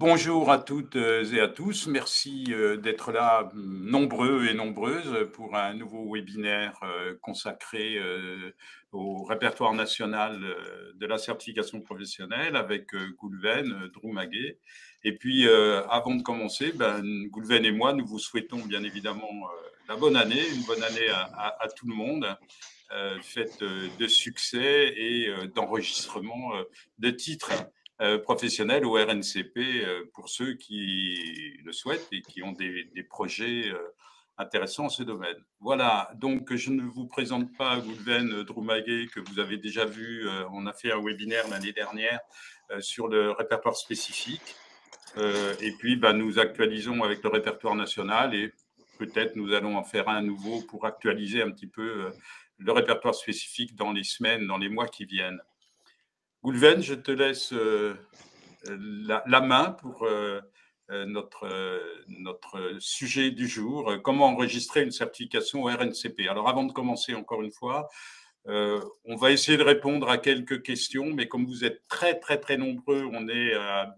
Bonjour à toutes et à tous. Merci d'être là nombreux et nombreuses pour un nouveau webinaire consacré au répertoire national de la certification professionnelle avec Goulven, Droumaguet. Et puis, avant de commencer, ben, Goulven et moi, nous vous souhaitons bien évidemment la bonne année, une bonne année à, à tout le monde, faite de succès et d'enregistrement de titres euh, professionnel au RNCP euh, pour ceux qui le souhaitent et qui ont des, projets euh, intéressants en ce domaine. Voilà, donc je ne vous présente pas Goulven Droumaguet que vous avez déjà vu. On a fait un webinaire l'année dernière sur le répertoire spécifique. Et puis, bah, nous actualisons avec le répertoire national et peut-être nous allons en faire un nouveau pour actualiser un petit peu le répertoire spécifique dans les semaines, dans les mois qui viennent. Goulven, je te laisse euh, la, main pour euh, euh, notre, sujet du jour, comment enregistrer une certification au RNCP. Alors avant de commencer, encore une fois, on va essayer de répondre à quelques questions, mais comme vous êtes très, très, très nombreux, on, est,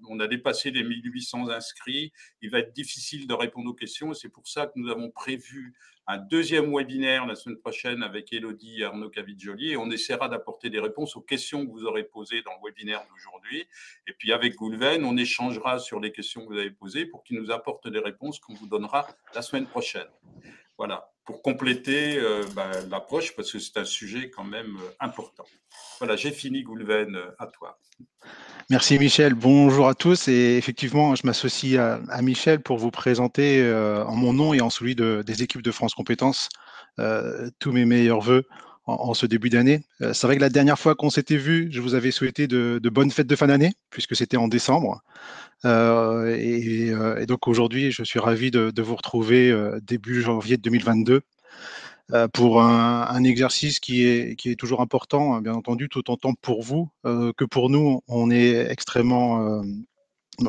on a dépassé les 1800 inscrits, il va être difficile de répondre aux questions. C'est pour ça que nous avons prévu un deuxième webinaire la semaine prochaine avec Elodie et Arnaud Cavitjoli et on essaiera d'apporter des réponses aux questions que vous aurez posées dans le webinaire d'aujourd'hui. Et puis avec Goulven, on échangera sur les questions que vous avez posées pour qu'il nous apporte des réponses qu'on vous donnera la semaine prochaine. Voilà, pour compléter euh, bah, l'approche, parce que c'est un sujet quand même euh, important. Voilà, j'ai fini, Goulven, euh, à toi. Merci Michel, bonjour à tous et effectivement je m'associe à, Michel pour vous présenter en mon nom et en celui des équipes de France Compétences tous mes meilleurs voeux en, ce début d'année. c'est vrai que la dernière fois qu'on s'était vu, je vous avais souhaité de, bonnes fêtes de fin d'année puisque c'était en décembre. Euh, euh, et, donc aujourd'hui, je suis ravi de, vous retrouver euh, début janvier 2022 pour un, exercice qui est, toujours important, hein, bien entendu, tout autant pour vous que pour nous. On est extrêmement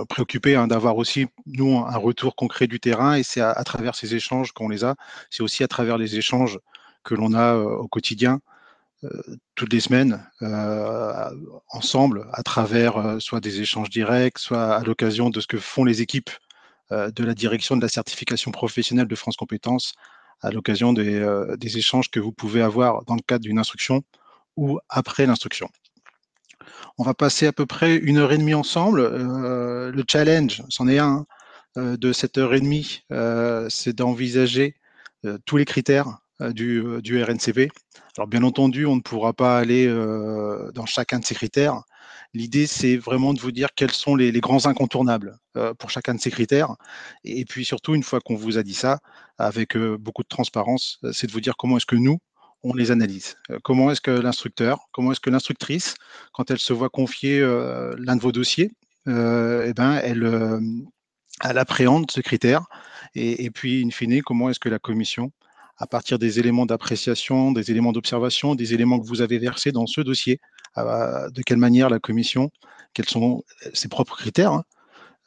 préoccupé hein, d'avoir aussi, nous, un retour concret du terrain et c'est à, travers ces échanges qu'on les a. C'est aussi à travers les échanges que l'on a au quotidien euh, toutes les semaines euh, ensemble à travers euh, soit des échanges directs, soit à l'occasion de ce que font les équipes de la direction de la certification professionnelle de France Compétences, à l'occasion des, échanges que vous pouvez avoir dans le cadre d'une instruction ou après l'instruction. On va passer à peu près une heure et demie ensemble. le challenge, c'en est un de cette heure et demie, c'est d'envisager tous les critères du, du RNCP alors bien entendu, on ne pourra pas aller euh, dans chacun de ces critères. L'idée, c'est vraiment de vous dire quels sont les, grands incontournables euh, pour chacun de ces critères. Et, puis surtout, une fois qu'on vous a dit ça, avec euh, beaucoup de transparence, c'est de vous dire comment est-ce que nous, on les analyse. comment est-ce que l'instructeur, comment est-ce que l'instructrice, quand elle se voit confier l'un de vos dossiers, eh ben, elle, elle appréhende ce critère. Et, et puis, in fine, comment est-ce que la commission à partir des éléments d'appréciation, des éléments d'observation, des éléments que vous avez versés dans ce dossier, euh, de quelle manière la commission, quels sont ses propres critères hein,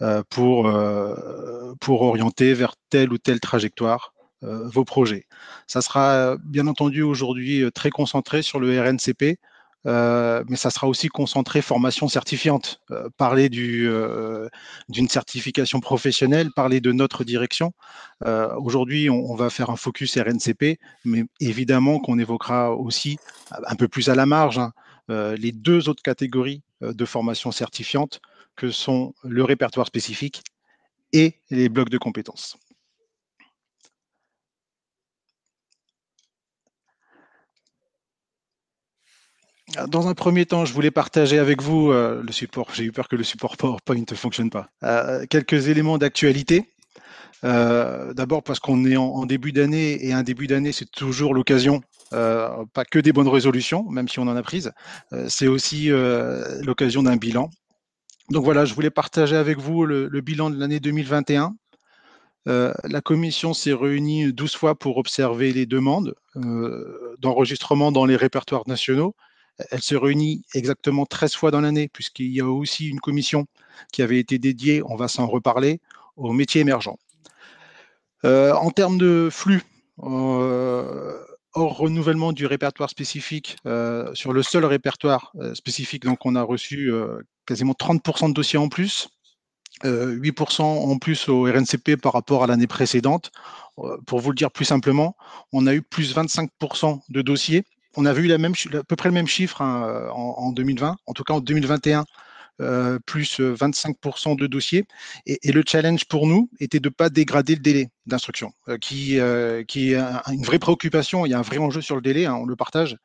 euh, pour, euh, pour orienter vers telle ou telle trajectoire vos projets. Ça sera bien entendu aujourd'hui très concentré sur le RNCP, euh, mais ça sera aussi concentré formation certifiante. Euh, parler euh, d'une certification professionnelle, parler de notre direction. Aujourd'hui, on, va faire un focus RNCP, mais évidemment qu'on évoquera aussi un peu plus à la marge hein, les deux autres catégories de formation certifiante que sont le répertoire spécifique et les blocs de compétences. Dans un premier temps, je voulais partager avec vous euh, le support. J'ai eu peur que le support PowerPoint ne fonctionne pas. Euh, quelques éléments d'actualité. Euh, d'abord parce qu'on est en, début d'année et un début d'année, c'est toujours l'occasion, pas que des bonnes résolutions, même si on en a prise, c'est aussi l'occasion d'un bilan. Donc voilà, je voulais partager avec vous le, le bilan de l'année 2021. la commission s'est réunie 12 fois pour observer les demandes d'enregistrement dans les répertoires nationaux elle se réunit exactement 13 fois dans l'année, puisqu'il y a aussi une commission qui avait été dédiée, on va s'en reparler, aux métiers émergents. Euh, en termes de flux, euh, hors renouvellement du répertoire spécifique, euh, sur le seul répertoire spécifique, donc on a reçu quasiment 30% de dossiers en plus. 8% en plus au RNCP par rapport à l'année précédente. Pour vous le dire plus simplement, on a eu plus 25% de dossiers. On avait eu même, à peu près le même chiffre hein, en, 2020, en tout cas en 2021, euh, plus 25% de dossiers. Et, le challenge pour nous était de ne pas dégrader le délai d'instruction, euh, qui, euh, est une vraie préoccupation. Il y a un vrai enjeu sur le délai, hein, on le partage.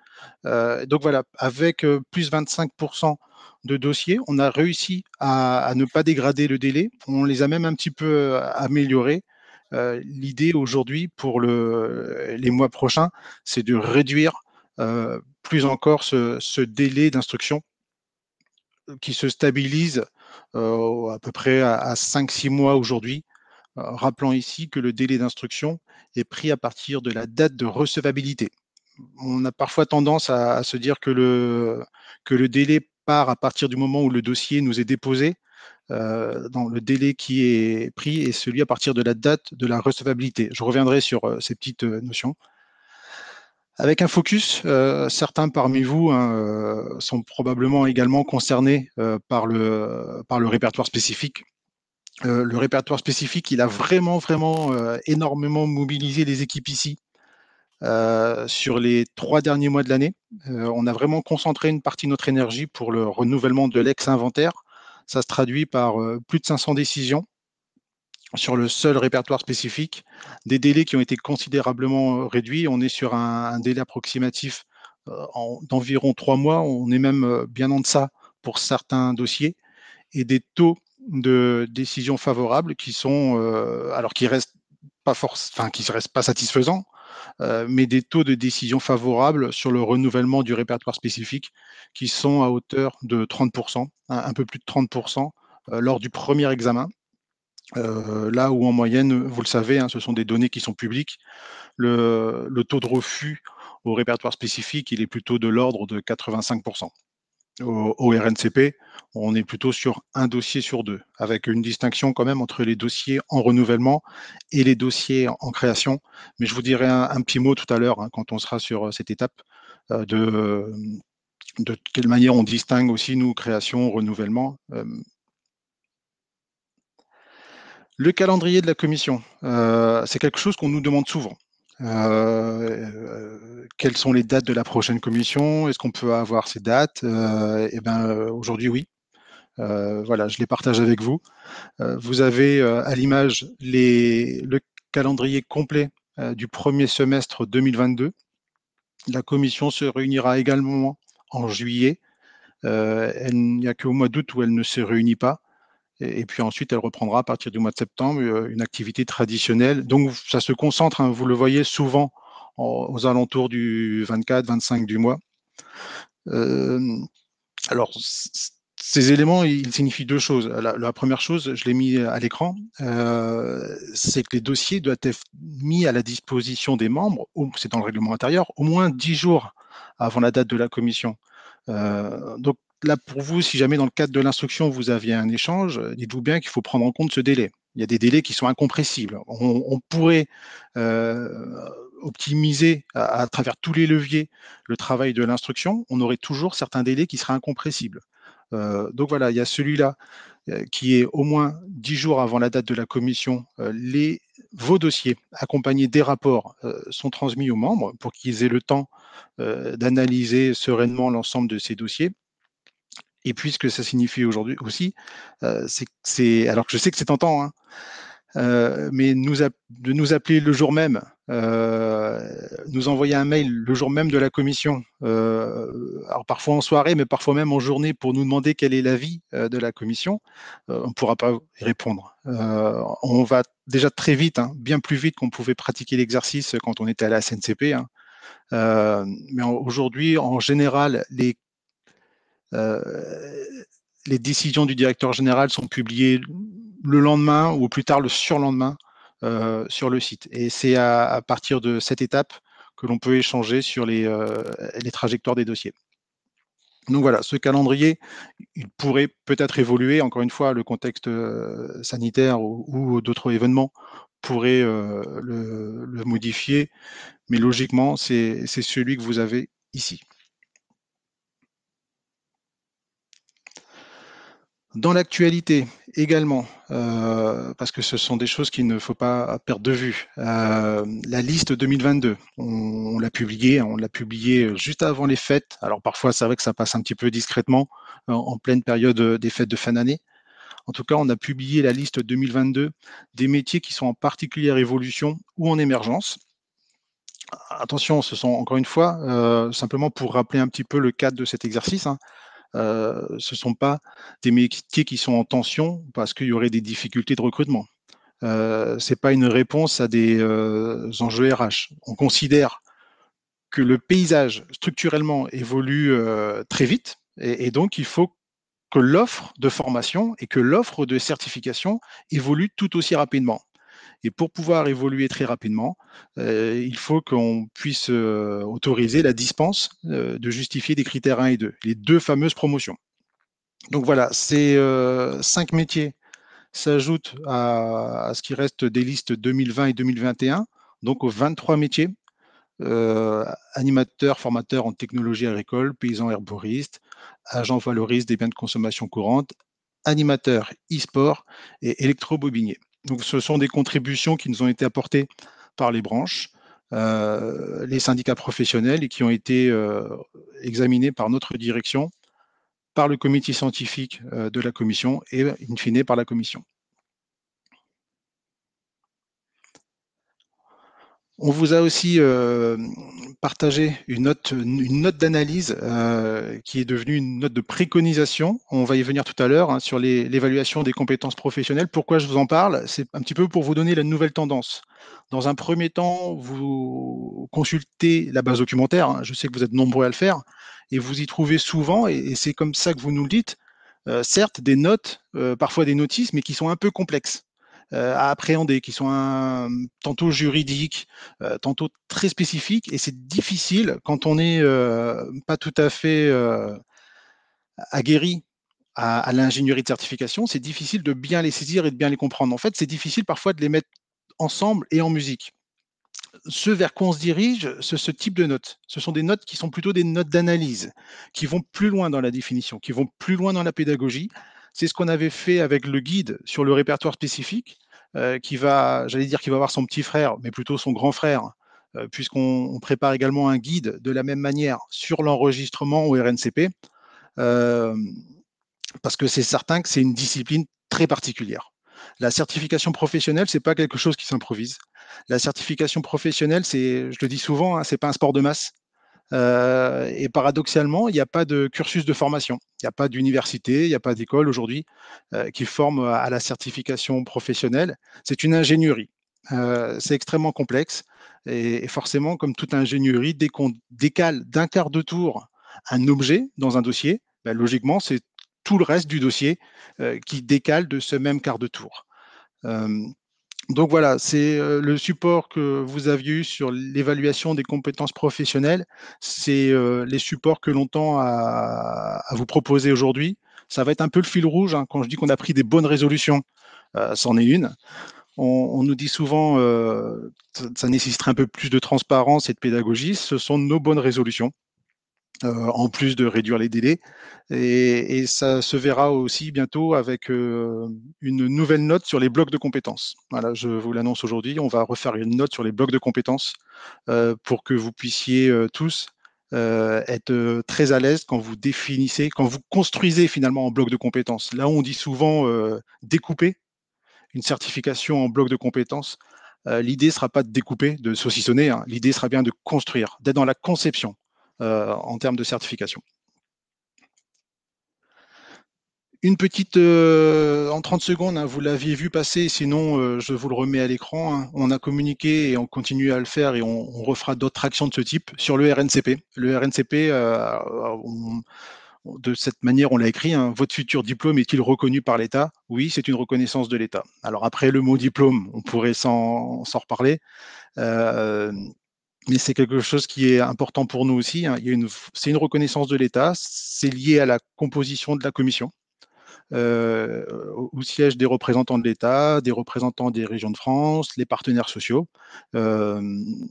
donc voilà, avec plus 25% de dossiers, on a réussi à, ne pas dégrader le délai. On les a même un petit peu améliorés. L'idée aujourd'hui pour le, les mois prochains, c'est de réduire plus encore ce, délai d'instruction qui se stabilise euh, à peu près à, 5-6 mois aujourd'hui. Euh, rappelant ici que le délai d'instruction est pris à partir de la date de recevabilité. On a parfois tendance à, se dire que le, délai part à partir du moment où le dossier nous est déposé. Euh, dans le délai qui est pris et celui à partir de la date de la recevabilité. Je reviendrai sur ces petites notions. Avec un focus, euh, certains parmi vous hein, euh, sont probablement également concernés euh, par, le, par le répertoire spécifique. le répertoire spécifique, il a vraiment, vraiment énormément mobilisé les équipes ici sur les trois derniers mois de l'année. on a vraiment concentré une partie de notre énergie pour le renouvellement de l'ex-inventaire. Ça se traduit par plus de 500 décisions sur le seul répertoire spécifique, des délais qui ont été considérablement euh, réduits. On est sur un, délai approximatif euh, d'environ trois mois. On est même euh, bien en deçà pour certains dossiers et des taux de décision favorables qui sont, alors qui restent pas force, enfin qui restent pas satisfaisants, mais des taux de décision favorables sur le renouvellement du répertoire spécifique qui sont à hauteur de 30%, un peu plus de 30% lors du premier examen. Euh, là où en moyenne, vous le savez, hein, ce sont des données qui sont publiques, le, taux de refus au répertoire spécifique, il est plutôt de l'ordre de 85%. Au, RNCP, on est plutôt sur un dossier sur deux, avec une distinction quand même entre les dossiers en renouvellement et les dossiers en, création. Mais je vous dirai un, petit mot tout à l'heure, hein, quand on sera sur euh, cette étape, euh, de, de quelle manière on distingue aussi, nous, création, renouvellement. Le calendrier de la commission, euh, c'est quelque chose qu'on nous demande souvent. Euh, quelles sont les dates de la prochaine commission? Est-ce qu'on peut avoir ces dates? Euh, Eh bien, aujourd'hui, oui. voilà, je les partage avec vous. vous avez à l'image le calendrier complet du premier semestre 2022. La commission se réunira également en juillet. il n'y a qu'au mois d'août où elle ne se réunit pas. Et, puis ensuite, elle reprendra à partir du mois de septembre euh, une activité traditionnelle. Donc, ça se concentre, hein, vous le voyez souvent aux alentours du 24-25 du mois. Euh, alors, ces éléments, ils signifient deux choses. La, première chose, je l'ai mis à l'écran, euh, c'est que les dossiers doivent être mis à la disposition des membres, c'est dans le règlement intérieur, au moins dix jours avant la date de la commission. donc, là, pour vous, si jamais dans le cadre de l'instruction, vous aviez un échange, euh, dites-vous bien qu'il faut prendre en compte ce délai. Il y a des délais qui sont incompressibles. On, pourrait euh, optimiser à, travers tous les leviers le travail de l'instruction. On aurait toujours certains délais qui seraient incompressibles. Euh, donc voilà, il y a celui-là qui est au moins dix jours avant la date de la commission. les, vos dossiers accompagnés des rapports sont transmis aux membres pour qu'ils aient le temps d'analyser sereinement l'ensemble de ces dossiers et puis, ce que ça signifie aujourd'hui aussi, euh, c'est alors que je sais que c'est tentant, hein, euh, mais de nous appeler le jour même, euh, nous envoyer un mail le jour même de la commission, alors parfois en soirée, mais parfois même en journée, pour nous demander quel est l'avis de la commission, on ne pourra pas y répondre. on va déjà très vite, hein, bien plus vite qu'on pouvait pratiquer l'exercice quand on était à la SNCP. Hein. mais aujourd'hui, en général, les les décisions du directeur général sont publiées le lendemain ou plus tard le surlendemain euh, sur le site. Et c'est à, partir de cette étape que l'on peut échanger sur les, euh, les, trajectoires des dossiers. Donc voilà, ce calendrier, il pourrait peut-être évoluer. Encore une fois, le contexte sanitaire ou, d'autres événements pourraient le, modifier, mais logiquement, c'est celui que vous avez ici. Dans l'actualité également, euh, parce que ce sont des choses qu'il ne faut pas perdre de vue. Euh, la liste 2022, on, l'a publiée, on l'a publiée juste avant les fêtes. Alors parfois, c'est vrai que ça passe un petit peu discrètement en, en pleine période des fêtes de fin d'année. En tout cas, on a publié la liste 2022 des métiers qui sont en particulière évolution ou en émergence. Attention, ce sont encore une fois, euh, simplement pour rappeler un petit peu le cadre de cet exercice, hein, euh, ce ne sont pas des métiers qui sont en tension parce qu'il y aurait des difficultés de recrutement. Euh, ce n'est pas une réponse à des euh, enjeux RH. On considère que le paysage structurellement évolue très vite et, et, donc il faut que l'offre de formation et que l'offre de certification évolue tout aussi rapidement. Et pour pouvoir évoluer très rapidement, euh, il faut qu'on puisse euh, autoriser la dispense euh, de justifier des critères 1 et 2, les deux fameuses promotions. Donc voilà, ces cinq métiers s'ajoutent à, ce qui reste des listes 2020 et 2021, donc aux 23 métiers. Animateurs, formateurs en technologie agricole, paysans herboristes, agents valoristes des biens de consommation courante, animateurs e-sport et électrobobiniers. Donc, ce sont des contributions qui nous ont été apportées par les branches, euh, les syndicats professionnels et qui ont été euh, examinés par notre direction, par le comité scientifique euh, de la commission et, in fine, par la commission. On vous a aussi euh, partagé une note, d'analyse euh, qui est devenue une note de préconisation. On va y venir tout à l'heure hein, sur l'évaluation des compétences professionnelles. Pourquoi je vous en parle? C'est un petit peu pour vous donner la nouvelle tendance. Dans un premier temps, vous consultez la base documentaire. Hein, je sais que vous êtes nombreux à le faire et vous y trouvez souvent, et, c'est comme ça que vous nous le dites, euh, certes des notes, parfois des notices, mais qui sont un peu complexes à appréhender, qui sont tantôt juridiques, euh, tantôt très spécifiques, et c'est difficile quand on n'est euh, pas tout à fait euh, aguerri à, l'ingénierie de certification, c'est difficile de bien les saisir et de bien les comprendre. En fait, c'est difficile parfois de les mettre ensemble et en musique. Ce vers quoi on se dirige, ce type de notes, ce sont des notes qui sont plutôt des notes d'analyse, qui vont plus loin dans la définition, qui vont plus loin dans la pédagogie, c'est ce qu'on avait fait avec le guide sur le répertoire spécifique, euh, qui va, j'allais dire qu'il va avoir son petit frère, mais plutôt son grand frère, euh, puisqu'on prépare également un guide de la même manière sur l'enregistrement au RNCP, euh, parce que c'est certain que c'est une discipline très particulière. La certification professionnelle, c'est pas quelque chose qui s'improvise. La certification professionnelle, c'est, je le dis souvent, hein, c'est pas un sport de masse. Euh, et paradoxalement, il n'y a pas de cursus de formation. Il n'y a pas d'université, il n'y a pas d'école aujourd'hui euh, qui forme à la certification professionnelle. C'est une ingénierie. Euh, c'est extrêmement complexe. Et, forcément, comme toute ingénierie, dès qu'on décale d'un quart de tour un objet dans un dossier, ben, logiquement, c'est tout le reste du dossier qui décale de ce même quart de tour. Donc voilà, c'est euh, le support que vous aviez eu sur l'évaluation des compétences professionnelles. C'est euh, les supports que l'on tend à, vous proposer aujourd'hui. Ça va être un peu le fil rouge hein, quand je dis qu'on a pris des bonnes résolutions. Euh, c'en est une. On, on, nous dit souvent euh, ça, ça nécessiterait un peu plus de transparence et de pédagogie. Ce sont nos bonnes résolutions. Euh, en plus de réduire les délais. Et, ça se verra aussi bientôt avec euh, une nouvelle note sur les blocs de compétences. Voilà, je vous l'annonce aujourd'hui. On va refaire une note sur les blocs de compétences euh, pour que vous puissiez tous être très à l'aise quand vous définissez, quand vous construisez finalement en bloc de compétences. Là, on dit souvent découper une certification en bloc de compétences. L'idée ne sera pas de découper, de saucissonner. Hein. L'idée sera bien de construire, d'être dans la conception en termes de certification. Une petite, euh, en 30 secondes, hein, vous l'aviez vu passer, sinon euh, je vous le remets à l'écran. Hein. On a communiqué et on continue à le faire et on, refera d'autres actions de ce type sur le RNCP. Le RNCP, euh, de cette manière, on l'a écrit, hein, votre futur diplôme est-il reconnu par l'État? Oui, c'est une reconnaissance de l'État. Alors après, le mot diplôme, on pourrait s'en reparler. Euh, mais c'est quelque chose qui est important pour nous aussi. Hein. C'est une reconnaissance de l'État, c'est lié à la composition de la commission, euh, où siègent des représentants de l'État, des représentants des régions de France, les partenaires sociaux, euh,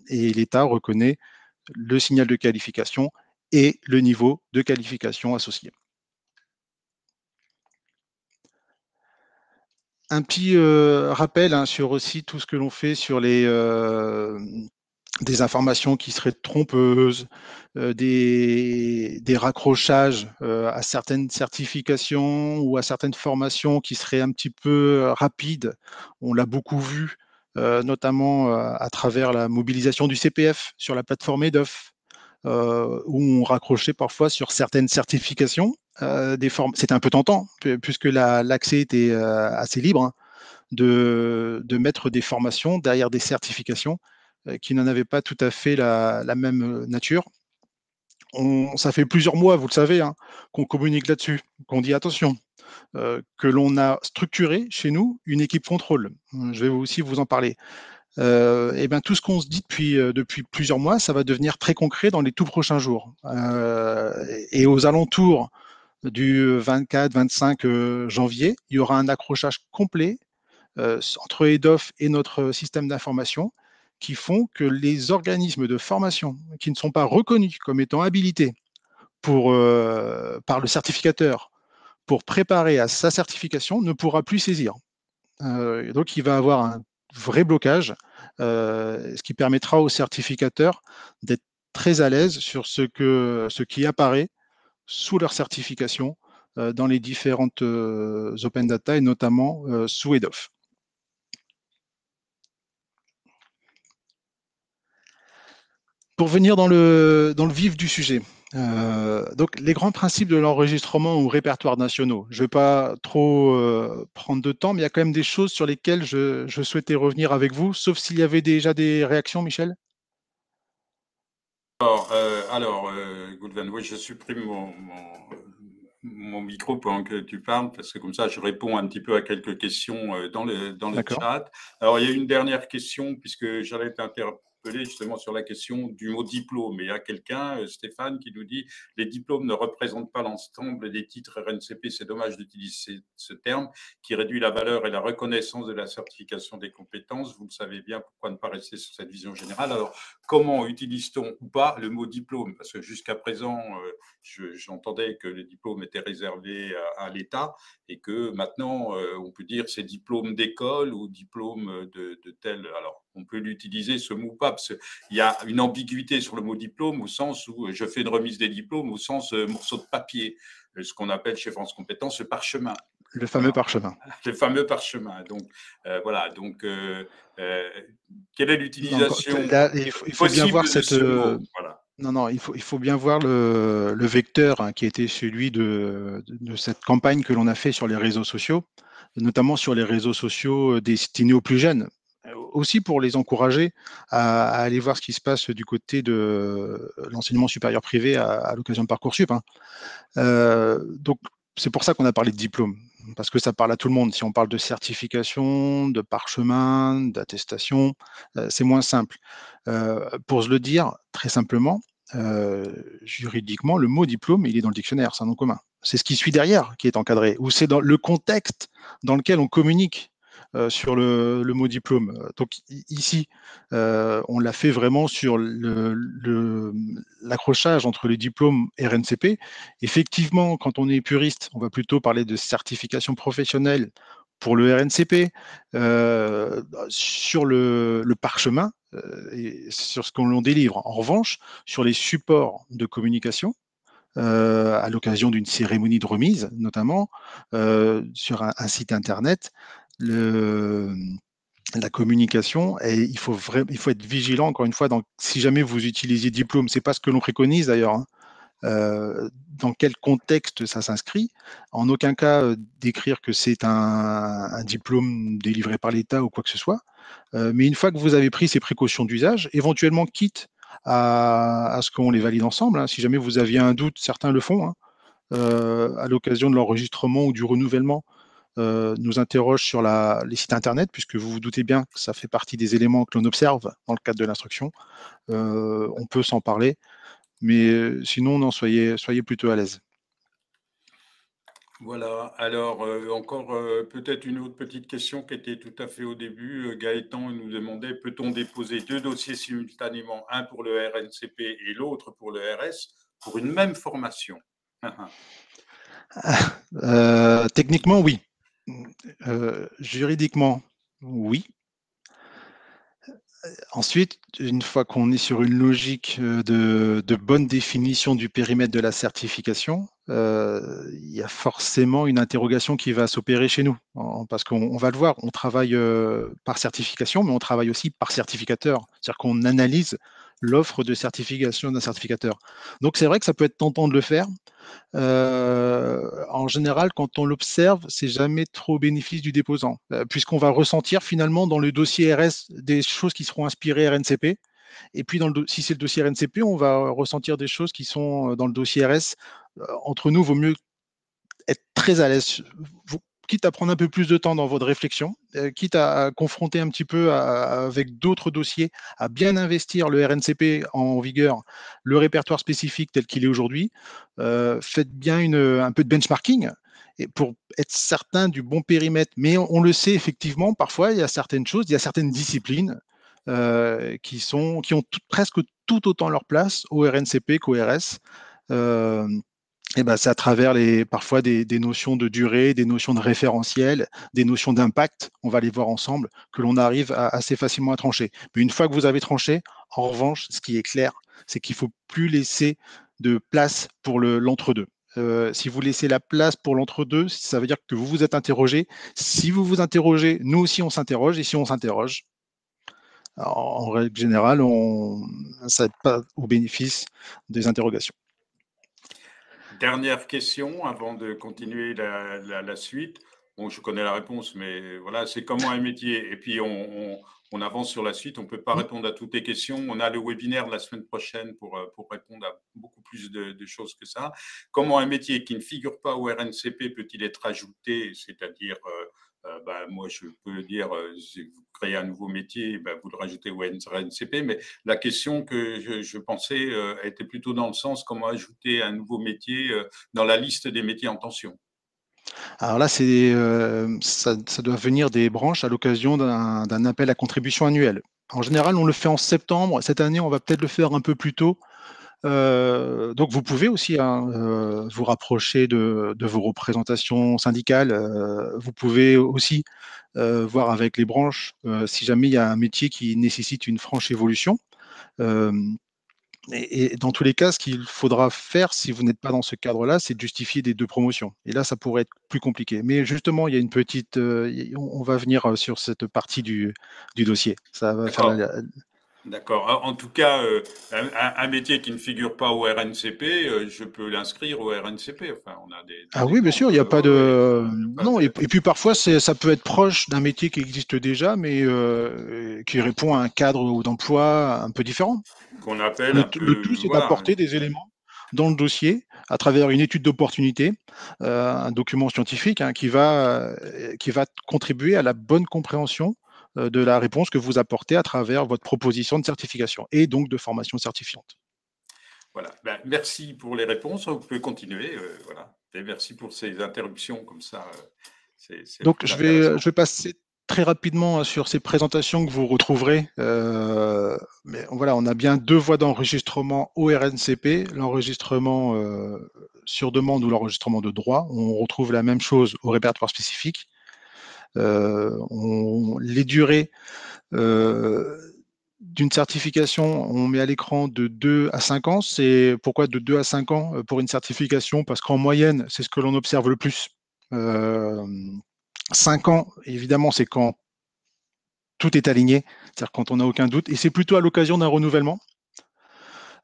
et l'État reconnaît le signal de qualification et le niveau de qualification associé. un petit euh, rappel hein, sur aussi tout ce que l'on fait sur les euh, des informations qui seraient trompeuses, euh, des, des, raccrochages à certaines certifications ou à certaines formations qui seraient un petit peu rapides. On l'a beaucoup vu, notamment à travers la mobilisation du CPF sur la plateforme EDOF, où on raccrochait parfois sur certaines certifications euh, c'était un peu tentant, puisque l'accès était euh, assez libre, hein, de, mettre des formations derrière des certifications euh, qui n'en avaient pas tout à fait la, même nature. ça fait plusieurs mois, vous le savez, hein, qu'on communique là-dessus, qu'on dit attention, que l'on a structuré chez nous une équipe contrôle. Je vais aussi vous en parler. et bien tout ce qu'on se dit depuis, plusieurs mois, ça va devenir très concret dans les tout prochains jours. et aux alentours du 24-25 euh, janvier, il y aura un accrochage complet euh, entre EDOF et notre système d'information qui font que les organismes de formation qui ne sont pas reconnus comme étant habilités euh, par le certificateur pour préparer à sa certification ne pourra plus saisir. donc il va avoir un vrai blocage, ce qui permettra au certificateur d'être très à l'aise sur ce, que, ce qui apparaît sous leur certification euh, dans les différentes euh, open data et notamment euh, sous EDOF. Pour venir dans le, dans le vif du sujet, donc les grands principes de l'enregistrement ou répertoire nationaux. Je ne vais pas trop prendre de temps, mais il y a quand même des choses sur lesquelles je, je souhaitais revenir avec vous, sauf s'il y avait déjà des réactions, Michel? Alors, euh, alors euh, oui, je supprime mon, mon, micro pendant que tu parles, parce que comme ça, je réponds un petit peu à quelques questions euh, dans le, dans le chat. Alors, il y a une dernière question, puisque j'allais justement sur la question du mot diplôme. Et il y a quelqu'un, euh, Stéphane, qui nous dit les diplômes ne représentent pas l'ensemble des titres RNCP. C'est dommage d'utiliser ce terme qui réduit la valeur et la reconnaissance de la certification des compétences. Vous le savez bien, pourquoi ne pas rester sur cette vision générale? Alors, comment utilise-t-on ou pas le mot diplôme? Parce que jusqu'à présent, euh, j'entendais que les diplômes étaient réservés à, l'État et que maintenant, euh, on peut dire c'est diplôme d'école ou diplôme de, de tel. Alors, on peut l'utiliser ce mot pas, parce qu'il y a une ambiguïté sur le mot diplôme au sens où je fais une remise des diplômes, au sens euh, morceau de papier, euh, ce qu'on appelle chez France Compétences le parchemin. Le fameux parchemin. Le fameux parchemin. Donc, euh, voilà. Donc, quelle est l'utilisation il, faut, bien voir cette. Non, non, il faut, il faut bien voir le, vecteur hein, qui était celui de, de cette campagne que l'on a fait sur les réseaux sociaux, notamment sur les réseaux sociaux destinés aux plus jeunes aussi pour les encourager à, aller voir ce qui se passe du côté de l'enseignement supérieur privé à, l'occasion de Parcoursup. Hein. Euh, donc, c'est pour ça qu'on a parlé de diplôme, parce que ça parle à tout le monde. Si on parle de certification, de parchemin, d'attestation, euh, c'est moins simple. Euh, pour se le dire très simplement, juridiquement, le mot diplôme, il est dans le dictionnaire, c'est un nom commun. C'est ce qui suit derrière qui est encadré, ou c'est dans le contexte dans lequel on communique euh, sur le, mot diplôme. Donc ici, euh, on l'a fait vraiment sur l'accrochage entre les diplômes RNCP. Effectivement, quand on est puriste, on va plutôt parler de certification professionnelle pour le RNCP, euh, sur le, parchemin, sur ce qu'on délivre. En revanche, sur les supports de communication, à l'occasion d'une cérémonie de remise, notamment sur un, site internet, la communication et il faut, être vigilant encore une fois. Si jamais vous utilisez diplôme, c'est pas ce que l'on préconise d'ailleurs. Hein. Euh, dans quel contexte ça s'inscrit? En aucun cas euh, d'écrire que c'est un, diplôme délivré par l'État ou quoi que ce soit. Euh, mais une fois que vous avez pris ces précautions d'usage, éventuellement quitte à, ce qu'on les valide ensemble. Hein. Si jamais vous aviez un doute, certains le font, hein, à l'occasion de l'enregistrement ou du renouvellement euh, nous interroge sur les sites Internet, puisque vous vous doutez bien que ça fait partie des éléments que l'on observe dans le cadre de l'instruction. Euh, on peut s'en parler, mais euh, sinon, non, soyez, soyez plutôt à l'aise. Voilà, alors encore peut-être une autre petite question qui était tout à fait au début. Gaëtan nous demandait, peut-on déposer deux dossiers simultanément, un pour le RNCP et l'autre pour le RS, pour une même formation? Techniquement, oui juridiquement, oui. Ensuite, une fois qu'on est sur une logique de, bonne définition du périmètre de la certification, il y a forcément une interrogation qui va s'opérer chez nous. parce qu'on va le voir, on travaille par certification, mais on travaille aussi par certificateur. C'est-à-dire qu'on analyse l'offre de certification d'un certificateur. Donc c'est vrai que ça peut être tentant de le faire. en général, quand on l'observe, c'est jamais trop bénéfice du déposant, puisqu'on va ressentir finalement dans le dossier RS des choses qui seront inspirées RNCP. Et puis, dans le, si c'est le dossier RNCP, on va ressentir des choses qui sont dans le dossier RS. entre nous, vaut mieux être très à l'aise quitte à prendre un peu plus de temps dans votre réflexion, euh, quitte à, confronter un petit peu avec d'autres dossiers, à bien investir le RNCP en vigueur, le répertoire spécifique tel qu'il est aujourd'hui, euh, faites bien un peu de benchmarking pour être certain du bon périmètre. Mais on, le sait effectivement, parfois il y a certaines choses, il y a certaines disciplines euh, qui, sont, qui ont presque tout autant leur place au RNCP qu'au RS. Et ben, c'est à travers les, parfois des, notions de durée, des notions de référentiel, des notions d'impact, on va les voir ensemble, que l'on arrive assez facilement à trancher. Mais une fois que vous avez tranché, en revanche, ce qui est clair, c'est qu'il ne faut plus laisser de place pour l'entre-deux. Euh, si vous laissez la place pour l'entre-deux, ça veut dire que vous vous êtes interrogé. Si vous vous interrogez, nous aussi on s'interroge. Et si on s'interroge, en règle générale, on, ça n'aide pas au bénéfice des interrogations. Dernière question avant de continuer la, suite. Bon, je connais la réponse, mais voilà, c'est comment un métier? Et puis, on, avance sur la suite. On ne peut pas répondre à toutes les questions. On a le webinaire la semaine prochaine pour, euh, pour répondre à beaucoup plus de, choses que ça. Comment un métier qui ne figure pas au RNCP peut-il être ajouté, c'est-à-dire euh, euh, bah, moi, je peux dire, euh, si vous créez un nouveau métier, bah, vous le rajoutez au NCP, mais la question que je, pensais euh, était plutôt dans le sens comment ajouter un nouveau métier dans la liste des métiers en tension. Alors là, ça, doit venir des branches à l'occasion d'un appel à contribution annuelle. En général, on le fait en septembre. Cette année, on va peut-être le faire un peu plus tôt euh, donc vous pouvez aussi hein, euh, vous rapprocher de, vos représentations syndicales. Euh, vous pouvez aussi voir avec les branches si jamais il y a un métier qui nécessite une franche évolution. Et, dans tous les cas, ce qu'il faudra faire si vous n'êtes pas dans ce cadre-là, c'est de justifier des deux promotions. Et là, ça pourrait être plus compliqué. Mais justement, il y a une petite. on va venir sur cette partie du, du dossier. Ça va faire D'accord. En tout cas, euh, un, métier qui ne figure pas au RNCP, euh, je peux l'inscrire au RNCP. Enfin, on a des, ah oui, bien sûr, il n'y a pas de. non, et, puis parfois, ça peut être proche d'un métier qui existe déjà, mais euh, qui répond à un cadre d'emploi un peu différent. Qu'on appelle. Le, tout, c'est d'apporter des éléments dans le dossier à travers une étude d'opportunité, un document scientifique hein, qui, va, qui va contribuer à la bonne compréhension euh, de la réponse que vous apportez à travers votre proposition de certification et donc de formation certifiante. Voilà. Ben, merci pour les réponses. Vous pouvez continuer. Euh, voilà. Et merci pour ces interruptions comme ça. Euh, donc je vais, je vais passer très rapidement sur ces présentations que vous retrouverez. mais voilà, on a bien deux voies d'enregistrement au RNCP, l'enregistrement sur demande ou l'enregistrement de droit. On retrouve la même chose au répertoire spécifique. Euh, les durées euh, d'une certification, on met à l'écran de 2 à 5 ans. C'est pourquoi de 2 à 5 ans euh, pour une certification? Parce qu'en moyenne, c'est ce que l'on observe le plus. 5 ans, évidemment, c'est quand tout est aligné, c'est-à-dire quand on n'a aucun doute, et c'est plutôt à l'occasion d'un renouvellement.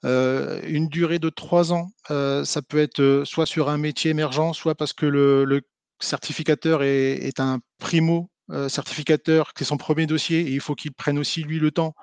une durée de 3 ans, ça peut être soit sur un métier émergent, soit parce que le certificateur est, un primo euh, certificateur, c'est son premier dossier, et il faut qu'il prenne aussi lui le temps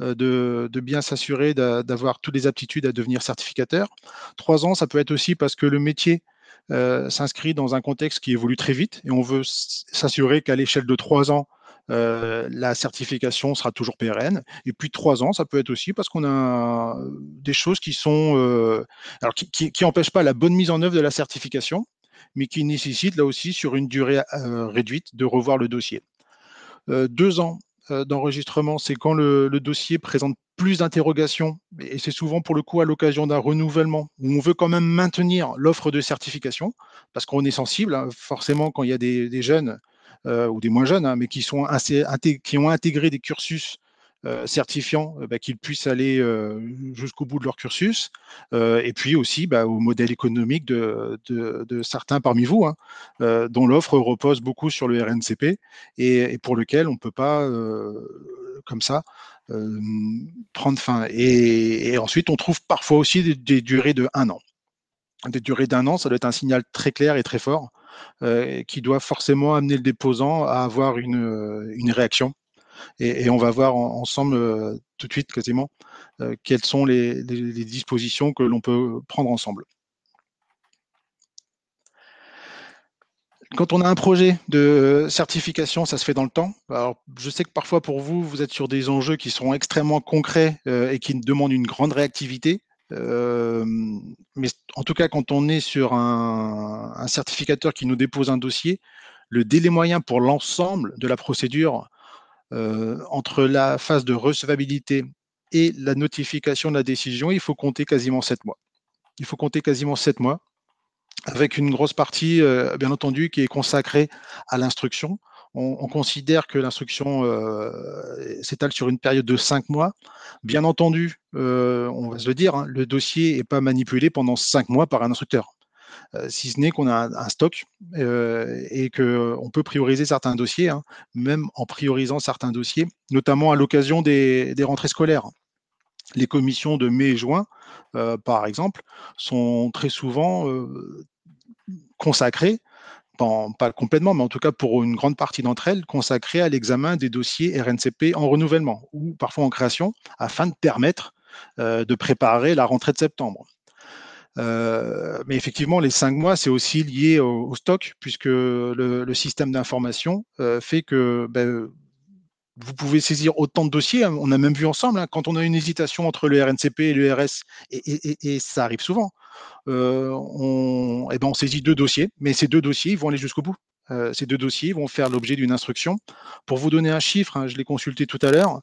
euh, de, bien s'assurer d'avoir toutes les aptitudes à devenir certificateur. Trois ans, ça peut être aussi parce que le métier euh, s'inscrit dans un contexte qui évolue très vite, et on veut s'assurer qu'à l'échelle de trois ans, la certification sera toujours pérenne. Et puis trois ans, ça peut être aussi parce qu'on a des choses qui sont, alors qui n'empêchent pas la bonne mise en œuvre de la certification, mais qui nécessite là aussi sur une durée euh, réduite de revoir le dossier. Euh, deux ans euh, d'enregistrement, c'est quand le, dossier présente plus d'interrogations, et c'est souvent pour le coup à l'occasion d'un renouvellement, où on veut quand même maintenir l'offre de certification, parce qu'on est sensible, hein, forcément quand il y a des, jeunes, ou des moins jeunes, hein, mais qui, ont intégré des cursus certifiants bah, qu'ils puissent aller jusqu'au bout de leur cursus, et puis aussi bah, au modèle économique de, certains parmi vous, hein, dont l'offre repose beaucoup sur le RNCP et, pour lequel on ne peut pas, comme ça, prendre fin. Et, ensuite, on trouve parfois aussi des, durées de un an. Des durées d'un an, ça doit être un signal très clair et très fort qui doit forcément amener le déposant à avoir une réaction et, on va voir ensemble euh, tout de suite quasiment euh, quelles sont les, dispositions que l'on peut prendre ensemble. Quand on a un projet de certification, ça se fait dans le temps. Alors, je sais que parfois pour vous, vous êtes sur des enjeux qui sont extrêmement concrets euh, et qui demandent une grande réactivité. mais en tout cas, quand on est sur un, certificateur qui nous dépose un dossier, le délai moyen pour l'ensemble de la procédure entre la phase de recevabilité et la notification de la décision, il faut compter quasiment sept mois. Il faut compter quasiment sept mois, avec une grosse partie, euh, bien entendu, qui est consacrée à l'instruction. On, considère que l'instruction euh, s'étale sur une période de cinq mois. Bien entendu, on va se le dire, hein, le dossier n'est pas manipulé pendant cinq mois par un instructeur. Euh, si ce n'est qu'on a un, stock euh, et qu'on peut prioriser certains dossiers, hein, même en priorisant certains dossiers, notamment à l'occasion des, rentrées scolaires. Les commissions de mai et juin, euh, par exemple, sont très souvent consacrées pas complètement, mais en tout cas pour une grande partie d'entre elles, consacrées à l'examen des dossiers RNCP en renouvellement ou parfois en création, afin de permettre de préparer la rentrée de septembre. Euh, mais effectivement, les cinq mois, c'est aussi lié au, stock, puisque le, système d'information euh, fait que ben, vous pouvez saisir autant de dossiers. Hein. On a même vu ensemble, hein, quand on a une hésitation entre le RNCP et le RS, et, ça arrive souvent, euh, on, eh ben on saisit deux dossiers, mais ces deux dossiers vont aller jusqu'au bout. ces deux dossiers vont faire l'objet d'une instruction. Pour vous donner un chiffre, hein, je l'ai consulté tout à l'heure,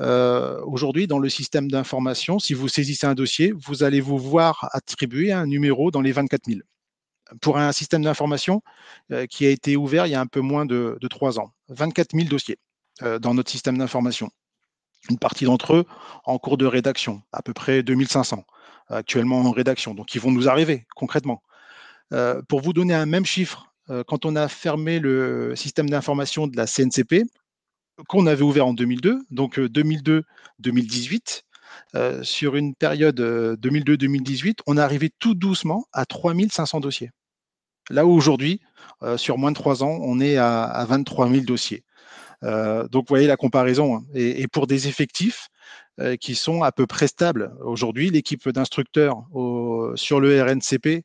euh, aujourd'hui, dans le système d'information, si vous saisissez un dossier, vous allez vous voir attribuer un numéro dans les 24 000 pour un système d'information euh, qui a été ouvert il y a un peu moins de, trois ans. 24 000 dossiers euh, dans notre système d'information. Une partie d'entre eux en cours de rédaction, à peu près 2500 actuellement en rédaction. Donc, ils vont nous arriver concrètement. pour vous donner un même chiffre, quand on a fermé le système d'information de la CNCP, qu'on avait ouvert en 2002, donc 2002-2018. Euh, euh, sur une période 2002-2018, euh, on est arrivé tout doucement à 3500 dossiers. Là où aujourd'hui, sur moins de trois ans, on est à, 23 000 dossiers. donc, vous voyez la comparaison. Hein. Et, pour des effectifs qui sont à peu près stables. Aujourd'hui, l'équipe d'instructeurs sur le RNCP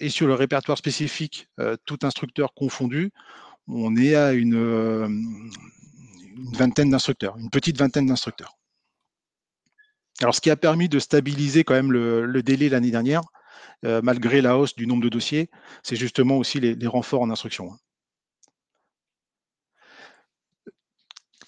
et sur le répertoire spécifique, tout instructeur confondu, on est à une, une vingtaine d'instructeurs, une petite vingtaine d'instructeurs. Alors, ce qui a permis de stabiliser quand même le, délai l'année dernière, euh, malgré la hausse du nombre de dossiers, c'est justement aussi les, renforts en instruction.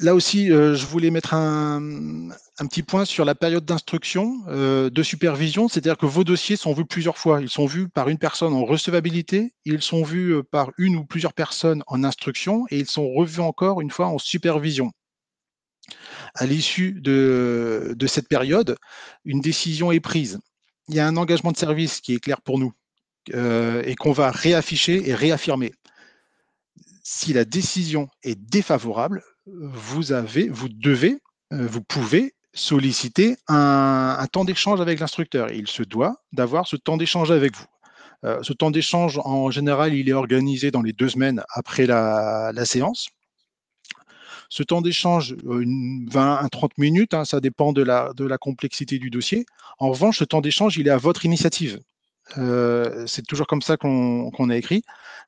Là aussi, euh, je voulais mettre un, petit point sur la période d'instruction, euh, de supervision, c'est-à-dire que vos dossiers sont vus plusieurs fois. Ils sont vus par une personne en recevabilité, ils sont vus par une ou plusieurs personnes en instruction et ils sont revus encore une fois en supervision. À l'issue de, cette période, une décision est prise. Il y a un engagement de service qui est clair pour nous euh, et qu'on va réafficher et réaffirmer. Si la décision est défavorable, vous avez, vous devez, euh, vous pouvez solliciter un, temps d'échange avec l'instructeur. Il se doit d'avoir ce temps d'échange avec vous. Euh, ce temps d'échange, en général, il est organisé dans les deux semaines après la, séance. Ce temps d'échange, 20 à 30 minutes, hein, ça dépend de la, de la complexité du dossier. En revanche, ce temps d'échange, il est à votre initiative. Euh, c'est toujours comme ça qu'on a écrit.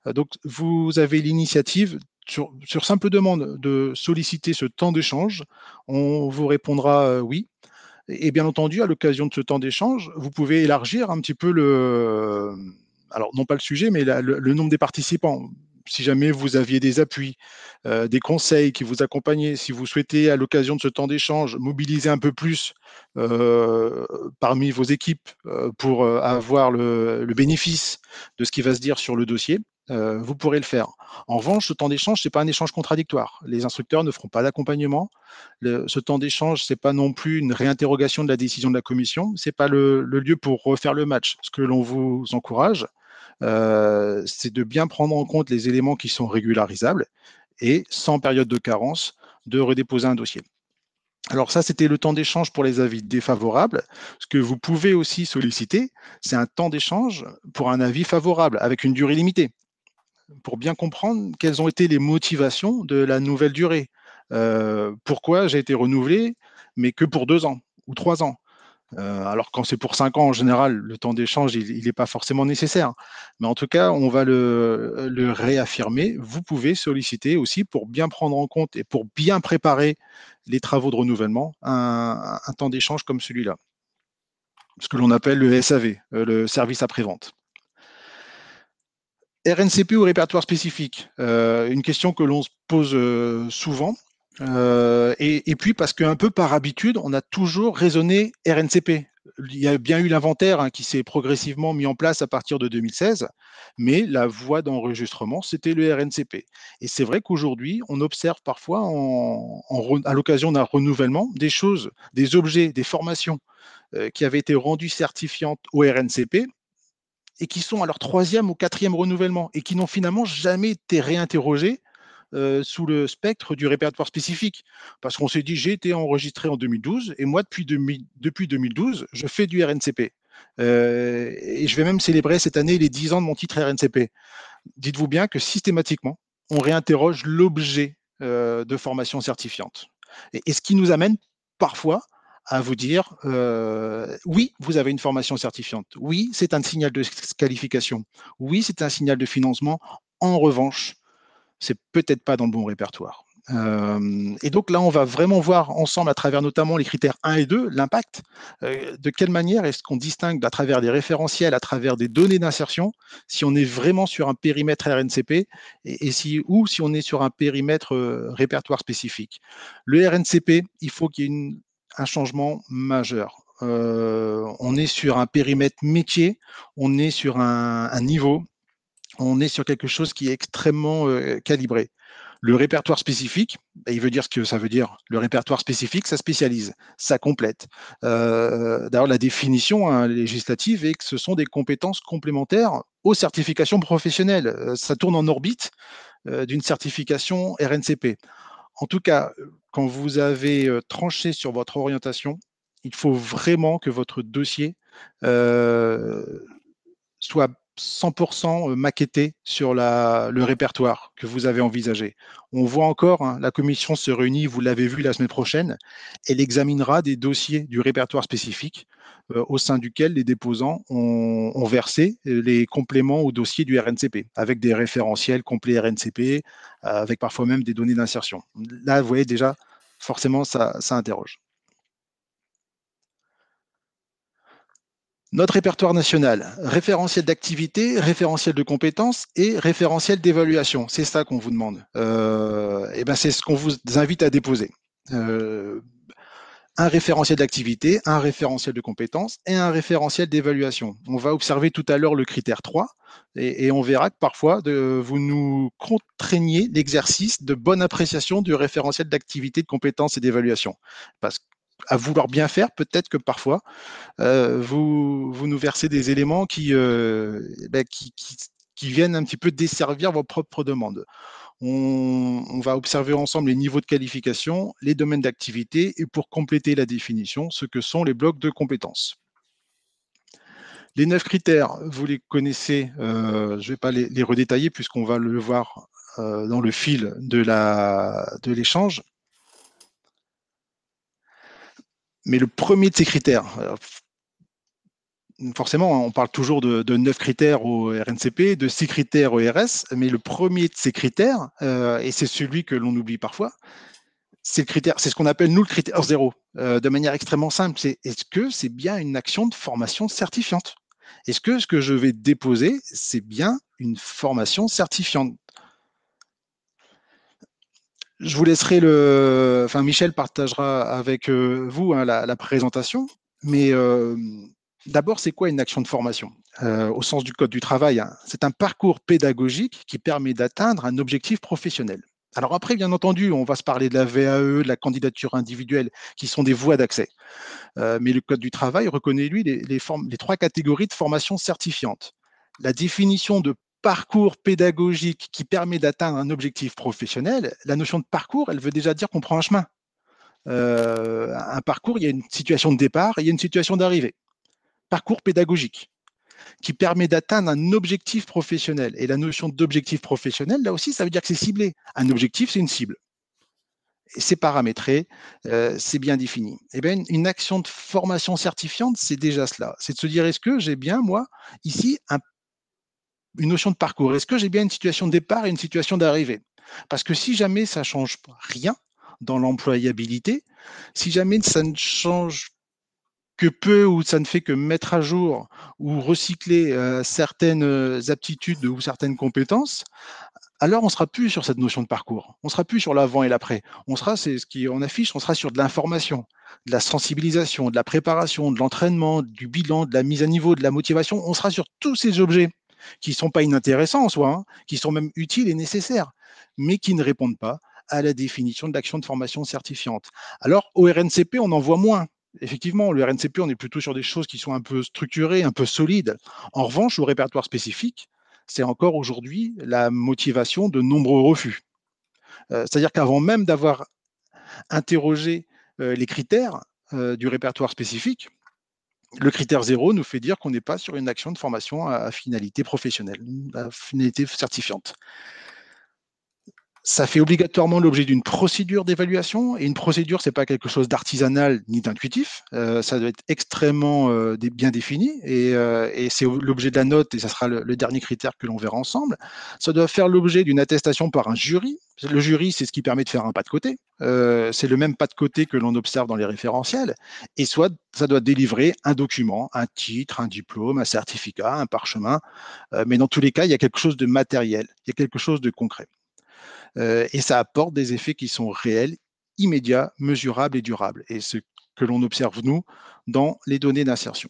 donc, vous avez l'initiative sur, simple demande de solliciter ce temps d'échange, on vous répondra euh, oui. Et bien entendu, à l'occasion de ce temps d'échange, vous pouvez élargir un petit peu le, alors non pas le sujet, mais le, nombre des participants. Si jamais vous aviez des appuis, euh, des conseils qui vous accompagnaient, si vous souhaitez à l'occasion de ce temps d'échange mobiliser un peu plus euh, parmi vos équipes pour avoir le bénéfice de ce qui va se dire sur le dossier, euh, vous pourrez le faire. En revanche, ce temps d'échange, ce n'est pas un échange contradictoire. Les instructeurs ne feront pas d'accompagnement. Ce temps d'échange, ce n'est pas non plus une réinterrogation de la décision de la commission. Ce n'est pas le, lieu pour refaire le match. Ce que l'on vous encourage, c'est de bien prendre en compte les éléments qui sont régularisables et, sans période de carence, de redéposer un dossier. Alors ça, c'était le temps d'échange pour les avis défavorables. Ce que vous pouvez aussi solliciter, c'est un temps d'échange pour un avis favorable avec une durée limitée pour bien comprendre quelles ont été les motivations de la nouvelle durée. Pourquoi j'ai été renouvelé, mais que pour deux ans ou trois ans. Euh, alors quand c'est pour cinq ans, en général, le temps d'échange, il n'est pas forcément nécessaire. Mais en tout cas, on va le, réaffirmer. Vous pouvez solliciter aussi pour bien prendre en compte et pour bien préparer les travaux de renouvellement, un, temps d'échange comme celui-là. Ce que l'on appelle le SAV, euh, le service après-vente. RNCP ou répertoire spécifique euh, Une question que l'on se pose souvent. Euh, et, puis parce qu'un peu par habitude, on a toujours raisonné RNCP. Il y a bien eu l'inventaire hein, qui s'est progressivement mis en place à partir de 2016, mais la voie d'enregistrement, c'était le RNCP. Et c'est vrai qu'aujourd'hui, on observe parfois, à l'occasion d'un renouvellement, des choses, des objets, des formations qui avaient été rendues certifiantes au RNCP et qui sont à leur troisième ou quatrième renouvellement et qui n'ont finalement jamais été réinterrogés euh, sous le spectre du répertoire spécifique. Parce qu'on s'est dit, j'ai été enregistré en 2012 et moi, depuis, depuis 2012, je fais du RNCP. Euh, et je vais même célébrer cette année les 10 ans de mon titre RNCP. Dites-vous bien que systématiquement, on réinterroge l'objet euh, de formation certifiante. et, ce qui nous amène parfois à vous dire oui, vous avez une formation certifiante. Oui, c'est un signal de qualification. Oui, c'est un signal de financement. En revanche, c'est peut-être pas dans le bon répertoire. Euh, et donc là, on va vraiment voir ensemble, à travers notamment les critères 1 et 2, l'impact. Euh, de quelle manière est-ce qu'on distingue à travers des référentiels, à travers des données d'insertion, si on est vraiment sur un périmètre RNCP et, si, ou si on est sur un périmètre répertoire spécifique? Le RNCP, il faut qu'il y ait un changement majeur. Euh, on est sur un périmètre métier, on est sur un, niveau, on est sur quelque chose qui est extrêmement euh, calibré. Le répertoire spécifique, il veut dire ce que ça veut dire. Le répertoire spécifique, ça spécialise, ça complète. Euh, d'ailleurs, la définition hein, législative est que ce sont des compétences complémentaires aux certifications professionnelles. Ça tourne en orbite d'une certification RNCP. En tout cas, quand vous avez tranché sur votre orientation, il faut vraiment que votre dossier soit 100% maquetté sur le répertoire que vous avez envisagé. On voit encore, hein, la commission se réunit, vous l'avez vu la semaine prochaine, elle examinera des dossiers du répertoire spécifique euh, au sein duquel les déposants ont, versé les compléments au dossier du RNCP, avec des référentiels complets RNCP, avec parfois même des données d'insertion. Là, vous voyez déjà, forcément, ça interroge. Notre répertoire national, référentiel d'activité, référentiel de compétences et référentiel d'évaluation. C'est ça qu'on vous demande. et euh, eh ben c'est ce qu'on vous invite à déposer. Euh, un référentiel d'activité, un référentiel de compétences et un référentiel d'évaluation. On va observer tout à l'heure le critère 3 et, on verra que parfois vous nous contraignez l'exercice de bonne appréciation du référentiel d'activité, de compétences et d'évaluation. Parce à vouloir bien faire, peut-être que parfois, euh, vous, vous nous versez des éléments qui, euh, ben, qui, qui, viennent un petit peu desservir vos propres demandes. On, va observer ensemble les niveaux de qualification, les domaines d'activité et pour compléter la définition, ce que sont les blocs de compétences. Les neuf critères, vous les connaissez, euh, je ne vais pas les redétailler puisqu'on va le voir dans le fil de l'échange. De mais le premier de ces critères, forcément, on parle toujours de, neuf critères au RNCP, de six critères au RS, mais le premier de ces critères, euh, et c'est celui que l'on oublie parfois, c'est le critère, c'est ce qu'on appelle nous le critère zéro, euh, de manière extrêmement simple. C'est est-ce que c'est bien une action de formation certifiante? Est-ce que ce que je vais déposer, c'est bien une formation certifiante? Je vous laisserai le. Enfin, Michel partagera avec euh, vous hein, la, présentation, mais euh, D'abord, c'est quoi une action de formation? Euh, Au sens du Code du travail, hein, c'est un parcours pédagogique qui permet d'atteindre un objectif professionnel. Alors après, bien entendu, on va se parler de la VAE, de la candidature individuelle, qui sont des voies d'accès. Mais le Code du travail reconnaît, lui, les, les trois catégories de formation certifiante. La définition de parcours pédagogique qui permet d'atteindre un objectif professionnel, la notion de parcours, elle veut déjà dire qu'on prend un chemin. Euh, un parcours, il y a une situation de départ et il y a une situation d'arrivée. Parcours pédagogique qui permet d'atteindre un objectif professionnel. Et la notion d'objectif professionnel, là aussi, ça veut dire que c'est ciblé. Un objectif, c'est une cible. C'est paramétré, euh, c'est bien défini. Eh bien, une, action de formation certifiante, c'est déjà cela. C'est de se dire, est-ce que j'ai bien, moi, ici, une notion de parcours Est-ce que j'ai bien une situation de départ et une situation d'arrivée? Parce que si jamais ça ne change rien dans l'employabilité, si jamais ça ne change que peu ou ça ne fait que mettre à jour ou recycler euh, certaines euh, aptitudes ou certaines compétences, alors on sera plus sur cette notion de parcours. On sera plus sur l'avant et l'après. On sera, c'est ce qui on affiche, on sera sur de l'information, de la sensibilisation, de la préparation, de l'entraînement, du bilan, de la mise à niveau, de la motivation. On sera sur tous ces objets qui sont pas inintéressants en soi, hein, qui sont même utiles et nécessaires, mais qui ne répondent pas à la définition de l'action de formation certifiante. Alors, au RNCP, on en voit moins effectivement, le RNCP, on est plutôt sur des choses qui sont un peu structurées, un peu solides. En revanche, au répertoire spécifique, c'est encore aujourd'hui la motivation de nombreux refus. Euh, c'est-à-dire qu'avant même d'avoir interrogé euh, les critères euh, du répertoire spécifique, le critère zéro nous fait dire qu'on n'est pas sur une action de formation à finalité professionnelle, à finalité certifiante ça fait obligatoirement l'objet d'une procédure d'évaluation. Et une procédure, c'est pas quelque chose d'artisanal ni d'intuitif. Euh, ça doit être extrêmement euh, bien défini. Euh, et, c'est l'objet de la note, et ça sera le, dernier critère que l'on verra ensemble. Ça doit faire l'objet d'une attestation par un jury. Le jury, c'est ce qui permet de faire un pas de côté. c'est le même pas de côté que l'on observe dans les référentiels. Et soit ça doit délivrer un document, un titre, un diplôme, un certificat, un parchemin. mais dans tous les cas, il y a quelque chose de matériel, il y a quelque chose de concret. Euh, et ça apporte des effets qui sont réels, immédiats, mesurables et durables. Et ce que l'on observe, nous, dans les données d'insertion.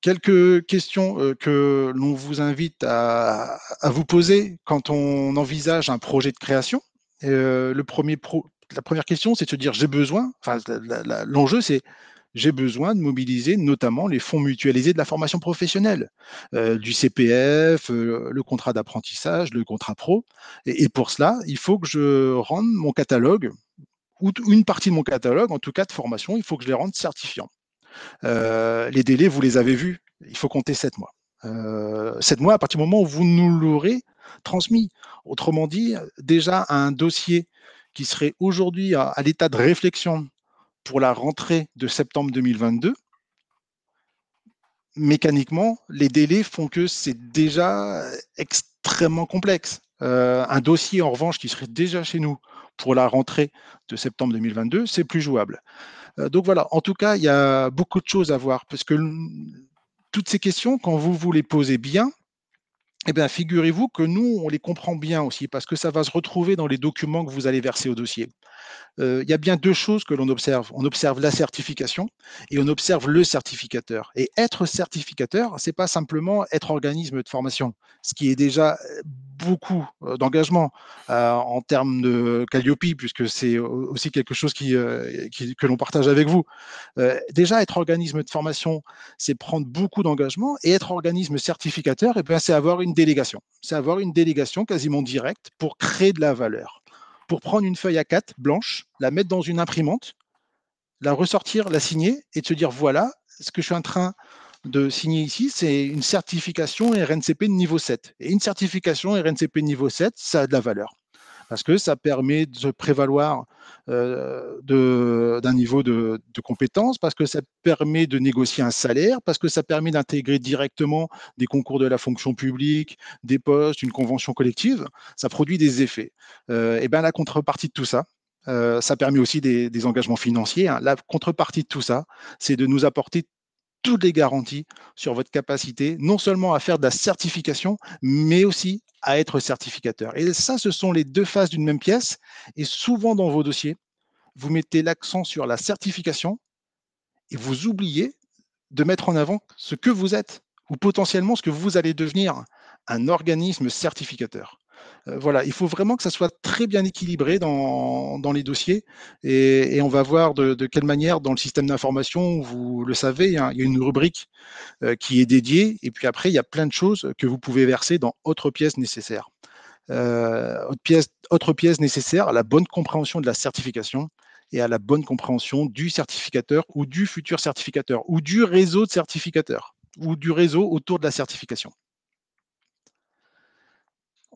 Quelques questions euh, que l'on vous invite à, vous poser quand on envisage un projet de création. Euh, la première question, c'est de se dire j'ai besoin, l'enjeu, c'est j'ai besoin de mobiliser notamment les fonds mutualisés de la formation professionnelle, euh, du CPF, euh, le contrat d'apprentissage, le contrat pro. Et, pour cela, il faut que je rende mon catalogue, ou une partie de mon catalogue, en tout cas de formation, il faut que je les rende certifiants. Euh, les délais, vous les avez vus, il faut compter sept mois. Sept mois à partir du moment où vous nous l'aurez transmis. Autrement dit, déjà un dossier qui serait aujourd'hui à l'état de réflexion pour la rentrée de septembre 2022, mécaniquement, les délais font que c'est déjà extrêmement complexe. Euh, un dossier, en revanche, qui serait déjà chez nous pour la rentrée de septembre 2022, c'est plus jouable. Euh, donc voilà, en tout cas, il y a beaucoup de choses à voir, parce que toutes ces questions, quand vous vous les posez bien, eh bien, figurez-vous que nous, on les comprend bien aussi, parce que ça va se retrouver dans les documents que vous allez verser au dossier. Euh, il y a bien deux choses que l'on observe. On observe la certification et on observe le certificateur. Et être certificateur, c'est pas simplement être organisme de formation, ce qui est déjà beaucoup d'engagement en termes de Calliope, puisque c'est aussi quelque chose qui, que l'on partage avec vous. déjà, être organisme de formation, c'est prendre beaucoup d'engagement, et être organisme certificateur, eh c'est avoir une délégation. C'est avoir une délégation quasiment directe pour créer de la valeur pour prendre une feuille A4 blanche, la mettre dans une imprimante, la ressortir, la signer et de se dire voilà, ce que je suis en train de signer ici, c'est une certification RNCP de niveau 7. Et une certification RNCP niveau 7, ça a de la valeur parce que ça permet de se prévaloir euh, d'un niveau de, compétence, parce que ça permet de négocier un salaire, parce que ça permet d'intégrer directement des concours de la fonction publique, des postes, une convention collective, ça produit des effets. Euh, et bien la contrepartie de tout ça, euh, ça permet aussi des, des engagements financiers. Hein. La contrepartie de tout ça, c'est de nous apporter toutes les garanties sur votre capacité, non seulement à faire de la certification, mais aussi à être certificateur. Et ça, ce sont les deux faces d'une même pièce. Et souvent dans vos dossiers, vous mettez l'accent sur la certification et vous oubliez de mettre en avant ce que vous êtes ou potentiellement ce que vous allez devenir, un organisme certificateur. Euh, voilà, il faut vraiment que ça soit très bien équilibré dans, les dossiers et, on va voir de, quelle manière dans le système d'information, vous le savez, hein, il y a une rubrique euh, qui est dédiée et puis après, il y a plein de choses que vous pouvez verser dans autres pièces nécessaires. Euh, autre, pièce, autre pièce nécessaire à la bonne compréhension de la certification et à la bonne compréhension du certificateur ou du futur certificateur ou du réseau de certificateurs ou du réseau autour de la certification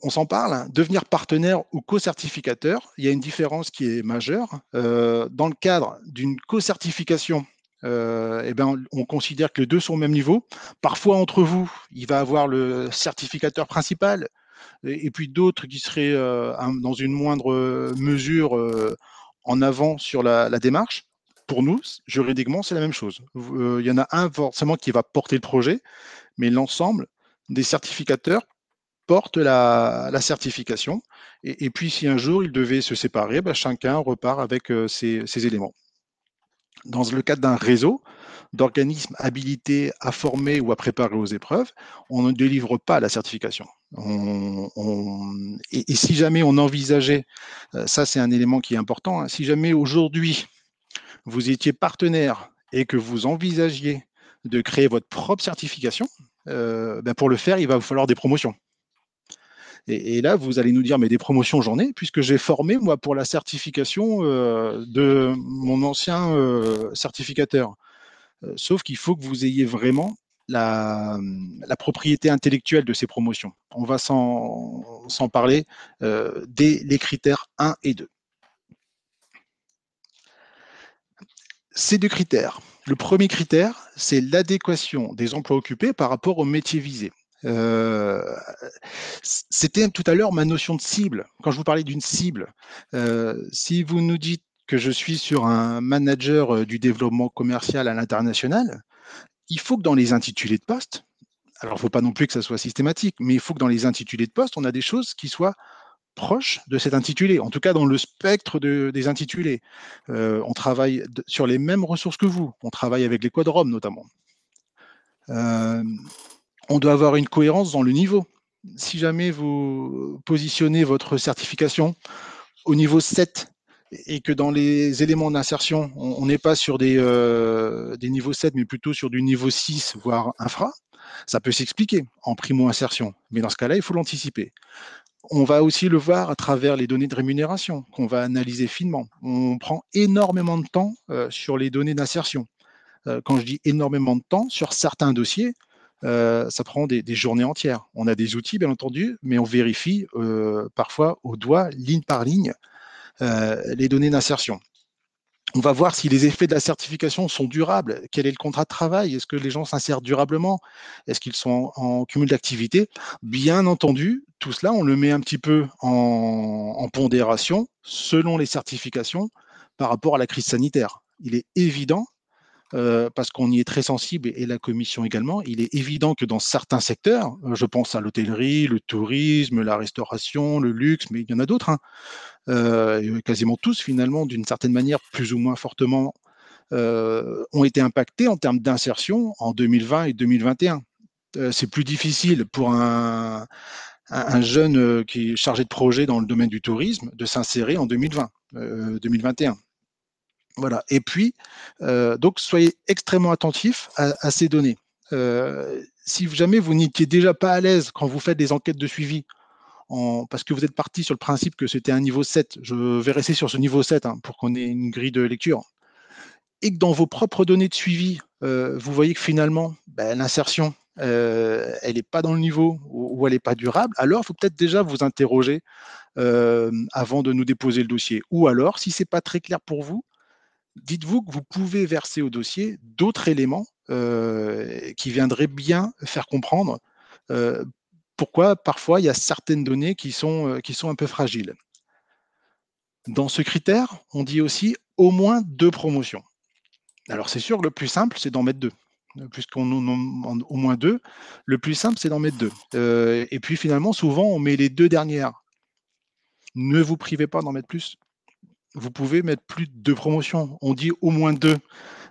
on s'en parle, hein. devenir partenaire ou co-certificateur, il y a une différence qui est majeure. Euh, dans le cadre d'une co-certification, euh, eh ben, on considère que les deux sont au même niveau. Parfois, entre vous, il va avoir le certificateur principal et, puis d'autres qui seraient euh, dans une moindre mesure en avant sur la, la, démarche. Pour nous, juridiquement, c'est la même chose. il y en a un forcément qui va porter le projet, mais l'ensemble des certificateurs porte la, certification. Et, puis, si un jour il devait se séparer, ben, chacun repart avec euh, ses, éléments. Dans le cadre d'un réseau d'organismes habilités à former ou à préparer aux épreuves, on ne délivre pas la certification. et, si jamais on envisageait, euh, ça c'est un élément qui est important, hein, si jamais aujourd'hui vous étiez partenaire et que vous envisagiez de créer votre propre certification, euh, ben, pour le faire, il va vous falloir des promotions. Et, là, vous allez nous dire, mais des promotions, j'en ai, puisque j'ai formé, moi, pour la certification euh, de mon ancien euh, certificateur. Euh, sauf qu'il faut que vous ayez vraiment la, propriété intellectuelle de ces promotions. On va s'en parler dès les critères 1 et 2. Ces deux critères. Le premier critère, c'est l'adéquation des emplois occupés par rapport au métier visé. Euh, c'était tout à l'heure ma notion de cible. Quand je vous parlais d'une cible, euh, si vous nous dites que je suis sur un manager euh, du développement commercial à l'international, il faut que dans les intitulés de poste, alors il ne faut pas non plus que ça soit systématique, mais il faut que dans les intitulés de poste, on a des choses qui soient proches de cet intitulé, en tout cas dans le spectre des intitulés. on travaille sur les mêmes ressources que vous, on travaille avec les quadromes notamment on doit avoir une cohérence dans le niveau. Si jamais vous positionnez votre certification au niveau 7 et que dans les éléments d'insertion, on n'est pas sur des, euh, niveaux 7, mais plutôt sur du niveau 6, voire infra, ça peut s'expliquer en primo-insertion. Mais dans ce cas-là, il faut l'anticiper. On va aussi le voir à travers les données de rémunération qu'on va analyser finement. On prend énormément de temps euh, sur les données d'insertion. Euh, quand je dis énormément de temps, sur certains dossiers, euh, ça prend des, journées entières. On a des outils, bien entendu, mais on vérifie euh, parfois au doigt, ligne par ligne, euh, les données d'insertion. On va voir si les effets de la certification sont durables. Quel est le contrat de travail? Est-ce que les gens s'insèrent durablement? Est-ce qu'ils sont en, cumul d'activité Bien entendu, tout cela, on le met un petit peu en pondération selon les certifications par rapport à la crise sanitaire. Il est évident parce qu'on y est très sensible et la commission également. Il est évident que dans certains secteurs, je pense à l'hôtellerie, le tourisme, la restauration, le luxe, mais il y en a d'autres, hein, quasiment tous finalement, d'une certaine manière, plus ou moins fortement, ont été impactés en termes d'insertion en 2020 et 2021. C'est plus difficile pour un, un, jeune qui est chargé de projet dans le domaine du tourisme de s'insérer en 2020, 2021. Voilà. Et puis, euh, donc, soyez extrêmement attentifs à, ces données. Euh, si jamais vous n'étiez déjà pas à l'aise quand vous faites des enquêtes de suivi, parce que vous êtes parti sur le principe que c'était un niveau 7, je vais rester sur ce niveau 7 hein, pour qu'on ait une grille de lecture, et que dans vos propres données de suivi, euh, vous voyez que finalement, ben, l'insertion, elle n'est pas dans le niveau ou, elle n'est pas durable, alors il faut peut-être déjà vous interroger avant de nous déposer le dossier. Ou alors, si ce n'est pas très clair pour vous, dites-vous que vous pouvez verser au dossier d'autres éléments euh, qui viendraient bien faire comprendre euh, pourquoi parfois il y a certaines données qui sont, euh, qui sont un peu fragiles. Dans ce critère, on dit aussi au moins deux promotions. Alors c'est sûr, le plus simple, c'est d'en mettre deux. Puisqu'on en au moins deux, le plus simple, c'est d'en mettre deux. et puis finalement, souvent, on met les deux dernières. Ne vous privez pas d'en mettre plus vous pouvez mettre plus de deux promotions. On dit au moins deux.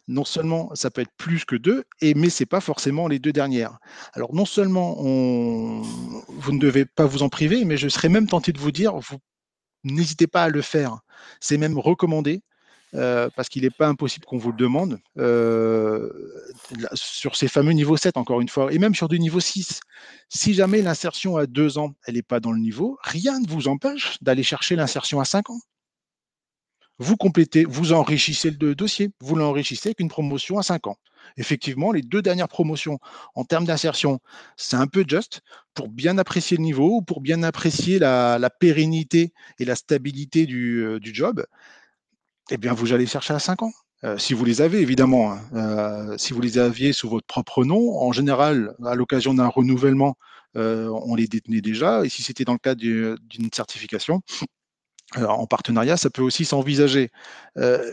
Non seulement ça peut être plus que deux, mais ce n'est pas forcément les deux dernières. Alors non seulement vous ne devez pas vous en priver, mais je serais même tenté de vous dire, n'hésitez pas à le faire. C'est même recommandé. Euh, parce qu'il n'est pas impossible qu'on vous le demande, euh, sur ces fameux niveaux 7, encore une fois, et même sur du niveau 6. Si jamais l'insertion à 2 ans, elle n'est pas dans le niveau, rien ne vous empêche d'aller chercher l'insertion à 5 ans. Vous complétez, vous enrichissez le dossier, vous l'enrichissez avec une promotion à 5 ans. Effectivement, les deux dernières promotions en termes d'insertion, c'est un peu juste pour bien apprécier le niveau, pour bien apprécier la, pérennité et la stabilité du, euh, job eh bien, vous allez chercher à 5 ans. Euh, si vous les avez, évidemment. Hein. Euh, si vous les aviez sous votre propre nom, en général, à l'occasion d'un renouvellement, on les détenait déjà. Et si c'était dans le cadre d'une certification, en partenariat, ça peut aussi s'envisager.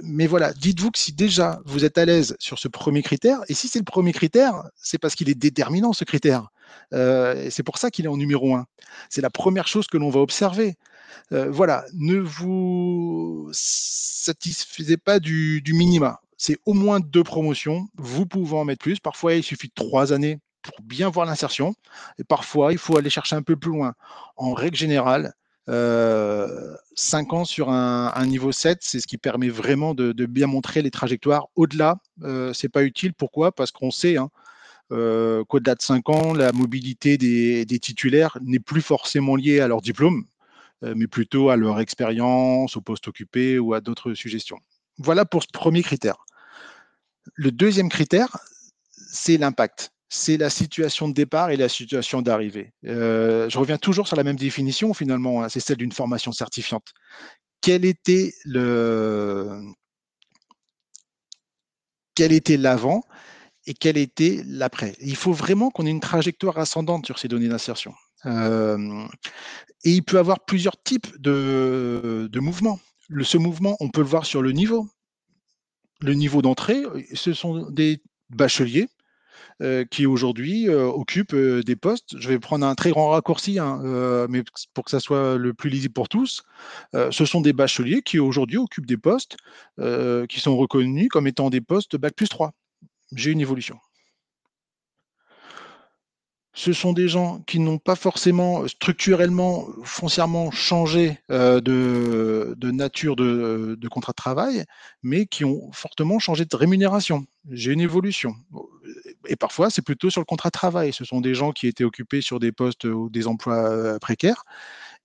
mais voilà, dites-vous que si déjà vous êtes à l'aise sur ce premier critère, et si c'est le premier critère, c'est parce qu'il est déterminant, ce critère. c'est pour ça qu'il est en numéro un. C'est la première chose que l'on va observer. Euh, voilà, ne vous satisfaisez pas du, minima. C'est au moins deux promotions. Vous pouvez en mettre plus. Parfois, il suffit de trois années pour bien voir l'insertion. Et parfois, il faut aller chercher un peu plus loin. En règle générale, euh, 5 ans sur un, niveau 7, c'est ce qui permet vraiment de, bien montrer les trajectoires. Au-delà, euh, c'est pas utile. Pourquoi? Parce qu'on sait hein, euh, qu'au-delà de 5 ans, la mobilité des titulaires n'est plus forcément liée à leur diplôme. Euh, mais plutôt à leur expérience, au poste occupé ou à d'autres suggestions. Voilà pour ce premier critère. Le deuxième critère, c'est l'impact. C'est la situation de départ et la situation d'arrivée. Euh, je reviens toujours sur la même définition finalement, hein, c'est celle d'une formation certifiante. Quel était l'avant et quel était l'après? Il faut vraiment qu'on ait une trajectoire ascendante sur ces données d'insertion. Euh, et il peut avoir plusieurs types de, mouvements. Le, ce mouvement, on peut le voir sur le niveau. Le niveau d'entrée, ce sont des bacheliers euh, qui aujourd'hui euh, occupent des postes. Je vais prendre un très grand raccourci, hein, mais pour que ça soit le plus lisible pour tous. ce sont des bacheliers qui aujourd'hui occupent des postes qui sont reconnus comme étant des postes Bac plus 3. J'ai une évolution ce sont des gens qui n'ont pas forcément euh, structurellement, foncièrement changé euh, de, nature de, contrat de travail, mais qui ont fortement changé de rémunération. J'ai une évolution. Et parfois, c'est plutôt sur le contrat de travail. Ce sont des gens qui étaient occupés sur des postes ou des emplois précaires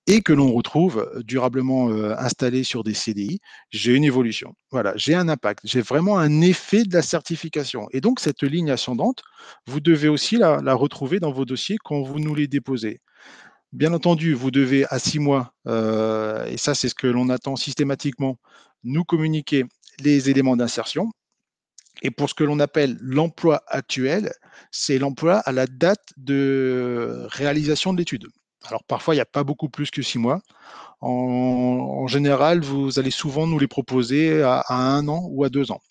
et que l'on retrouve durablement installé sur des CDI, j'ai une évolution. Voilà, j'ai un impact, j'ai vraiment un effet de la certification. Et donc, cette ligne ascendante, vous devez aussi la, retrouver dans vos dossiers quand vous nous les déposez. Bien entendu, vous devez à six mois, et ça c'est ce que l'on attend systématiquement, nous communiquer les éléments d'insertion. Et pour ce que l'on appelle l'emploi actuel, c'est l'emploi à la date de réalisation de l'étude. Alors parfois, il n'y a pas beaucoup plus que six mois. En, général, vous allez souvent nous les proposer à, un an ou à deux ans.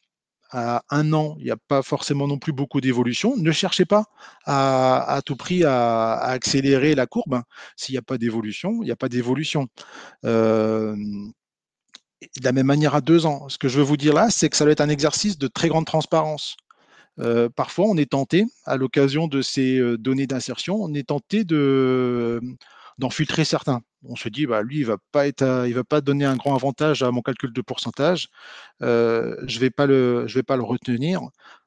À un an, il n'y a pas forcément non plus beaucoup d'évolution. Ne cherchez pas à, tout prix à, accélérer la courbe. S'il n'y a pas d'évolution, il n'y a pas d'évolution. Euh, de la même manière à deux ans. Ce que je veux vous dire là, c'est que ça va être un exercice de très grande transparence. Euh, parfois, on est tenté, à l'occasion de ces euh, données d'insertion, on est tenté de, d'en filtrer certains. On se dit, bah, lui, il il va pas donner un grand avantage à mon calcul de pourcentage. Euh, je je vais pas le retenir.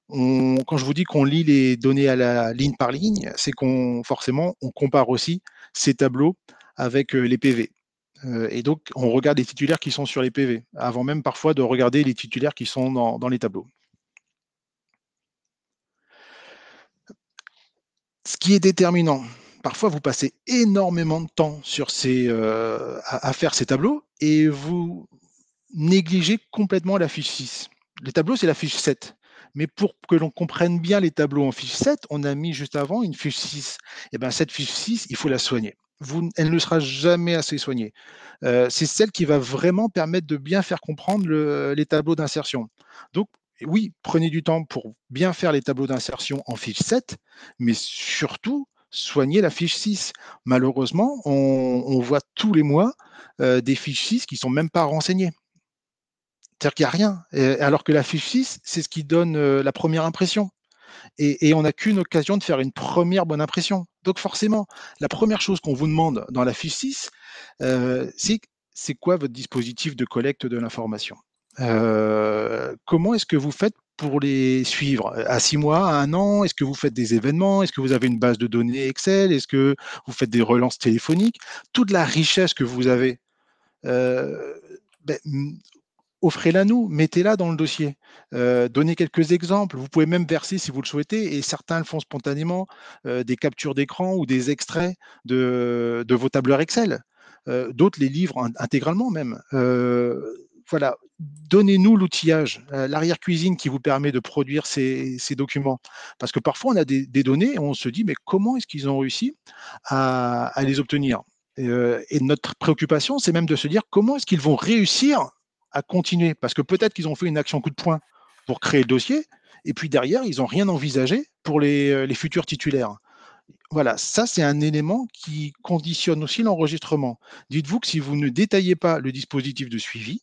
quand je vous dis qu'on lit les données à la ligne par ligne, c'est qu'on forcément on compare aussi ces tableaux avec les PV. Et donc on regarde les titulaires qui sont sur les PV, avant même parfois de regarder les titulaires qui sont dans les tableaux. Ce qui est déterminant, parfois vous passez énormément de temps euh, à, faire ces tableaux et vous négligez complètement la fiche 6. Les tableaux, c'est la fiche 7. Mais pour que l'on comprenne bien les tableaux en fiche 7, on a mis juste avant une fiche 6. Et eh bien cette fiche 6, il faut la soigner. Elle ne sera jamais assez soignée. C'est celle qui va vraiment permettre de bien faire comprendre les tableaux d'insertion. Donc, oui, prenez du temps pour bien faire les tableaux d'insertion en fiche 7, mais surtout, soignez la fiche 6. Malheureusement, on, voit tous les mois des fiches 6 qui ne sont même pas renseignées. C'est-à-dire qu'il n'y a rien. alors que la fiche 6, c'est ce qui donne la première impression. Et, on n'a qu'une occasion de faire une première bonne impression. Donc forcément, la première chose qu'on vous demande dans la fiche 6, c'est c'est quoi votre dispositif de collecte de l'information? Comment est-ce que vous faites pour les suivre? À six mois, à un an? Est-ce que vous faites des événements? Est-ce que vous avez une base de données Excel? Est-ce que vous faites des relances téléphoniques? Toute la richesse que vous avez, ben, offrez-la nous, mettez-la dans le dossier, donnez quelques exemples. Vous pouvez même verser, si vous le souhaitez, et certains le font spontanément, des captures d'écran ou des extraits de, vos tableurs Excel. D'autres les livrent intégralement même voilà, donnez-nous l'outillage, euh, l'arrière-cuisine qui vous permet de produire ces, documents. Parce que parfois, on a des, données et on se dit, mais comment est-ce qu'ils ont réussi à, les obtenir? Euh, et, notre préoccupation, c'est même de se dire, comment est-ce qu'ils vont réussir à continuer Parce que peut-être qu'ils ont fait une action coup de poing pour créer le dossier, et puis derrière, ils n'ont rien envisagé pour les, euh, les futurs titulaires. Voilà, ça c'est un élément qui conditionne aussi l'enregistrement. Dites-vous que si vous ne détaillez pas le dispositif de suivi,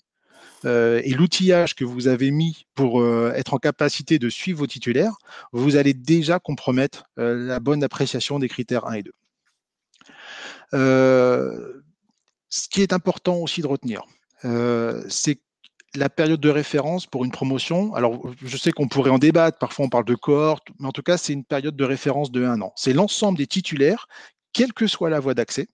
euh, et l'outillage que vous avez mis pour euh, être en capacité de suivre vos titulaires, vous allez déjà compromettre la bonne appréciation des critères 1 et 2. ce qui est important aussi de retenir, c'est la période de référence pour une promotion. Alors, je sais qu'on pourrait en débattre, parfois on parle de cohorte, mais en tout cas, c'est une période de référence de un an. C'est l'ensemble des titulaires, quelle que soit la voie d'accès,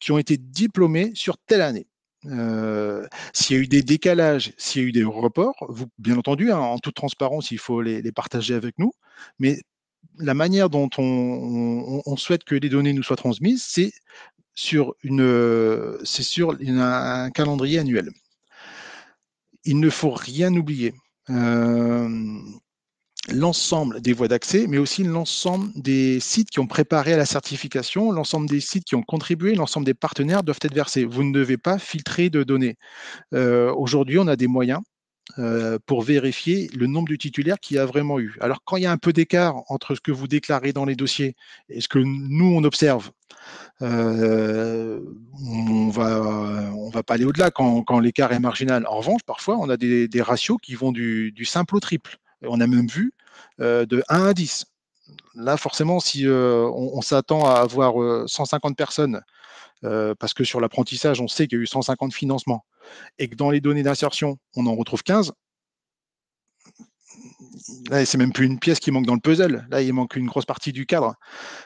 qui ont été diplômés sur telle année. Euh, s'il y a eu des décalages, s'il y a eu des reports, bien entendu, hein, en toute transparence, il faut les, partager avec nous. Mais la manière dont on, souhaite que les données nous soient transmises, c'est sur, une, c'est sur un calendrier annuel. Il ne faut rien oublier. Euh, l'ensemble des voies d'accès, mais aussi l'ensemble des sites qui ont préparé à la certification, l'ensemble des sites qui ont contribué, l'ensemble des partenaires doivent être versés. Vous ne devez pas filtrer de données. Euh, aujourd'hui, on a des moyens euh, pour vérifier le nombre de titulaires qu'il y a vraiment eu. Alors, quand il y a un peu d'écart entre ce que vous déclarez dans les dossiers et ce que nous, on observe, euh, on va, on va pas aller au-delà quand, l'écart est marginal. En revanche, parfois, on a des, ratios qui vont du simple au triple. On a même vu euh, de 1 à 10. Là, forcément, si on, s'attend à avoir 150 euh, parce que sur l'apprentissage, on sait qu'il y a eu 150 financements, et que dans les données d'insertion, on en retrouve 15, là, c'est même plus une pièce qui manque dans le puzzle. Là, il manque une grosse partie du cadre.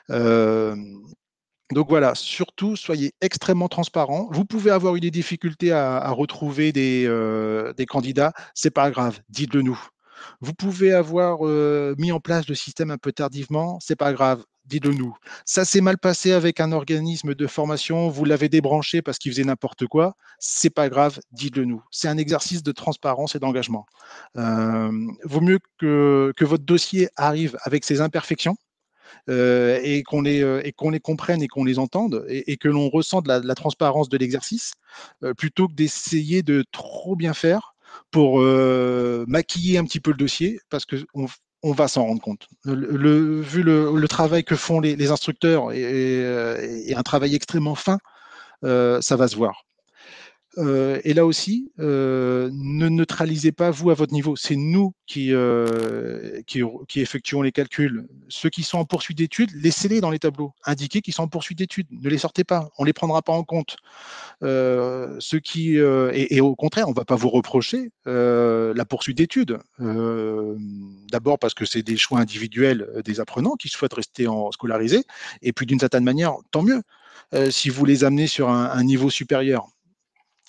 donc voilà, surtout, soyez extrêmement transparents. Vous pouvez avoir eu des difficultés à, retrouver des, des candidats. Pas grave, dites-le nous. Vous pouvez avoir mis en place le système un peu tardivement, c'est pas grave, dites-le nous. Ça s'est mal passé avec un organisme de formation, vous l'avez débranché parce qu'il faisait n'importe quoi, c'est pas grave, dites-le nous. C'est un exercice de transparence et d'engagement. vaut mieux que, votre dossier arrive avec ses imperfections. et qu'on les, comprenne et qu'on les entende et, que l'on ressente la, transparence de l'exercice plutôt que d'essayer de trop bien faire pour euh, maquiller un petit peu le dossier, parce qu'on on va s'en rendre compte. Vu le, travail que font les, instructeurs et, et, un travail extrêmement fin, euh, ça va se voir. Euh, et là aussi, euh, ne neutralisez pas vous à votre niveau. C'est nous qui, euh, qui, qui, effectuons les calculs. Ceux qui sont en poursuite d'études, laissez-les dans les tableaux. Indiquez qu'ils sont en poursuite d'études. Ne les sortez pas. On ne les prendra pas en compte. ceux qui, et, au contraire, on ne va pas vous reprocher la poursuite d'études. D'abord parce que c'est des choix individuels des apprenants qui souhaitent rester en scolarisés. Et puis d'une certaine manière, tant mieux. si vous les amenez sur un niveau supérieur.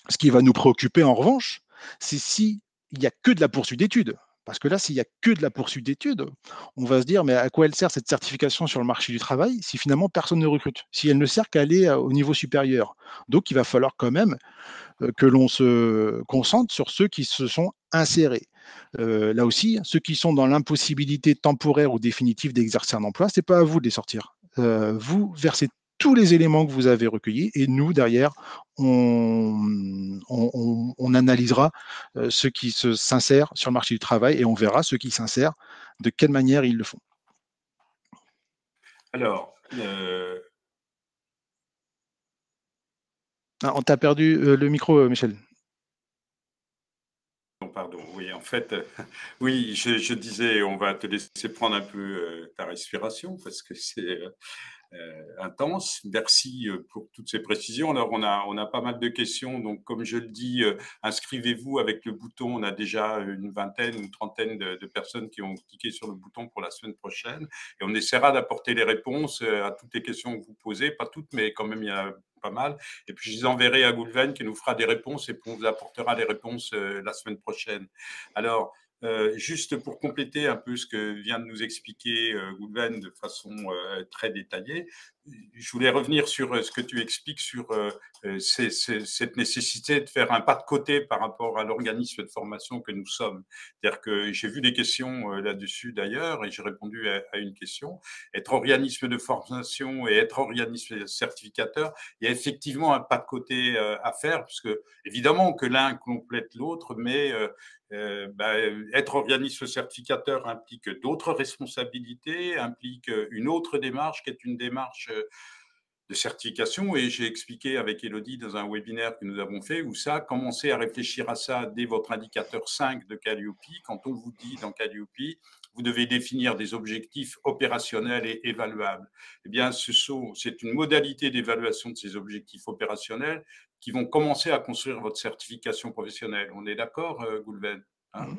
Ce qui va nous préoccuper en revanche, c'est s'il n'y a que de la poursuite d'études. Parce que là, s'il n'y a que de la poursuite d'études, on va se dire, mais à quoi elle sert cette certification sur le marché du travail si finalement personne ne recrute, si elle ne sert qu'à aller euh, au niveau supérieur? Donc, il va falloir quand même euh, que l'on se concentre sur ceux qui se sont insérés. Euh, là aussi, ceux qui sont dans l'impossibilité temporaire ou définitive d'exercer un emploi, ce n'est pas à vous de les sortir. vous versez tous les éléments que vous avez recueillis et nous, derrière, on, on, analysera euh, ceux qui se s'insèrent sur le marché du travail et on verra ceux qui s'insèrent, de quelle manière ils le font. Alors, euh, ah, on t'a perdu euh, le micro, Michel. Pardon. en fait, oui, je, disais, on va te laisser prendre un peu ta respiration parce que c'est intense. Merci euh, pour toutes ces précisions. Alors, on a, on a pas mal de questions. Donc, comme je le dis, euh, inscrivez-vous avec le bouton. On a déjà une vingtaine, une trentaine de, personnes qui ont cliqué sur le bouton pour la semaine prochaine. Et on essaiera d'apporter les réponses à toutes les questions que vous posez. Pas toutes, mais quand même, il y a pas mal. Et puis, je les enverrai à Goulven qui nous fera des réponses et puis on vous apportera les réponses la semaine prochaine. Alors, euh, juste pour compléter un peu ce que vient de nous expliquer euh, de façon euh, très détaillée, je voulais revenir sur euh, ce que tu expliques sur cette nécessité de faire un pas de côté par rapport à l'organisme de formation que nous sommes. C'est-à-dire que j'ai vu des questions là-dessus d'ailleurs et j'ai répondu à, une question. Être organisme de formation et être organisme certificateur, il y a effectivement un pas de côté à faire, puisque évidemment que l'un complète l'autre, mais euh, bah, être organisme certificateur implique d'autres responsabilités, implique une autre démarche qui est une démarche euh, de certification. Et j'ai expliqué avec Elodie dans un webinaire que nous avons fait où ça, commencez à réfléchir à ça dès votre indicateur 5 de Calliope. Quand on vous dit dans Calliope, vous devez définir des objectifs opérationnels et évaluables. Eh bien, c'est une modalité d'évaluation de ces objectifs opérationnels qui vont commencer à construire votre certification professionnelle. On est d'accord, euh, Goulven hein? Mmh,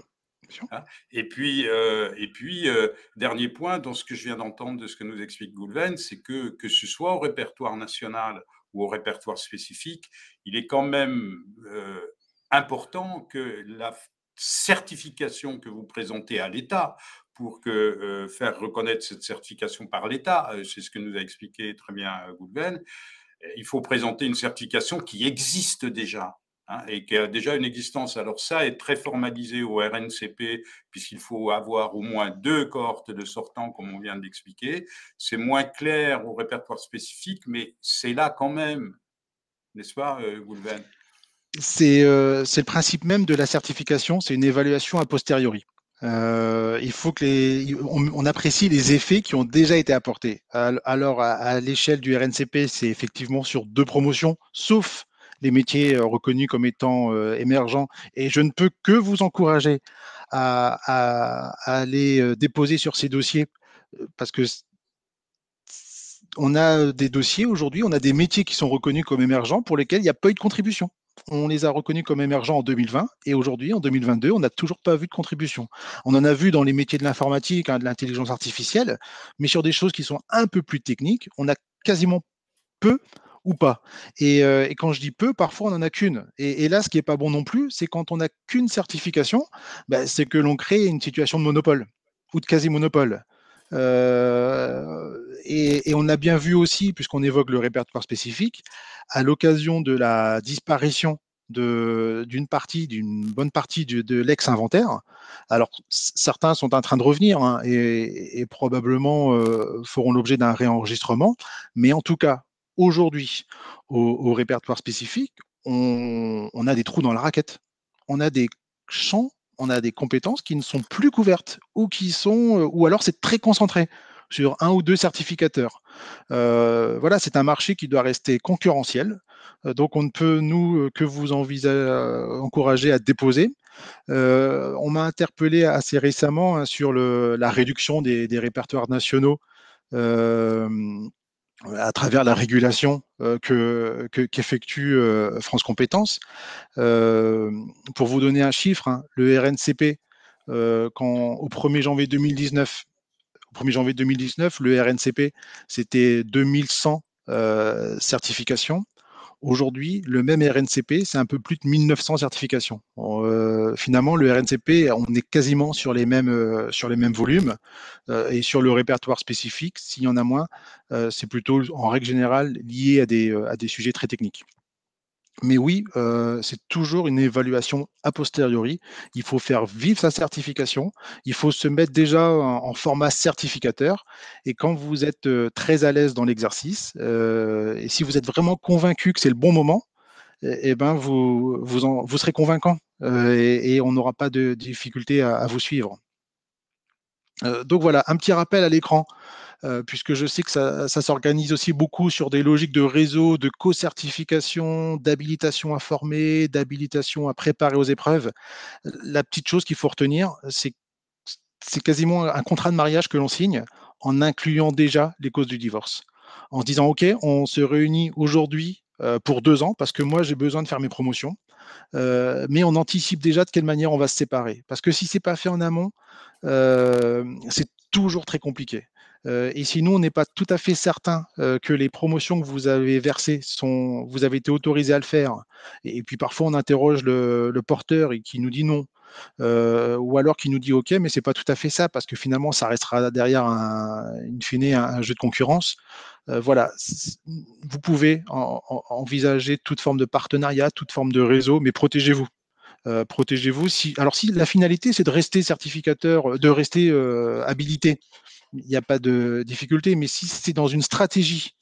hein et puis, euh, et puis euh, dernier point, dans ce que je viens d'entendre de ce que nous explique Goulven, c'est que que ce soit au répertoire national ou au répertoire spécifique, il est quand même important que la certification que vous présentez à l'État pour que, faire reconnaître cette certification par l'État, c'est ce que nous a expliqué très bien Goulven, il faut présenter une certification qui existe déjà. Hein, et qui a déjà une existence. Alors ça est très formalisé au RNCP, puisqu'il faut avoir au moins deux cohortes de sortants, comme on vient d'expliquer. C'est moins clair au répertoire spécifique, mais c'est là quand même, n'est-ce pas, euh, Goulven euh, C'est le principe même de la certification, c'est une évaluation a posteriori. Euh, il faut que les, on, apprécie les effets qui ont déjà été apportés. Alors, à, l'échelle du RNCP, c'est effectivement sur deux promotions, sauf les métiers euh, reconnus comme étant euh, émergents. Et je ne peux que vous encourager à, à, aller déposer sur ces dossiers parce que on a des dossiers aujourd'hui, on a des métiers qui sont reconnus comme émergents pour lesquels il n'y a pas eu de contribution on les a reconnus comme émergents en 2020 et aujourd'hui, en 2022, on n'a toujours pas vu de contribution. On en a vu dans les métiers de l'informatique, hein, de l'intelligence artificielle, mais sur des choses qui sont un peu plus techniques, on a quasiment peu ou pas. Euh, et, quand je dis peu, parfois on n'en a qu'une. Et, là, ce qui n'est pas bon non plus, c'est quand on n'a qu'une certification, bah, c'est que l'on crée une situation de monopole ou de quasi-monopole. Euh, et, on a bien vu aussi, puisqu'on évoque le répertoire spécifique, à l'occasion de la disparition d'une partie, d'une bonne partie de, l'ex-inventaire. Alors, certains sont en train de revenir hein, et, probablement euh, feront l'objet d'un réenregistrement, mais en tout cas, aujourd'hui, au, répertoire spécifique, on, a des trous dans la raquette. On a des champs on a des compétences qui ne sont plus couvertes ou qui sont, euh, ou alors c'est très concentré sur un ou deux certificateurs. Euh, voilà, c'est un marché qui doit rester concurrentiel. Euh, donc on ne peut nous que vous encourager à déposer. on m'a interpellé assez récemment hein, sur la réduction des, répertoires nationaux à travers la régulation euh, que qu'effectue euh, France Compétences. Euh, pour vous donner un chiffre, hein, le RNCP, quand, au 1er janvier 2019, au 1er janvier 2019, le RNCP, c'était 2100 certifications. Aujourd'hui, le même RNCP, c'est un peu plus de 1900 certifications. Euh, finalement, le RNCP, on est quasiment sur les mêmes, euh, sur les mêmes volumes. Euh, et sur le répertoire spécifique, s'il y en a moins, c'est plutôt en règle générale lié à des, à des sujets très techniques. Mais oui, euh, c'est toujours une évaluation a posteriori. Il faut faire vivre sa certification. Il faut se mettre déjà en, format certificateur. Et quand vous êtes euh, très à l'aise dans l'exercice, euh, et si vous êtes vraiment convaincu que c'est le bon moment, eh, eh ben vous, vous, vous serez convaincant et, on n'aura pas de difficulté à, vous suivre. donc voilà, un petit rappel à l'écran. Puisque je sais que ça, s'organise aussi beaucoup sur des logiques de réseau, de co-certification, d'habilitation à former, d'habilitation à préparer aux épreuves. La petite chose qu'il faut retenir, c'est c'est quasiment un contrat de mariage que l'on signe en incluant déjà les causes du divorce. En se disant, OK, on se réunit aujourd'hui pour deux ans parce que moi, j'ai besoin de faire mes promotions. Mais on anticipe déjà de quelle manière on va se séparer. Parce que si c'est pas fait en amont, c'est toujours très compliqué. et si nous, on n'est pas tout à fait certain que les promotions que vous avez versées sont, vous avez été autorisé à le faire, et, puis parfois on interroge le, porteur et qui nous dit non, ou alors qui nous dit OK, mais c'est pas tout à fait ça, parce que finalement, ça restera derrière un, in fine un, jeu de concurrence. voilà, vous pouvez envisager toute forme de partenariat, toute forme de réseau, mais protégez-vous. Euh, protégez-vous. Si, alors si la finalité c'est de rester certificateur, de rester euh, habilité, il n'y a pas de difficulté. Mais si c'est dans une stratégie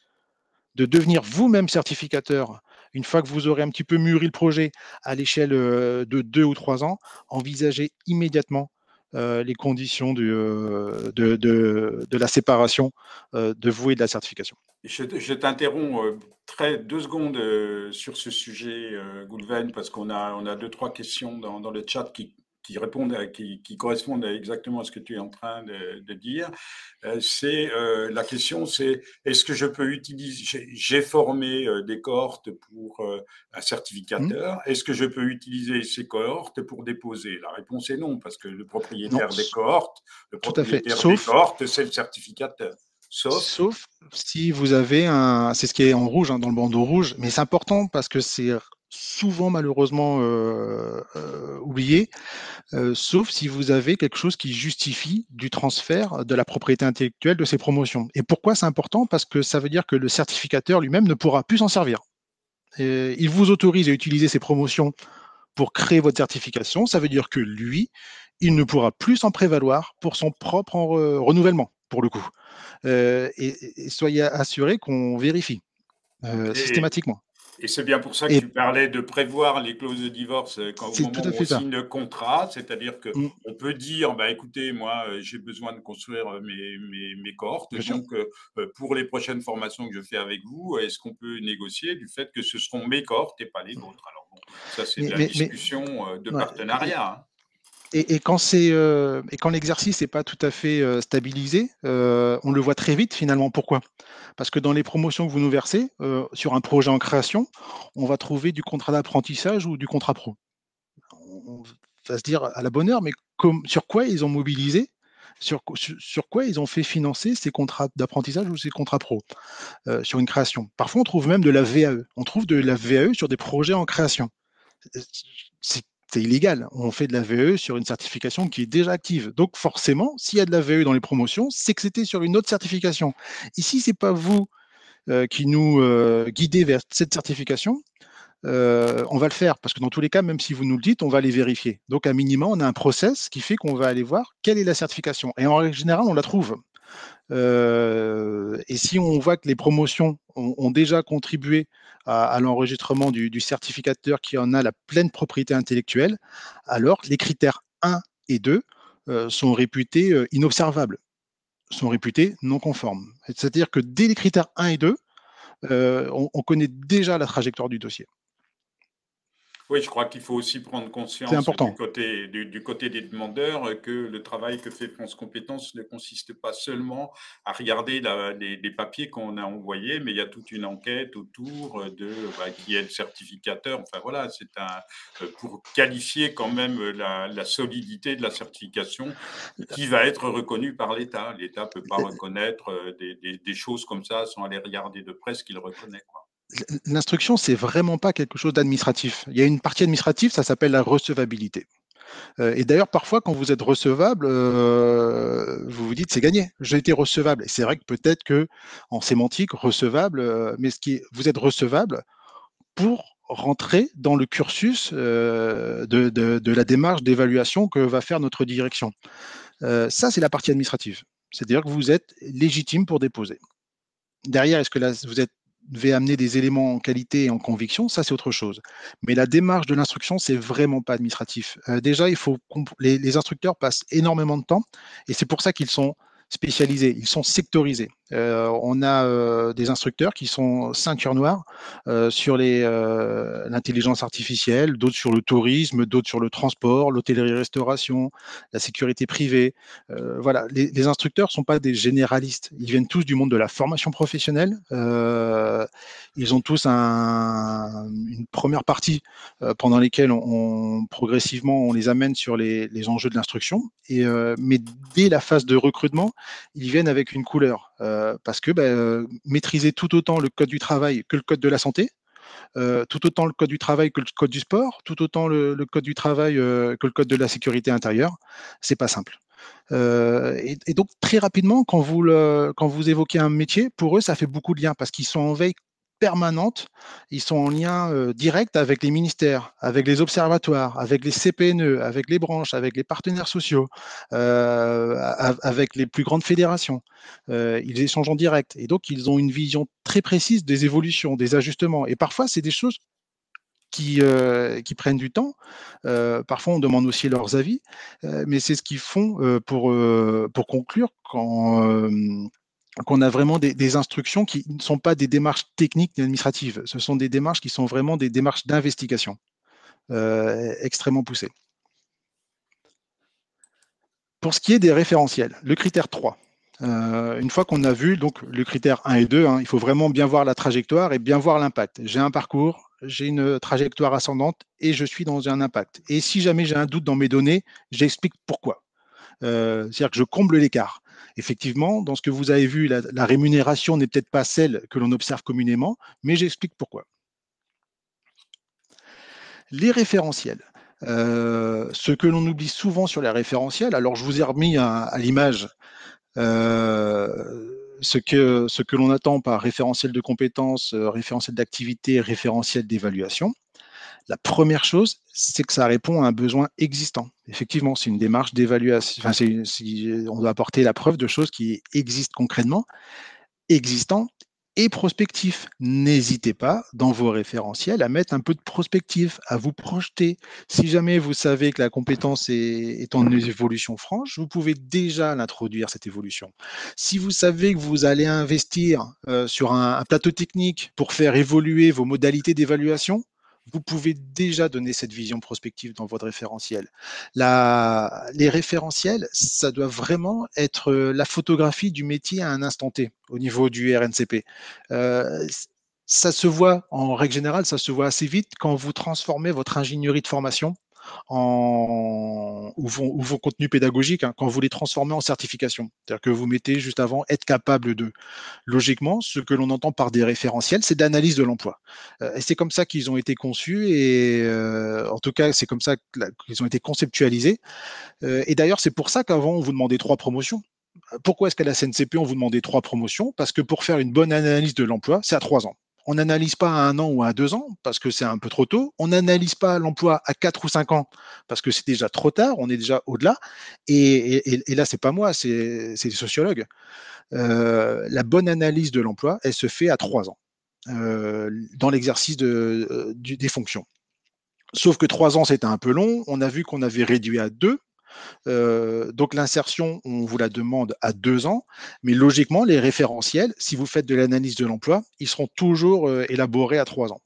de devenir vous-même certificateur, une fois que vous aurez un petit peu mûri le projet à l'échelle euh, de deux ou trois ans, envisagez immédiatement les conditions de, de, de, la séparation de vous et de la certification. Je, t'interromps très deux secondes sur ce sujet, Goulven, parce qu'on a, on a deux, trois questions dans, dans le chat qui, qui répondent, qui, qui, correspondent exactement à ce que tu es en train de, dire. c'est la question, c'est est-ce que je peux utiliser J'ai formé des cohortes pour un mmh. certificateur. Est-ce que je peux utiliser ces cohortes pour déposer? La réponse est non, parce que le propriétaire des cohortes, le propriétaire des cohortes, c'est le certificateur. Sauf, si vous avez un, c'est ce qui est en rouge, hein, dans le bandeau rouge, mais c'est important parce que c'est souvent malheureusement euh, euh, oublié, euh, sauf si vous avez quelque chose qui justifie du transfert de la propriété intellectuelle de ces promotions. Et pourquoi c'est important? Parce que ça veut dire que le certificateur lui-même ne pourra plus s'en servir. il vous autorise à utiliser ces promotions pour créer votre certification. Ça veut dire que lui, il ne pourra plus s'en prévaloir pour son propre renouvellement, pour le coup. Et, soyez assurés qu'on vérifie systématiquement. Et c'est bien pour ça que tu parlais de prévoir les clauses de divorce euh, quand au moment où on signe le contrat, c'est-à-dire qu'on mm. peut dire, bah, écoutez, moi j'ai besoin de construire mes, mes, mes cohortes, donc pour les prochaines formations que je fais avec vous, est-ce qu'on peut négocier du fait que ce seront mes cohortes et pas les vôtres? Alors bon, ça c'est de la discussion de partenariat. Et, quand euh, quand l'exercice n'est pas tout à fait euh, stabilisé, euh, on le voit très vite finalement. Pourquoi? Parce que dans les promotions que vous nous versez sur un projet en création, on va trouver du contrat d'apprentissage ou du contrat pro. On va se dire à la bonne heure, mais sur quoi ils ont mobilisé sur, sur, quoi ils ont fait financer ces contrats d'apprentissage ou ces contrats pro sur une création? Parfois, on trouve même de la VAE. On trouve de la VAE sur des projets en création. C'est c'est illégal. On fait de la VE sur une certification qui est déjà active. Donc forcément, s'il y a de la VE dans les promotions, c'est que c'était sur une autre certification. Ici, c'est pas vous euh, qui nous euh, guidez vers cette certification. Euh, on va le faire parce que dans tous les cas, même si vous nous le dites, on va les vérifier. Donc à minima, on a un process qui fait qu'on va aller voir quelle est la certification. Et en règle générale, on la trouve. Et si on voit que les promotions ont déjà contribué à, l'enregistrement du, certificateur qui en a la pleine propriété intellectuelle, alors les critères 1 et 2 euh, sont réputés euh, inobservables, sont réputés non conformes. C'est-à-dire que dès les critères 1 et 2, euh, on connaît déjà la trajectoire du dossier. Oui, je crois qu'il faut aussi prendre conscience du côté, du, côté des demandeurs que le travail que fait France Compétences ne consiste pas seulement à regarder les, papiers qu'on a envoyés, mais il y a toute une enquête autour de bah, qui est le certificateur. Enfin voilà, c'est un pour qualifier quand même la, solidité de la certification qui va être reconnue par l'État. L'État peut pas reconnaître euh, des, des, choses comme ça sans aller regarder de près ce qu'il reconnaît. Quoi l'instruction, c'est vraiment pas quelque chose d'administratif. Il y a une partie administrative, ça s'appelle la recevabilité. Euh, et d'ailleurs, parfois, quand vous êtes recevable, euh, vous vous dites c'est gagné, j'ai été recevable. Et c'est vrai que peut-être que en sémantique, recevable, euh, mais ce qui est, vous êtes recevable pour rentrer dans le cursus de, de, la démarche d'évaluation que va faire notre direction. ça, c'est la partie administrative. C'est-à-dire que vous êtes légitime pour déposer. Derrière, est-ce que là, vous êtes devez amener des éléments en qualité et en conviction, ça c'est autre chose. Mais la démarche de l'instruction, c'est vraiment pas administratif. Euh, déjà, il faut les, les, instructeurs passent énormément de temps et c'est pour ça qu'ils sont spécialisés, ils sont sectorisés. Euh, on a euh, des instructeurs qui sont ceinture noire euh, sur l'intelligence artificielle, d'autres sur le tourisme, d'autres sur le transport, l'hôtellerie-restauration, la sécurité privée. voilà, les, les instructeurs ne sont pas des généralistes. Ils viennent tous du monde de la formation professionnelle. ils ont tous un, une première partie pendant lesquelles on, progressivement on les amène sur les, les enjeux de l'instruction. Et mais dès la phase de recrutement, ils viennent avec une couleur. Euh, parce que ben, maîtriser tout autant le code du travail que le code de la santé, euh, tout autant le code du travail que le code du sport, tout autant le, code du travail que le code de la sécurité intérieure, c'est pas simple. Et, donc très rapidement, quand vous, quand vous évoquez un métier, pour eux, ça fait beaucoup de liens parce qu'ils sont en veille permanente. Ils sont en lien euh, direct avec les ministères, avec les observatoires, avec les CPNE, avec les branches, avec les partenaires sociaux, euh, avec les plus grandes fédérations. Euh, ils échangent en direct. Et donc, ils ont une vision très précise des évolutions, des ajustements. Et parfois, c'est des choses qui, qui, prennent du temps. parfois, on demande aussi leurs avis, mais c'est ce qu'ils font pour, pour conclure quand, qu'on a vraiment des, instructions qui ne sont pas des démarches techniques ni administratives. Ce sont des démarches qui sont vraiment des démarches d'investigation euh, extrêmement poussées. Pour ce qui est des référentiels, le critère 3. Euh, une fois qu'on a vu donc le critère 1 et 2, hein, il faut vraiment bien voir la trajectoire et bien voir l'impact. J'ai un parcours, j'ai une trajectoire ascendante et je suis dans un impact. Et si jamais j'ai un doute dans mes données, j'explique pourquoi. Euh, c'est-à-dire que je comble l'écart. Effectivement, dans ce que vous avez vu, la, rémunération n'est peut-être pas celle que l'on observe communément, mais j'explique pourquoi. Les référentiels. Euh, ce que l'on oublie souvent sur les référentiels, alors je vous ai remis à, l'image euh, ce que, ce que l'on attend par référentiel de compétences, référentiel d'activité, référentiel d'évaluation. La première chose, c'est que ça répond à un besoin existant. Effectivement, c'est une démarche d'évaluation. On doit apporter la preuve de choses qui existent concrètement, existants et prospectifs. N'hésitez pas dans vos référentiels à mettre un peu de prospectif, à vous projeter. Si jamais vous savez que la compétence est, en évolution franche, vous pouvez déjà l'introduire, cette évolution. Si vous savez que vous allez investir euh, sur un plateau technique pour faire évoluer vos modalités d'évaluation, vous pouvez déjà donner cette vision prospective dans votre référentiel. les référentiels, ça doit vraiment être euh, la photographie du métier à un instant T au niveau du RNCP. Euh, ça se voit, en règle générale, ça se voit assez vite quand vous transformez votre ingénierie de formation ou, vos, contenus pédagogiques hein, quand vous les transformez en certification. C'est-à-dire que vous mettez juste avant être capable de. Logiquement, ce que l'on entend par des référentiels, c'est d'analyse de l'emploi. Euh, et c'est comme ça qu'ils ont été conçus et euh, en tout cas, c'est comme ça qu'ils ont été conceptualisés. Euh, et d'ailleurs, c'est pour ça qu'avant, on vous demandait trois promotions. Pourquoi est-ce qu'à la CNCP, on vous demandait trois promotions? Parce que pour faire une bonne analyse de l'emploi, c'est à trois ans. On n'analyse pas à un an ou à deux ans parce que c'est un peu trop tôt. On n'analyse pas l'emploi à quatre ou cinq ans parce que c'est déjà trop tard. On est déjà au-delà. Et, et, et, là, c'est pas moi, c'est les sociologues. Euh, la bonne analyse de l'emploi, elle se fait à trois ans euh, dans l'exercice euh, des fonctions. Sauf que trois ans, c'était un peu long. On a vu qu'on avait réduit à deux euh, donc l'insertion, on vous la demande à deux ans, mais logiquement, les référentiels, si vous faites de l'analyse de l'emploi, ils seront toujours euh, élaborés à trois ans.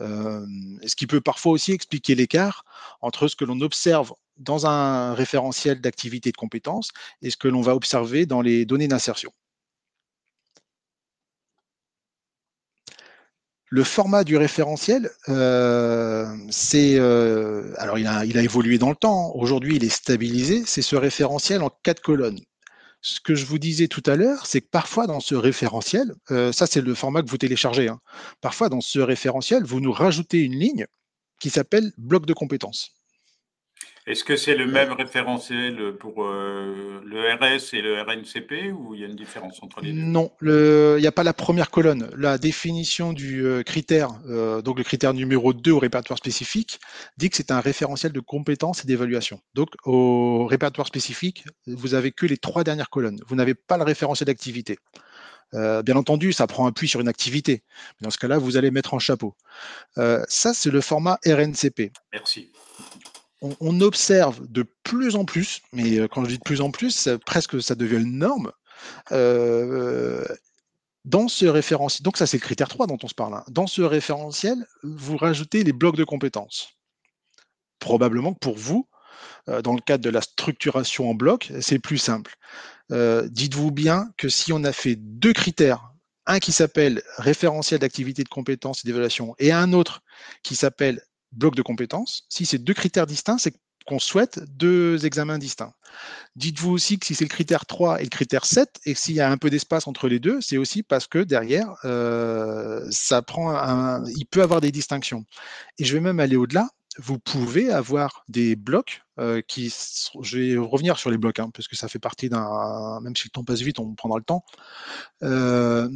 Euh, ce qui peut parfois aussi expliquer l'écart entre ce que l'on observe dans un référentiel d'activité de compétences et ce que l'on va observer dans les données d'insertion. Le format du référentiel, euh, c'est euh, alors il a, évolué dans le temps. Aujourd'hui, il est stabilisé. C'est ce référentiel en quatre colonnes. Ce que je vous disais tout à l'heure, c'est que parfois dans ce référentiel, euh, ça c'est le format que vous téléchargez. Hein, parfois dans ce référentiel, vous nous rajoutez une ligne qui s'appelle bloc de compétences. Est-ce que c'est le même référentiel pour euh, le RS et le RNCP ou il y a une différence entre les deux? Non, il n'y a pas la première colonne. La définition du euh, critère, euh, donc le critère numéro 2 au répertoire spécifique, dit que c'est un référentiel de compétences et d'évaluation. Donc au répertoire spécifique, vous avez que les trois dernières colonnes. Vous n'avez pas le référentiel d'activité. bien entendu, ça prend appui sur une activité. Mais dans ce cas-là, vous allez mettre en chapeau. ça, c'est le format RNCP. Merci. On, observe de plus en plus, mais quand je dis de plus en plus, presque ça devient une norme, dans ce référentiel, donc ça c'est le critère 3 dont on se parle, hein. dans ce référentiel, vous rajoutez les blocs de compétences. Probablement pour vous, dans le cadre de la structuration en bloc, c'est plus simple. Dites-vous bien que si on a fait deux critères, un qui s'appelle référentiel d'activité de compétences et d'évaluation et un autre qui s'appelle bloc de compétences, si c'est deux critères distincts, c'est qu'on souhaite deux examens distincts. Dites-vous aussi que si c'est le critère 3 et le critère 7, et s'il y a un peu d'espace entre les deux, c'est aussi parce que derrière, euh, ça prend il peut avoir des distinctions. Et je vais même aller au-delà. Vous pouvez avoir des blocs euh, qui, je vais revenir sur les blocs, hein, parce que ça fait partie d'un, même si le temps passe vite, on prendra le temps. Euh,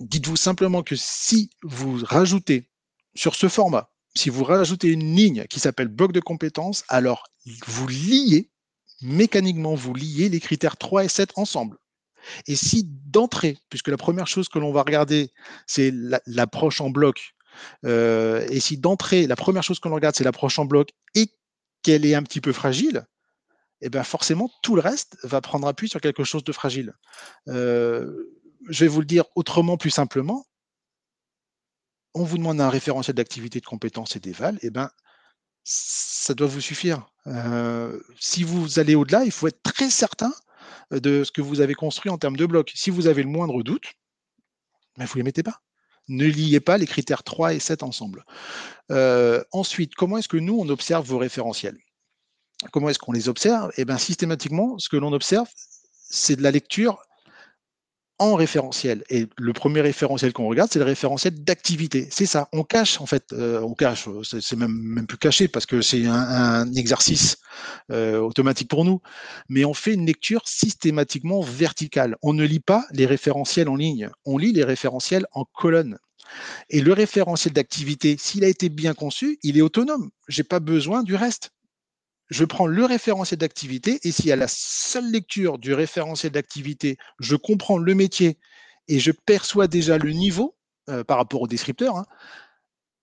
dites-vous simplement que si vous rajoutez sur ce format si vous rajoutez une ligne qui s'appelle bloc de compétences, alors vous liez, mécaniquement, vous liez les critères 3 et 7 ensemble. Et si d'entrée, puisque la première chose que l'on va regarder, c'est l'approche en bloc, euh, et si d'entrée, la première chose que l'on regarde, c'est l'approche en bloc et qu'elle est un petit peu fragile, eh bien forcément, tout le reste va prendre appui sur quelque chose de fragile. Euh, je vais vous le dire autrement, plus simplement on vous demande un référentiel d'activité de compétences et d'éval, eh ben, ça doit vous suffire. Euh, si vous allez au-delà, il faut être très certain euh, de ce que vous avez construit en termes de blocs. Si vous avez le moindre doute, ben, vous ne les mettez pas. Ne liez pas les critères 3 et 7 ensemble. Euh, ensuite, comment est-ce que nous, on observe vos référentiels? Comment est-ce qu'on les observe? Eh bien, systématiquement, ce que l'on observe, c'est de la lecture en référentiel. Et le premier référentiel qu'on regarde, c'est le référentiel d'activité. C'est ça. On cache, en fait, euh, on cache, c'est même, même plus caché parce que c'est un, exercice euh, automatique pour nous. Mais on fait une lecture systématiquement verticale. On ne lit pas les référentiels en ligne. On lit les référentiels en colonne. Et le référentiel d'activité, s'il a été bien conçu, il est autonome. J'ai pas besoin du reste je prends le référentiel d'activité et si à la seule lecture du référentiel d'activité, je comprends le métier et je perçois déjà le niveau euh, par rapport au descripteur, hein,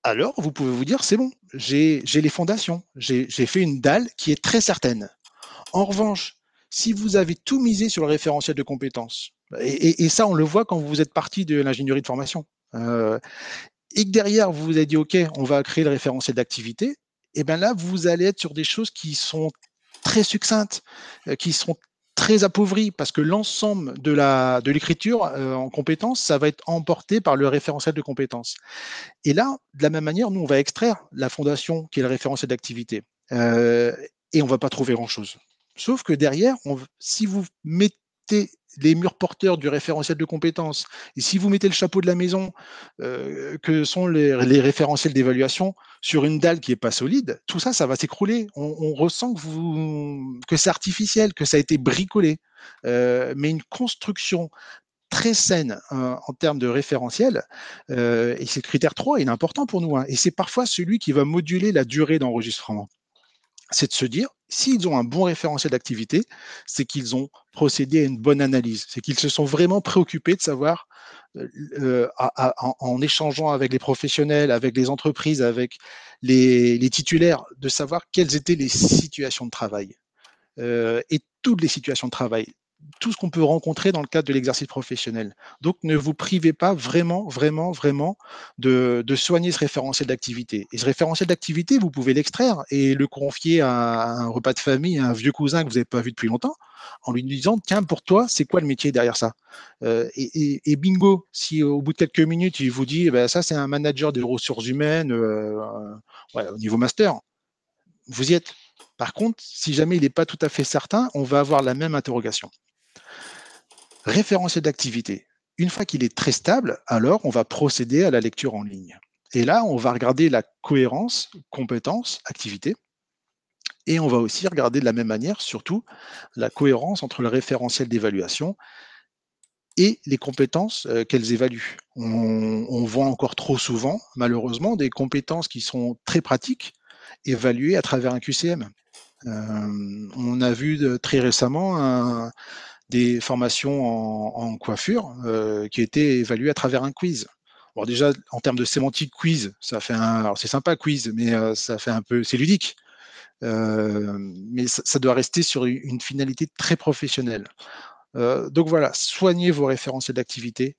alors vous pouvez vous dire c'est bon, j'ai les fondations, j'ai fait une dalle qui est très certaine. En revanche, si vous avez tout misé sur le référentiel de compétences, et, ça on le voit quand vous êtes parti de l'ingénierie de formation, euh, et que derrière vous vous avez dit ok, on va créer le référentiel d'activité, et bien là, vous allez être sur des choses qui sont très succinctes, euh, qui seront très appauvries, parce que l'ensemble de de l'écriture euh, en compétences, ça va être emporté par le référentiel de compétences. Et là, de la même manière, nous, on va extraire la fondation qui est le référentiel d'activité, euh, et on va pas trouver grand-chose. Sauf que derrière, si vous mettez les murs porteurs du référentiel de compétences. Et si vous mettez le chapeau de la maison, euh, que sont les, référentiels d'évaluation, sur une dalle qui n'est pas solide, tout ça, ça va s'écrouler. On, ressent que, c'est artificiel, que ça a été bricolé. Euh, mais une construction très saine euh, en termes de référentiel, et c'est le critère 3, il est important pour nous, hein. et c'est parfois celui qui va moduler la durée d'enregistrement c'est de se dire, s'ils ont un bon référentiel d'activité, c'est qu'ils ont procédé à une bonne analyse, c'est qu'ils se sont vraiment préoccupés de savoir, euh, euh, en, échangeant avec les professionnels, avec les entreprises, avec les, titulaires, de savoir quelles étaient les situations de travail. Euh, et toutes les situations de travail, tout ce qu'on peut rencontrer dans le cadre de l'exercice professionnel. Donc, ne vous privez pas vraiment, vraiment, vraiment de, soigner ce référentiel d'activité. Et ce référentiel d'activité, vous pouvez l'extraire et le confier à un repas de famille, à un vieux cousin que vous n'avez pas vu depuis longtemps, en lui disant, tiens, pour toi, c'est quoi le métier derrière ça? Euh, et, bingo, si au bout de quelques minutes, il vous dit, eh ben, ça, c'est un manager des ressources humaines euh, au niveau master, vous y êtes. Par contre, si jamais il n'est pas tout à fait certain, on va avoir la même interrogation référentiel d'activité. Une fois qu'il est très stable, alors on va procéder à la lecture en ligne. Et là, on va regarder la cohérence, compétence, activité. Et on va aussi regarder de la même manière, surtout, la cohérence entre le référentiel d'évaluation et les compétences euh, qu'elles évaluent. On, voit encore trop souvent, malheureusement, des compétences qui sont très pratiques évaluées à travers un QCM. Euh, on a vu très récemment un, des formations en, coiffure euh, qui étaient évaluées à travers un quiz. Bon, déjà, en termes de sémantique quiz, ça fait c'est sympa quiz, mais euh, ça fait un peu. C'est ludique. mais ça, doit rester sur une finalité très professionnelle. donc voilà, soignez vos référentiels d'activité,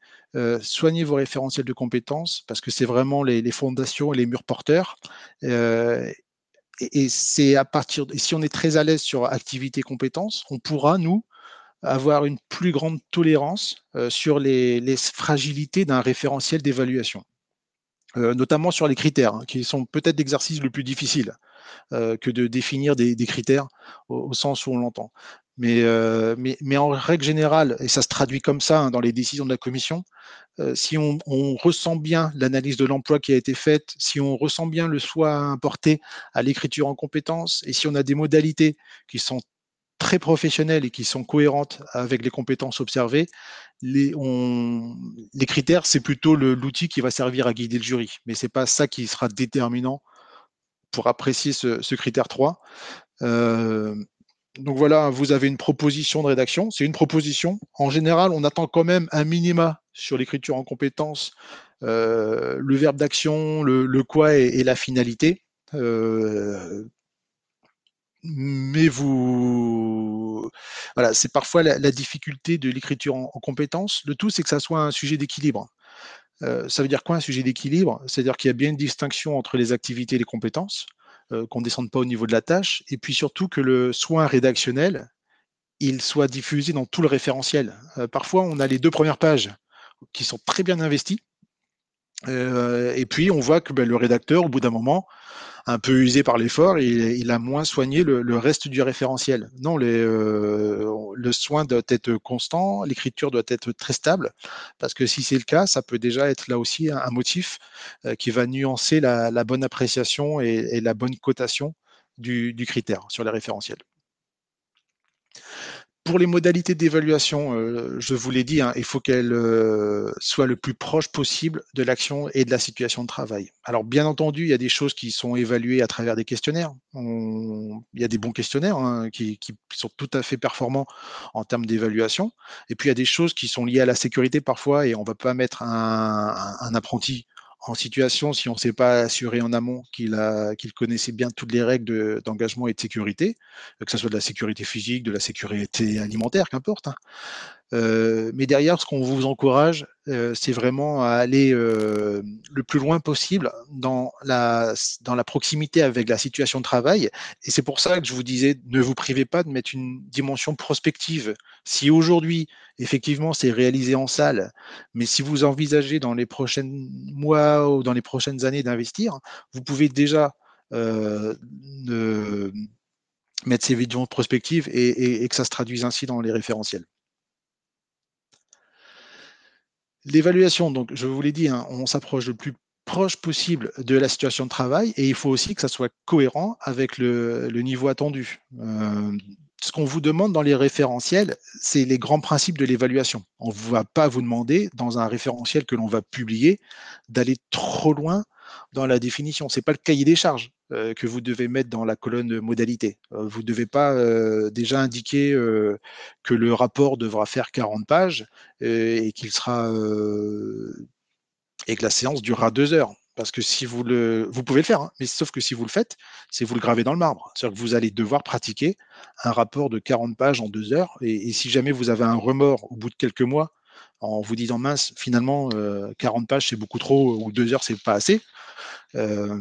soignez vos référentiels de compétences, parce que c'est vraiment les, fondations et les murs porteurs. et, c'est à partir, de, si on est très à l'aise sur activité compétences, on pourra, nous, avoir une plus grande tolérance sur les fragilités d'un référentiel d'évaluation. Euh, notamment sur les critères, hein, qui sont peut-être l'exercice le plus difficile euh, que de définir des, critères au, sens où on l'entend. Euh, mais, mais, en règle générale, et ça se traduit comme ça hein, dans les décisions de la commission, si on, ressent bien l'analyse de l'emploi qui a été faite, si on ressent bien le soin apporté à l'écriture en compétences, et si on a des modalités qui sont très professionnelles et qui sont cohérentes avec les compétences observées, les, critères, c'est plutôt l'outil qui va servir à guider le jury. Mais ce n'est pas ça qui sera déterminant pour apprécier ce, critère 3. Euh, donc voilà, vous avez une proposition de rédaction. C'est une proposition. En général, on attend quand même un minima sur l'écriture en compétences, euh, le verbe d'action, le, quoi et, la finalité. Euh, mais vous, voilà, c'est parfois la, difficulté de l'écriture en, compétences. Le tout, c'est que ça soit un sujet d'équilibre. Euh, ça veut dire quoi un sujet d'équilibre? C'est-à-dire qu'il y a bien une distinction entre les activités et les compétences, euh, qu'on ne descende pas au niveau de la tâche, et puis surtout que le soin rédactionnel, il soit diffusé dans tout le référentiel. Euh, parfois, on a les deux premières pages qui sont très bien investies, et puis on voit que ben, le rédacteur, au bout d'un moment, un peu usé par l'effort, il, a moins soigné le, reste du référentiel. Non, euh, le soin doit être constant, l'écriture doit être très stable, parce que si c'est le cas, ça peut déjà être là aussi un, motif euh, qui va nuancer la, bonne appréciation et, la bonne cotation du critère sur les référentiels. Pour les modalités d'évaluation, euh, je vous l'ai dit, hein, il faut qu'elles euh, soient le plus proche possible de l'action et de la situation de travail. Alors bien entendu, il y a des choses qui sont évaluées à travers des questionnaires. il y a des bons questionnaires hein, qui, sont tout à fait performants en termes d'évaluation. Et puis il y a des choses qui sont liées à la sécurité parfois, et on ne va pas mettre un apprenti en situation, si on ne s'est pas assuré en amont qu'il connaissait bien toutes les règles d'engagement et de sécurité, que ce soit de la sécurité physique, de la sécurité alimentaire, qu'importe. Hein. Euh, mais derrière, ce qu'on vous encourage, euh, c'est vraiment à aller euh, le plus loin possible dans la, dans la proximité avec la situation de travail. Et c'est pour ça que je vous disais, ne vous privez pas de mettre une dimension prospective. Si aujourd'hui, effectivement, c'est réalisé en salle, mais si vous envisagez dans les prochains mois ou dans les prochaines années d'investir, vous pouvez déjà mettre ces visions prospectives et, et que ça se traduise ainsi dans les référentiels. L'évaluation, donc je vous l'ai dit, hein, on s'approche le plus proche possible de la situation de travail et il faut aussi que ça soit cohérent avec le, niveau attendu. Euh, ce qu'on vous demande dans les référentiels, c'est les grands principes de l'évaluation. On ne va pas vous demander, dans un référentiel que l'on va publier, d'aller trop loin dans la définition. Ce n'est pas le cahier des charges euh, que vous devez mettre dans la colonne modalité. Euh, vous ne devez pas euh, déjà indiquer que le rapport devra faire 40 pages et qu'il sera et que la séance durera deux heures. Parce que si vous le, vous pouvez le faire, hein, mais sauf que si vous le faites, c'est vous le gravez dans le marbre. C'est-à-dire que vous allez devoir pratiquer un rapport de 40 pages en deux heures. Et, si jamais vous avez un remords au bout de quelques mois, en vous disant mince, finalement, 40 pages c'est beaucoup trop ou deux heures c'est pas assez, euh,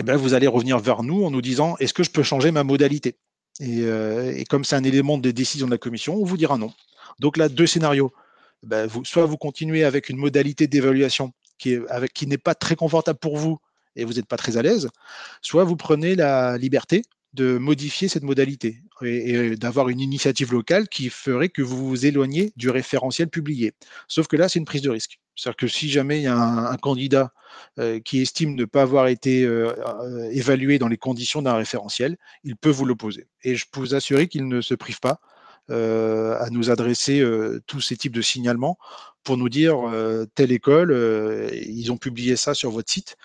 eh ben, vous allez revenir vers nous en nous disant est-ce que je peux changer ma modalité? Euh, et, comme c'est un élément de décision de la commission, on vous dira non. Donc là, deux scénarios. Ben, soit vous continuez avec une modalité d'évaluation qui n'est pas très confortable pour vous et vous n'êtes pas très à l'aise, soit vous prenez la liberté de modifier cette modalité et, d'avoir une initiative locale qui ferait que vous vous éloignez du référentiel publié. Sauf que là, c'est une prise de risque. C'est-à-dire que si jamais il y a un, candidat euh, qui estime ne pas avoir été euh, euh, évalué dans les conditions d'un référentiel, il peut vous l'opposer. Et je peux vous assurer qu'il ne se prive pas à nous adresser tous ces types de signalements pour nous dire telle école, ils ont publié ça sur votre site.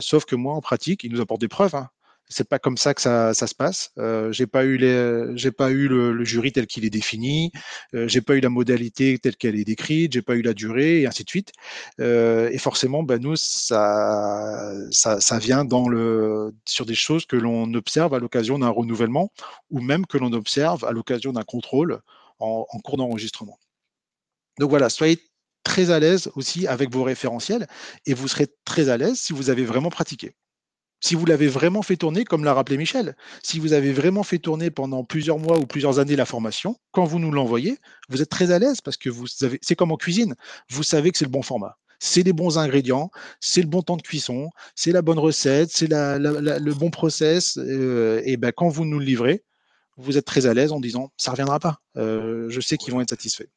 sauf que moi, en pratique, ils nous apportent des preuves. Hein. C'est pas comme ça que ça, ça se passe. Euh, j'ai pas eu les, j'ai pas eu le, le, jury tel qu'il est défini. Euh, j'ai pas eu la modalité telle qu'elle est décrite. J'ai pas eu la durée et ainsi de suite. Euh, et forcément, ben nous, ça, ça, ça vient dans le, sur des choses que l'on observe à l'occasion d'un renouvellement ou même que l'on observe à l'occasion d'un contrôle en, en cours d'enregistrement. Donc voilà, soyez très à l'aise aussi avec vos référentiels et vous serez très à l'aise si vous avez vraiment pratiqué. Si vous l'avez vraiment fait tourner, comme l'a rappelé Michel, si vous avez vraiment fait tourner pendant plusieurs mois ou plusieurs années la formation, quand vous nous l'envoyez, vous êtes très à l'aise parce que vous avez, c'est comme en cuisine, vous savez que c'est le bon format. C'est les bons ingrédients, c'est le bon temps de cuisson, c'est la bonne recette, c'est le bon process. Euh, et ben quand vous nous le livrez, vous êtes très à l'aise en disant ça reviendra pas. Euh, je sais qu'ils vont être satisfaits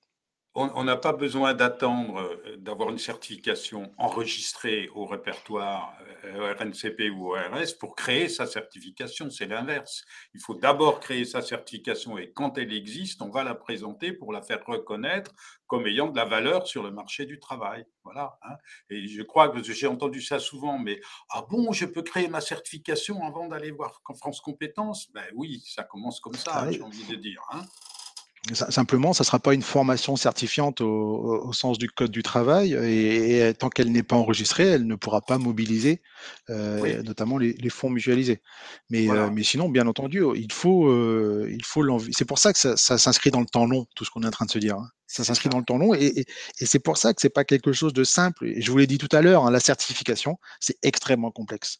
on n'a pas besoin d'attendre euh, d'avoir une certification enregistrée au répertoire euh, RNCP ou ORS pour créer sa certification. C'est l'inverse. Il faut d'abord créer sa certification et quand elle existe, on va la présenter pour la faire reconnaître comme ayant de la valeur sur le marché du travail. Voilà. Hein. Et je crois que j'ai entendu ça souvent, mais ah bon, je peux créer ma certification avant d'aller voir France Compétences? Ben oui, ça commence comme ça, ah j'ai envie de dire. Hein. Simplement, ça ne sera pas une formation certifiante au, au, sens du code du travail et, et tant qu'elle n'est pas enregistrée, elle ne pourra pas mobiliser euh, oui. notamment les, les, fonds mutualisés. Mais, voilà. euh, mais sinon, bien entendu, il faut, euh, il faut l'envie. C'est pour ça que ça, ça s'inscrit dans le temps long, tout ce qu'on est en train de se dire. Hein. Ça s'inscrit dans le temps long et, et, et c'est pour ça que c'est pas quelque chose de simple. Je vous l'ai dit tout à l'heure, hein, la certification, c'est extrêmement complexe.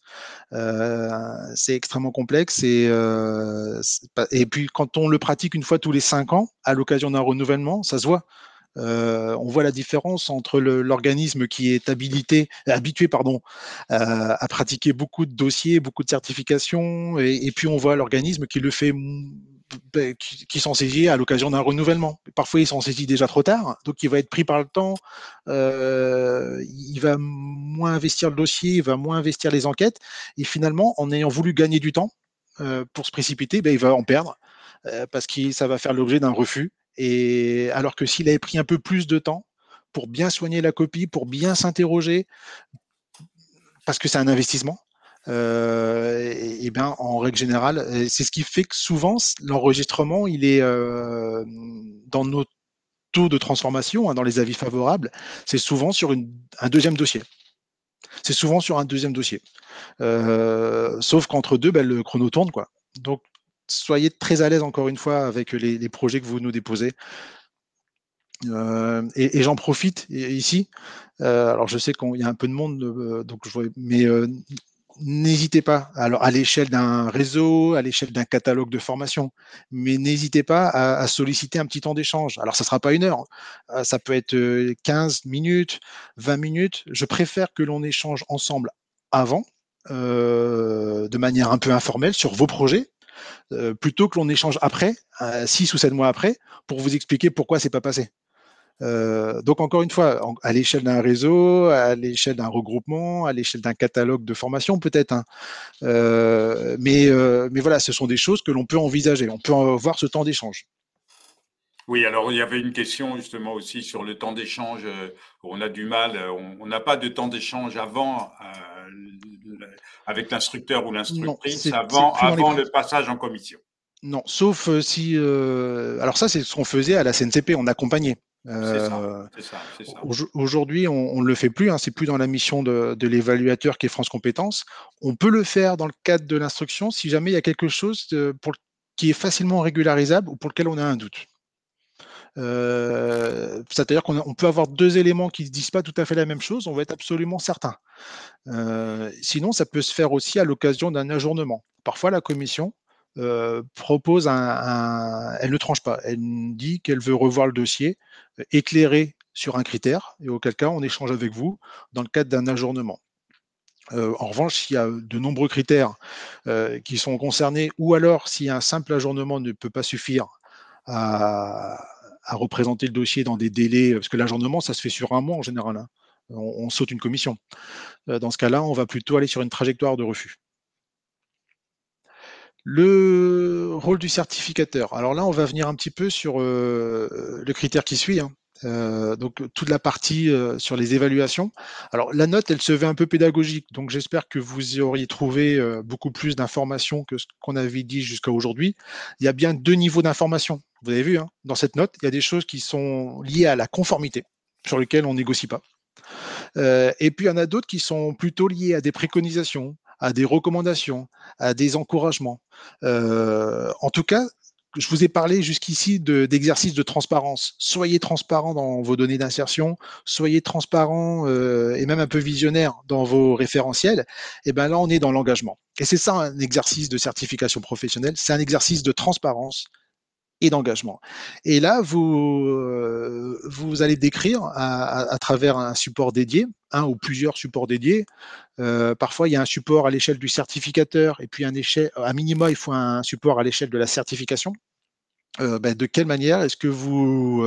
Euh, c'est extrêmement complexe et, euh, et puis quand on le pratique une fois tous les cinq ans, à l'occasion d'un renouvellement, ça se voit. Euh, on voit la différence entre l'organisme qui est habilité, habitué pardon, euh, à pratiquer beaucoup de dossiers, beaucoup de certifications, et, puis on voit l'organisme qui le fait qui, qui s'en saisit à l'occasion d'un renouvellement. Parfois, il s'en saisit déjà trop tard, donc il va être pris par le temps, euh, il va moins investir le dossier, il va moins investir les enquêtes, et finalement, en ayant voulu gagner du temps euh, pour se précipiter, ben, il va en perdre, euh, parce que ça va faire l'objet d'un refus. Et alors que s'il avait pris un peu plus de temps pour bien soigner la copie, pour bien s'interroger, parce que c'est un investissement, euh, et, bien en règle générale, c'est ce qui fait que souvent l'enregistrement il est euh, dans nos taux de transformation, hein, dans les avis favorables, c'est souvent sur un deuxième dossier. C'est souvent sur un deuxième dossier. Euh, sauf qu'entre deux, ben, le chrono tourne quoi. Donc soyez très à l'aise encore une fois avec les, projets que vous nous déposez. Euh, et, j'en profite ici. Euh, alors je sais qu'il y a un peu de monde, euh, donc mais n'hésitez pas, alors à l'échelle d'un réseau, à l'échelle d'un catalogue de formation, mais n'hésitez pas à, solliciter un petit temps d'échange. Alors ça sera pas une heure, euh, ça peut être 15 minutes, 20 minutes. Je préfère que l'on échange ensemble avant, euh, de manière un peu informelle sur vos projets, euh, plutôt que l'on échange après, 6 ou 7 mois après, pour vous expliquer pourquoi c'est pas passé. Euh, donc encore une fois, à l'échelle d'un réseau, à l'échelle d'un regroupement, à l'échelle d'un catalogue de formation peut-être. Hein. Euh, mais, euh, mais voilà, ce sont des choses que l'on peut envisager. On peut avoir ce temps d'échange. Oui, alors il y avait une question justement aussi sur le temps d'échange. On a du mal, on n'a pas de temps d'échange avant avec l'instructeur ou l'instructrice, avant, avant le passage en commission. Non, sauf si. Euh, alors ça, c'est ce qu'on faisait à la CNCP, on accompagnait. Euh, Aujourd'hui, on ne le fait plus, hein, c'est plus dans la mission de, de l'évaluateur qui est France Compétences. On peut le faire dans le cadre de l'instruction si jamais il y a quelque chose de, pour, qui est facilement régularisable ou pour lequel on a un doute. Euh, C'est-à-dire qu'on peut avoir deux éléments qui ne disent pas tout à fait la même chose, on va être absolument certain. Euh, sinon, ça peut se faire aussi à l'occasion d'un ajournement. Parfois, la commission euh, propose un, Elle ne tranche pas, elle dit qu'elle veut revoir le dossier, euh, éclairer sur un critère, et auquel cas on échange avec vous dans le cadre d'un ajournement. Euh, en revanche, il y a de nombreux critères qui sont concernés, ou alors si un simple ajournement ne peut pas suffire à, représenter le dossier dans des délais, parce que l'ajournement, ça se fait sur un mois en général. Hein. On, saute une commission. Dans ce cas-là, on va plutôt aller sur une trajectoire de refus. Le rôle du certificateur. Alors là, on va venir un petit peu sur euh, le critère qui suit. Hein. Euh, donc toute la partie euh, sur les évaluations. Alors la note, elle se veut un peu pédagogique, donc j'espère que vous y auriez trouvé beaucoup plus d'informations que ce qu'on avait dit jusqu'à aujourd'hui. Il y a bien deux niveaux d'information. Vous avez vu, hein, dans cette note, il y a des choses qui sont liées à la conformité, sur lesquelles on négocie pas. et puis il y en a d'autres qui sont plutôt liées à des préconisations, à des recommandations, à des encouragements. en tout cas, je vous ai parlé jusqu'ici d'exercices de, transparence. Soyez transparent dans vos données d'insertion, soyez transparent euh, et même un peu visionnaire dans vos référentiels. Et ben là, on est dans l'engagement. Et c'est ça un exercice de certification professionnelle. C'est un exercice de transparence et d'engagement. Et là, vous, euh, vous allez décrire à, travers un support dédié, un ou plusieurs supports dédiés. Euh, parfois, il y a un support à l'échelle du certificateur et puis un échelle, à minima, il faut un support à l'échelle de la certification. Euh, ben, de quelle manière est-ce que vous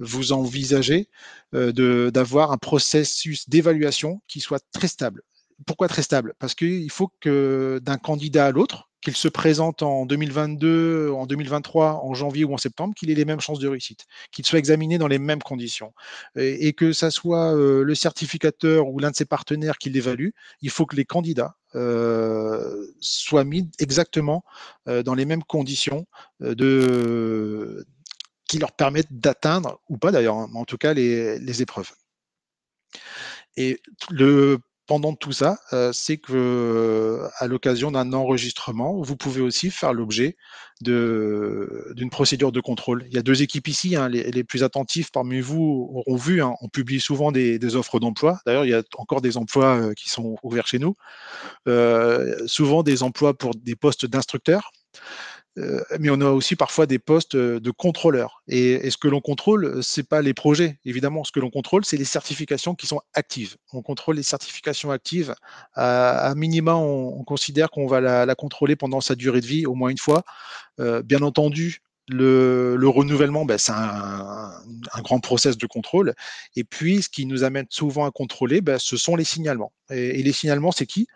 vous envisagez d'avoir un processus d'évaluation qui soit très stable? Pourquoi très stable? Parce qu'il faut que d'un candidat à l'autre, qu'il se présente en 2022, en 2023, en janvier ou en septembre, qu'il ait les mêmes chances de réussite, qu'il soit examiné dans les mêmes conditions. Et, que ça soit euh, le certificateur ou l'un de ses partenaires qui l'évalue, il faut que les candidats euh, soient mis exactement euh, dans les mêmes conditions qui leur permettent d'atteindre, ou pas d'ailleurs, hein, en tout cas les, les épreuves. Et le pendant tout ça, euh, c'est que euh, à l'occasion d'un enregistrement, vous pouvez aussi faire l'objet d'une procédure de contrôle. Il y a deux équipes ici, hein, les, plus attentifs parmi vous auront vu, hein, on publie souvent des, offres d'emploi. D'ailleurs, il y a encore des emplois euh, qui sont ouverts chez nous, souvent des emplois pour des postes d'instructeurs. Euh, mais on a aussi parfois des postes euh, de contrôleurs. Et, ce que l'on contrôle, c'est pas les projets, évidemment. Ce que l'on contrôle, c'est les certifications qui sont actives. On contrôle les certifications actives. À, minima, on, considère qu'on va la, contrôler pendant sa durée de vie, au moins une fois. Euh, bien entendu, le, renouvellement, ben, c'est un, grand process de contrôle. Et puis, ce qui nous amène souvent à contrôler, ben, ce sont les signalements. Et, les signalements, c'est qui?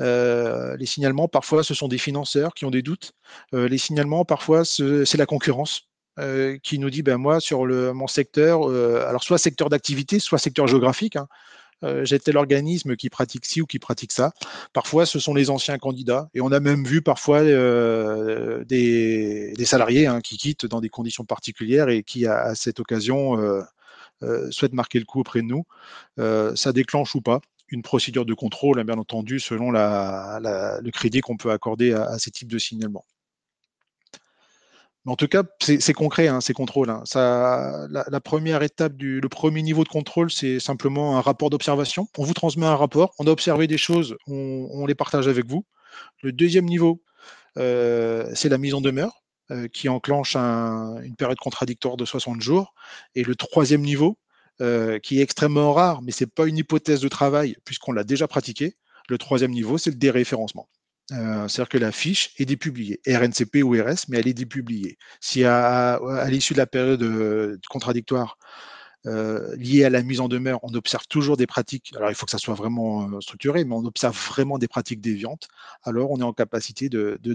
Euh, Les signalements, parfois, ce sont des financeurs qui ont des doutes. Euh, les signalements, parfois, c'est la concurrence. Euh, qui nous dit, ben moi, sur mon secteur, alors soit secteur d'activité, soit secteur géographique, hein, euh, j'ai tel organisme qui pratique ci ou qui pratique ça. Parfois, ce sont les anciens candidats. Et on a même vu parfois euh, des, salariés hein, qui quittent dans des conditions particulières et qui, à, cette occasion, euh, souhaitent marquer le coup auprès de nous. ça déclenche ou pas une procédure de contrôle, hein, bien entendu, selon le crédit qu'on peut accorder à, à ces types de signalements en tout cas, c'est concret, hein, ces contrôles. Hein. la, première étape, le premier niveau de contrôle, c'est simplement un rapport d'observation. On vous transmet un rapport, on a observé des choses, on, les partage avec vous. Le deuxième niveau, euh, c'est la mise en demeure, euh, qui enclenche une période contradictoire de 60 jours. Et le troisième niveau, euh, qui est extrêmement rare, mais ce n'est pas une hypothèse de travail, puisqu'on l'a déjà pratiqué. Le troisième niveau, c'est le déréférencement. Euh, c'est-à-dire que la fiche est dépubliée, RNCP ou RS, mais elle est dépubliée. Si à, l'issue de la période euh, contradictoire euh, liée à la mise en demeure, on observe toujours des pratiques, alors il faut que ça soit vraiment structuré, mais on observe vraiment des pratiques déviantes, alors on est en capacité de, de.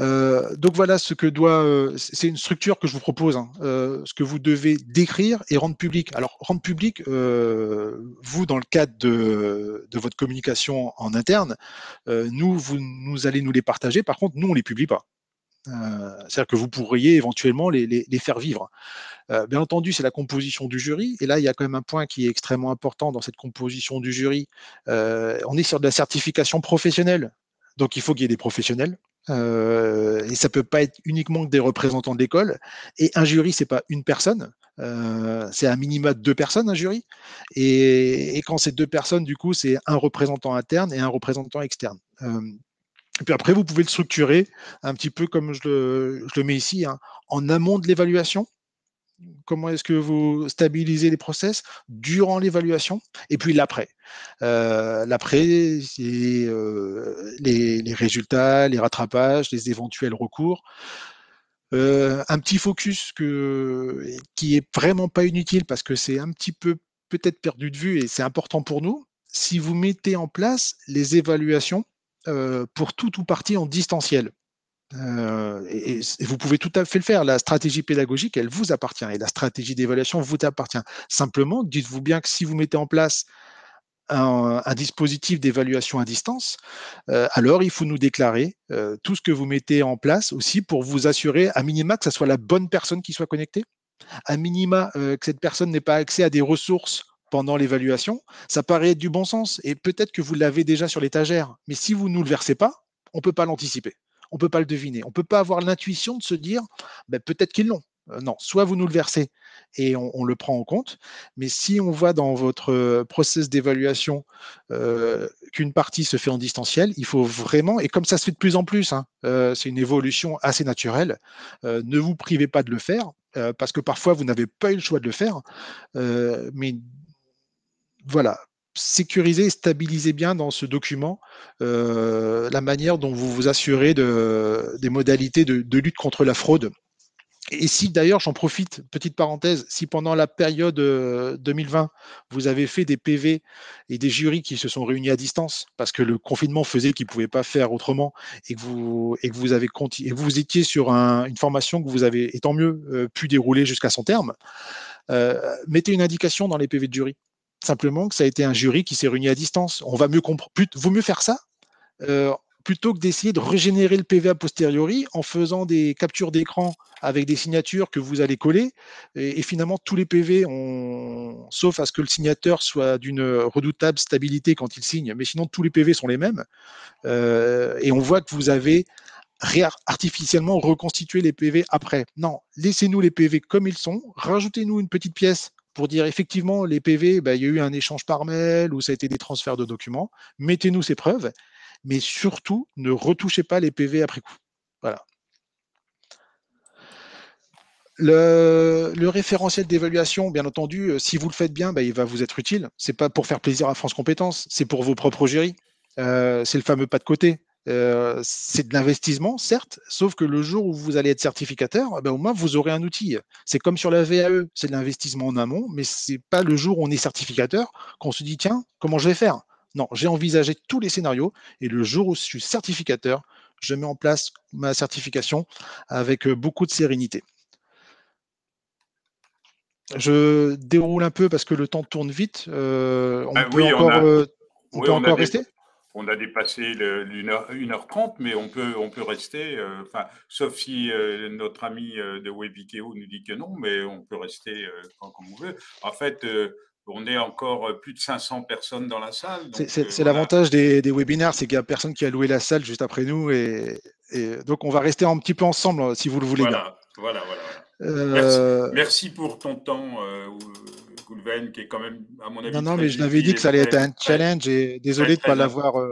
Euh, donc voilà ce que doit. Euh, c'est une structure que je vous propose, hein, euh, ce que vous devez décrire et rendre public. Alors rendre public, vous dans le cadre de, votre communication en interne, nous vous nous allez nous les partager. Par contre, nous on les publie pas. C'est-à-dire que vous pourriez éventuellement les, les faire vivre. bien entendu, c'est la composition du jury. Et là, il y a quand même un point qui est extrêmement important dans cette composition du jury. on est sur de la certification professionnelle. Donc, il faut qu'il y ait des professionnels. Euh, et ça peut pas être uniquement des représentants de l'école. Et un jury, c'est pas une personne. Euh, c'est un minima de deux personnes, un jury. Et, quand c'est deux personnes, du coup, c'est un représentant interne et un représentant externe. Euh, et puis après, vous pouvez le structurer un petit peu comme je le, mets ici, hein, en amont de l'évaluation comment est-ce que vous stabilisez les process durant l'évaluation et puis l'après? Euh, l'après, c'est euh, les, résultats, les rattrapages, les éventuels recours. Euh, un petit focus qui est vraiment pas inutile parce que c'est un petit peu peut-être perdu de vue et c'est important pour nous. Si vous mettez en place les évaluations pour tout ou partie en distanciel, Euh, et, vous pouvez tout à fait le faire. La stratégie pédagogique, elle vous appartient et la stratégie d'évaluation vous appartient. Simplement, dites-vous bien que si vous mettez en place un, dispositif d'évaluation à distance, euh, alors il faut nous déclarer euh, tout ce que vous mettez en place aussi pour vous assurer à minima que ce soit la bonne personne qui soit connectée, à minima que cette personne n'ait pas accès à des ressources pendant l'évaluation. Ça paraît être du bon sens et peut-être que vous l'avez déjà sur l'étagère, mais si vous ne nous le versez pas, on ne peut pas l'anticiper on ne peut pas le deviner. On ne peut pas avoir l'intuition de se dire ben, peut-être qu'ils l'ont. Euh, non, soit vous nous le versez et on, le prend en compte, mais si on voit dans votre euh, process d'évaluation euh, qu'une partie se fait en distanciel, il faut vraiment, et comme ça se fait de plus en plus, hein, c'est une évolution assez naturelle, ne vous privez pas de le faire, parce que parfois vous n'avez pas eu le choix de le faire, mais voilà, sécurisez et stabilisez bien dans ce document euh, la manière dont vous vous assurez de, des modalités de, lutte contre la fraude. Et si d'ailleurs, j'en profite, petite parenthèse, si pendant la période 2020, euh, vous avez fait des PV et des jurys qui se sont réunis à distance parce que le confinement faisait qu'ils ne pouvaient pas faire autrement et que vous, vous étiez sur une formation que vous avez, et tant mieux, euh, pu dérouler jusqu'à son terme, mettez une indication dans les PV de jury simplement que ça a été un jury qui s'est réuni à distance. On va mieux. Vaut mieux faire ça euh, plutôt que d'essayer de régénérer le PV a posteriori en faisant des captures d'écran avec des signatures que vous allez coller. Et, finalement, tous les PV, sauf à ce que le signateur soit d'une redoutable stabilité quand il signe, mais sinon tous les PV sont les mêmes. Euh, et on voit que vous avez artificiellement reconstitué les PV après. Non, laissez-nous les PV comme ils sont, rajoutez-nous une petite pièce pour dire effectivement les PV, bah, il y a eu un échange par mail ou ça a été des transferts de documents. Mettez-nous ces preuves, mais surtout ne retouchez pas les PV après coup. Voilà. Le, référentiel d'évaluation, bien entendu, euh, si vous le faites bien, bah, il va vous être utile. C'est pas pour faire plaisir à France Compétences, c'est pour vos propres jurys. Euh, c'est le fameux pas de côté. Euh, c'est de l'investissement, certes, sauf que le jour où vous allez être certificateur, eh ben, au moins vous aurez un outil. C'est comme sur la VAE, c'est de l'investissement en amont, mais c'est pas le jour où on est certificateur qu'on se dit tiens, comment je vais faire? Non, j'ai envisagé tous les scénarios et le jour où je suis certificateur, je mets en place ma certification avec euh, beaucoup de sérénité. Je déroule un peu parce que le temps tourne vite. Euh, on, peut encore, on peut encore rester? On a dépassé l'une heure, heure trente, mais on peut, on peut rester, euh, enfin, sauf si euh, notre ami euh, de Webikeo nous dit que non, mais on peut rester quand, comme on veut. En fait, on est encore plus de 500 personnes dans la salle. C'est l'avantage des, webinaires, c'est qu'il n'y a personne qui a loué la salle juste après nous. Et, donc, on va rester un petit peu ensemble, si vous le voulez voilà, Voilà, voilà. Merci. pour ton temps qui est quand même, à mon avis. Non, non, mais je l'avais dit que ça allait être un challenge et désolé de ne pas l'avoir. Euh,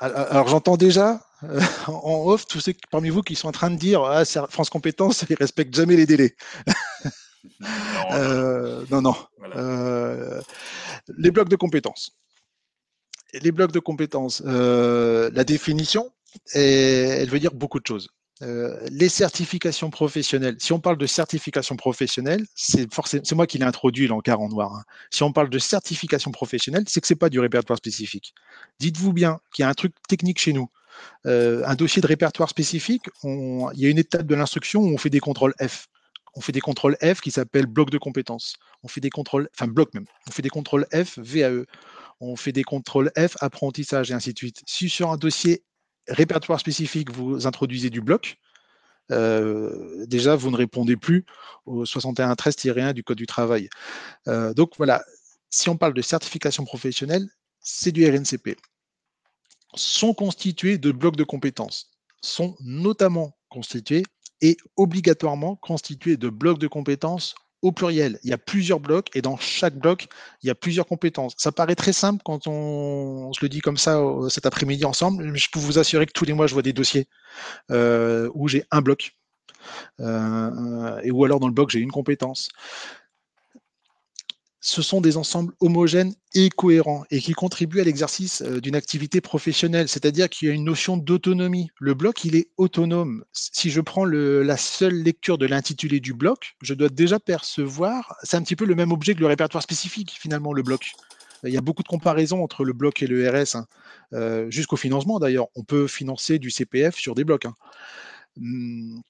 alors, j'entends déjà euh, en off tous ceux parmi vous qui sont en train de dire ah, France Compétences, ils ne respectent jamais les délais. non, non. Euh, les blocs de compétences. Les blocs de compétences, la définition, elle veut dire beaucoup de choses. Euh, les certifications professionnelles, si on parle de certification professionnelle, c'est moi qui l'ai introduit l'encart en noir. Hein. Si on parle de certification professionnelle, c'est que c'est pas du répertoire spécifique. Dites-vous bien qu'il y a un truc technique chez nous. Euh, un dossier de répertoire spécifique, il y a une étape de l'instruction où on fait des contrôles F. On fait des contrôles F qui s'appellent bloc de compétences. On fait des contrôles, enfin bloc même. On fait des contrôles F, VAE. On fait des contrôles F, apprentissage et ainsi de suite. Si sur un dossier répertoire spécifique, vous introduisez du bloc, euh, déjà, vous ne répondez plus au 6113-1 du Code du travail. Euh, donc voilà, si on parle de certification professionnelle, c'est du RNCP. Sont constitués de blocs de compétences, sont notamment constitués et obligatoirement constitués de blocs de compétences au pluriel. Il y a plusieurs blocs et dans chaque bloc, il y a plusieurs compétences. Ça paraît très simple quand on, se le dit comme ça euh, cet après-midi ensemble, mais je peux vous assurer que tous les mois, je vois des dossiers euh, où j'ai un bloc. Euh, et ou alors dans le bloc, j'ai une compétence ce sont des ensembles homogènes et cohérents et qui contribuent à l'exercice euh, d'une activité professionnelle, c'est-à-dire qu'il y a une notion d'autonomie. Le bloc, il est autonome. Si je prends la seule lecture de l'intitulé du bloc, je dois déjà percevoir, c'est un petit peu le même objet que le répertoire spécifique, finalement, le bloc. Il y a beaucoup de comparaisons entre le bloc et le RS, hein. euh, jusqu'au financement d'ailleurs. On peut financer du CPF sur des blocs. Hein. Hum,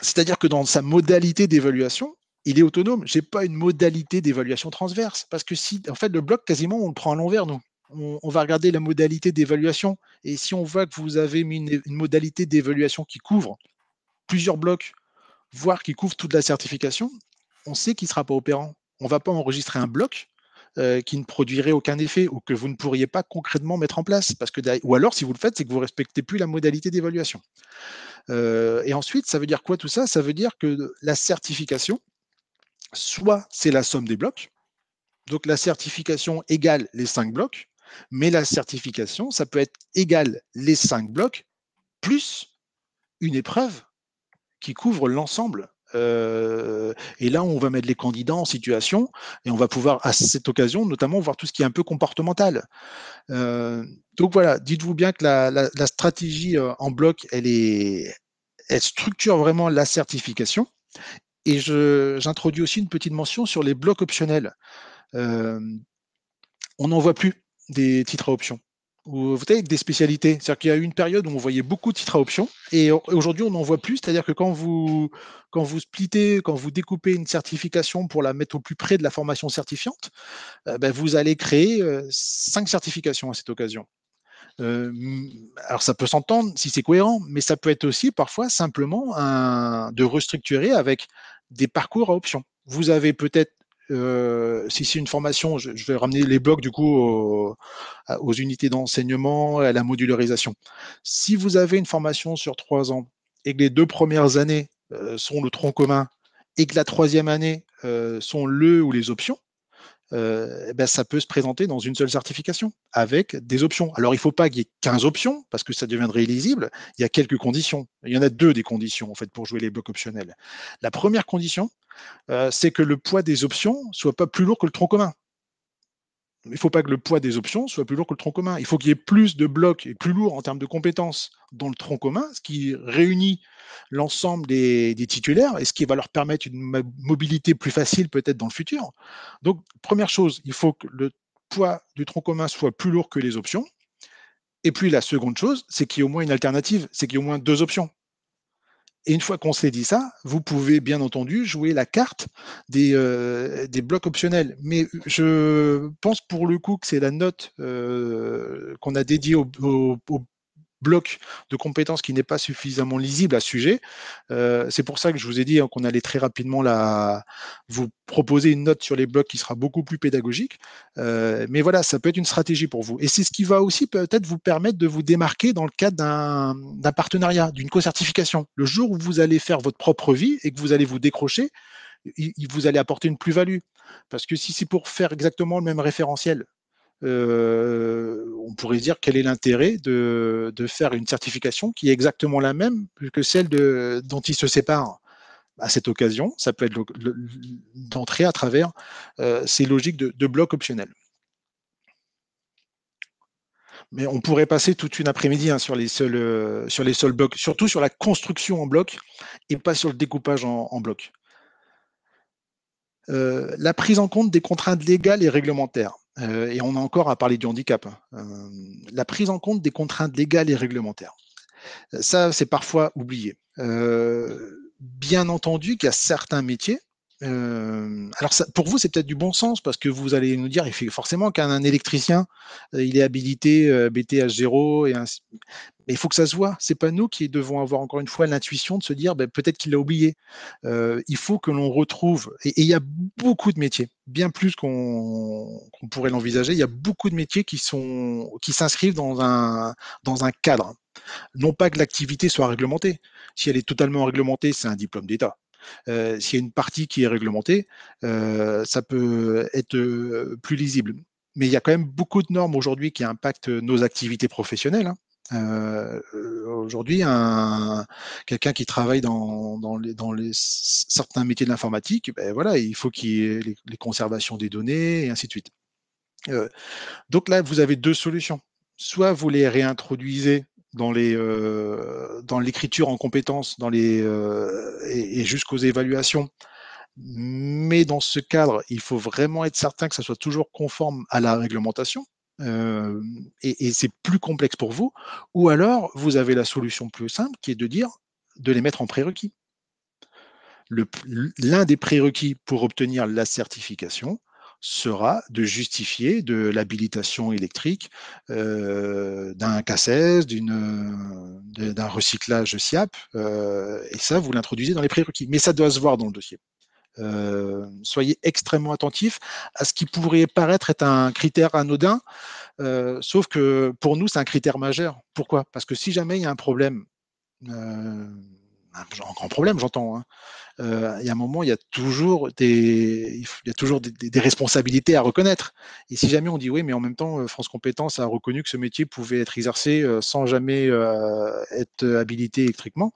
c'est-à-dire que dans sa modalité d'évaluation, il est autonome. Je n'ai pas une modalité d'évaluation transverse. Parce que si, en fait, le bloc, quasiment, on le prend à l'envers, nous. On, va regarder la modalité d'évaluation. Et si on voit que vous avez mis une, modalité d'évaluation qui couvre plusieurs blocs, voire qui couvre toute la certification, on sait qu'il ne sera pas opérant. On ne va pas enregistrer un bloc euh, qui ne produirait aucun effet ou que vous ne pourriez pas concrètement mettre en place. Parce que, ou alors, si vous le faites, c'est que vous ne respectez plus la modalité d'évaluation. Euh, et ensuite, ça veut dire quoi tout ça? Ça veut dire que la certification, soit c'est la somme des blocs, donc la certification égale les cinq blocs, mais la certification, ça peut être égal les cinq blocs plus une épreuve qui couvre l'ensemble. Euh, et là, on va mettre les candidats en situation et on va pouvoir, à cette occasion, notamment voir tout ce qui est un peu comportemental. Euh, donc voilà, dites-vous bien que la, stratégie euh, en bloc, elle structure vraiment la certification et j'introduis aussi une petite mention sur les blocs optionnels. Euh, on n'en voit plus des titres à options. Vous savez, des spécialités. C'est-à-dire qu'il y a eu une période où on voyait beaucoup de titres à options et aujourd'hui on n'en voit plus. C'est-à-dire que quand vous, quand vous splittez, quand vous découpez une certification pour la mettre au plus près de la formation certifiante, euh, ben, vous allez créer euh, cinq certifications à cette occasion. Alors ça peut s'entendre si c'est cohérent, mais ça peut être aussi parfois simplement de restructurer avec des parcours à options. Vous avez peut-être, euh, si c'est une formation, je, vais ramener les blocs du coup aux, unités d'enseignement, à la modularisation. Si vous avez une formation sur trois ans et que les deux premières années euh, sont le tronc commun et que la troisième année euh, sont le ou les options, euh, eh ben, ça peut se présenter dans une seule certification avec des options. Alors, il ne faut pas qu'il y ait 15 options parce que ça deviendrait illisible. Il y a quelques conditions. Il y en a deux des conditions en fait pour jouer les blocs optionnels. La première condition, euh, c'est que le poids des options soit pas plus lourd que le tronc commun il ne faut pas que le poids des options soit plus lourd que le tronc commun. Il faut qu'il y ait plus de blocs et plus lourd en termes de compétences dans le tronc commun, ce qui réunit l'ensemble des, titulaires et ce qui va leur permettre une mobilité plus facile peut-être dans le futur. Donc, première chose, il faut que le poids du tronc commun soit plus lourd que les options. Et puis la seconde chose, c'est qu'il y ait au moins une alternative, c'est qu'il y ait au moins deux options. Et une fois qu'on s'est dit ça, vous pouvez bien entendu jouer la carte des, euh, des blocs optionnels. Mais je pense pour le coup que c'est la note euh, qu'on a dédiée au, au, bloc de compétences qui n'est pas suffisamment lisible à ce sujet. Euh, c'est pour ça que je vous ai dit hein, qu'on allait très rapidement vous proposer une note sur les blocs qui sera beaucoup plus pédagogique. Euh, mais voilà, ça peut être une stratégie pour vous. Et c'est ce qui va aussi peut-être vous permettre de vous démarquer dans le cadre d'un partenariat, d'une co-certification. Le jour où vous allez faire votre propre vie et que vous allez vous décrocher, vous allez apporter une plus-value. Parce que si c'est pour faire exactement le même référentiel, euh, on pourrait dire quel est l'intérêt de, faire une certification qui est exactement la même que celle dont ils se séparent. À cette occasion, ça peut être d'entrer à travers euh, ces logiques de, blocs optionnels. Mais on pourrait passer toute une après-midi hein, sur, les seuls, euh, sur les seuls blocs, surtout sur la construction en bloc et pas sur le découpage en, bloc. la prise en compte des contraintes légales et réglementaires. Euh, et on a encore à parler du handicap. Hein. Euh, la prise en compte des contraintes légales et réglementaires. Euh, ça, c'est parfois oublié. bien entendu qu'il y a certains métiers alors pour vous, c'est peut-être du bon sens parce que vous allez nous dire, il fait forcément qu'un électricien, il est habilité BTH0 et. Mais il faut que ça se voit. C'est pas nous qui devons avoir encore une fois l'intuition de se dire, ben, peut-être qu'il l'a oublié. il faut que l'on retrouve. Et, il y a beaucoup de métiers, bien plus qu'on pourrait l'envisager. Il y a beaucoup de métiers qui sont qui s'inscrivent dans un dans un cadre. Non pas que l'activité soit réglementée. Si elle est totalement réglementée, c'est un diplôme d'État. S'il y a une partie qui est réglementée, ça peut être plus lisible. Mais il y a quand même beaucoup de normes aujourd'hui qui impactent nos activités professionnelles. Hein. aujourd'hui, quelqu'un qui travaille dans, certains métiers de l'informatique, ben voilà, il faut qu'il y ait les, conservations des données et ainsi de suite. donc là, vous avez deux solutions. Soit vous les réintroduisez dans les euh, dans l'écriture en compétences, dans les euh, et, jusqu'aux évaluations. Mais dans ce cadre, il faut vraiment être certain que ça soit toujours conforme à la réglementation. Euh, et, et c'est plus complexe pour vous. Ou alors, vous avez la solution plus simple qui est de dire de les mettre en prérequis. L'un des prérequis pour obtenir la certification sera de justifier de l'habilitation électrique euh, d'un CACES, d'un recyclage SIAP, euh, et ça, vous l'introduisez dans les prérequis. Mais ça doit se voir dans le dossier. Euh, soyez extrêmement attentifs à ce qui pourrait paraître être un critère anodin, sauf que pour nous, c'est un critère majeur. Pourquoi? Parce que si jamais il y a un problème, un grand problème, j'entends. Hein. il y a un moment, il y a toujours des, responsabilités à reconnaître. Et si jamais on dit oui, mais en même temps, France Compétences a reconnu que ce métier pouvait être exercé sans jamais être habilité électriquement,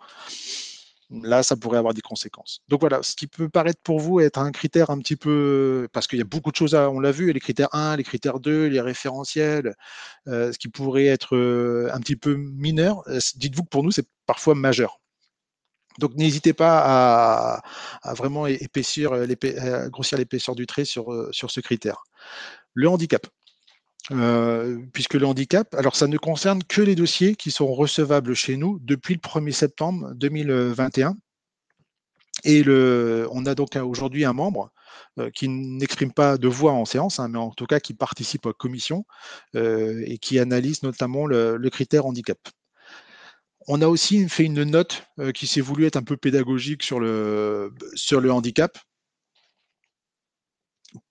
là, ça pourrait avoir des conséquences. Donc voilà, ce qui peut paraître pour vous être un critère un petit peu, parce qu'il y a beaucoup de choses, on l'a vu, les critères 1, les critères 2, les référentiels, ce qui pourrait être un petit peu mineur, dites-vous que pour nous, c'est parfois majeur. Donc n'hésitez pas à, vraiment épaissir, grossir l'épaisseur du trait sur, euh, ce critère. Le handicap. Euh, puisque le handicap, alors ça ne concerne que les dossiers qui sont recevables chez nous depuis le 1er septembre 2021. Et on a donc aujourd'hui un membre euh, qui n'exprime pas de voix en séance, hein, mais en tout cas qui participe à la commission et qui analyse notamment le critère handicap. On a aussi fait une note euh, qui s'est voulu être un peu pédagogique sur le, handicap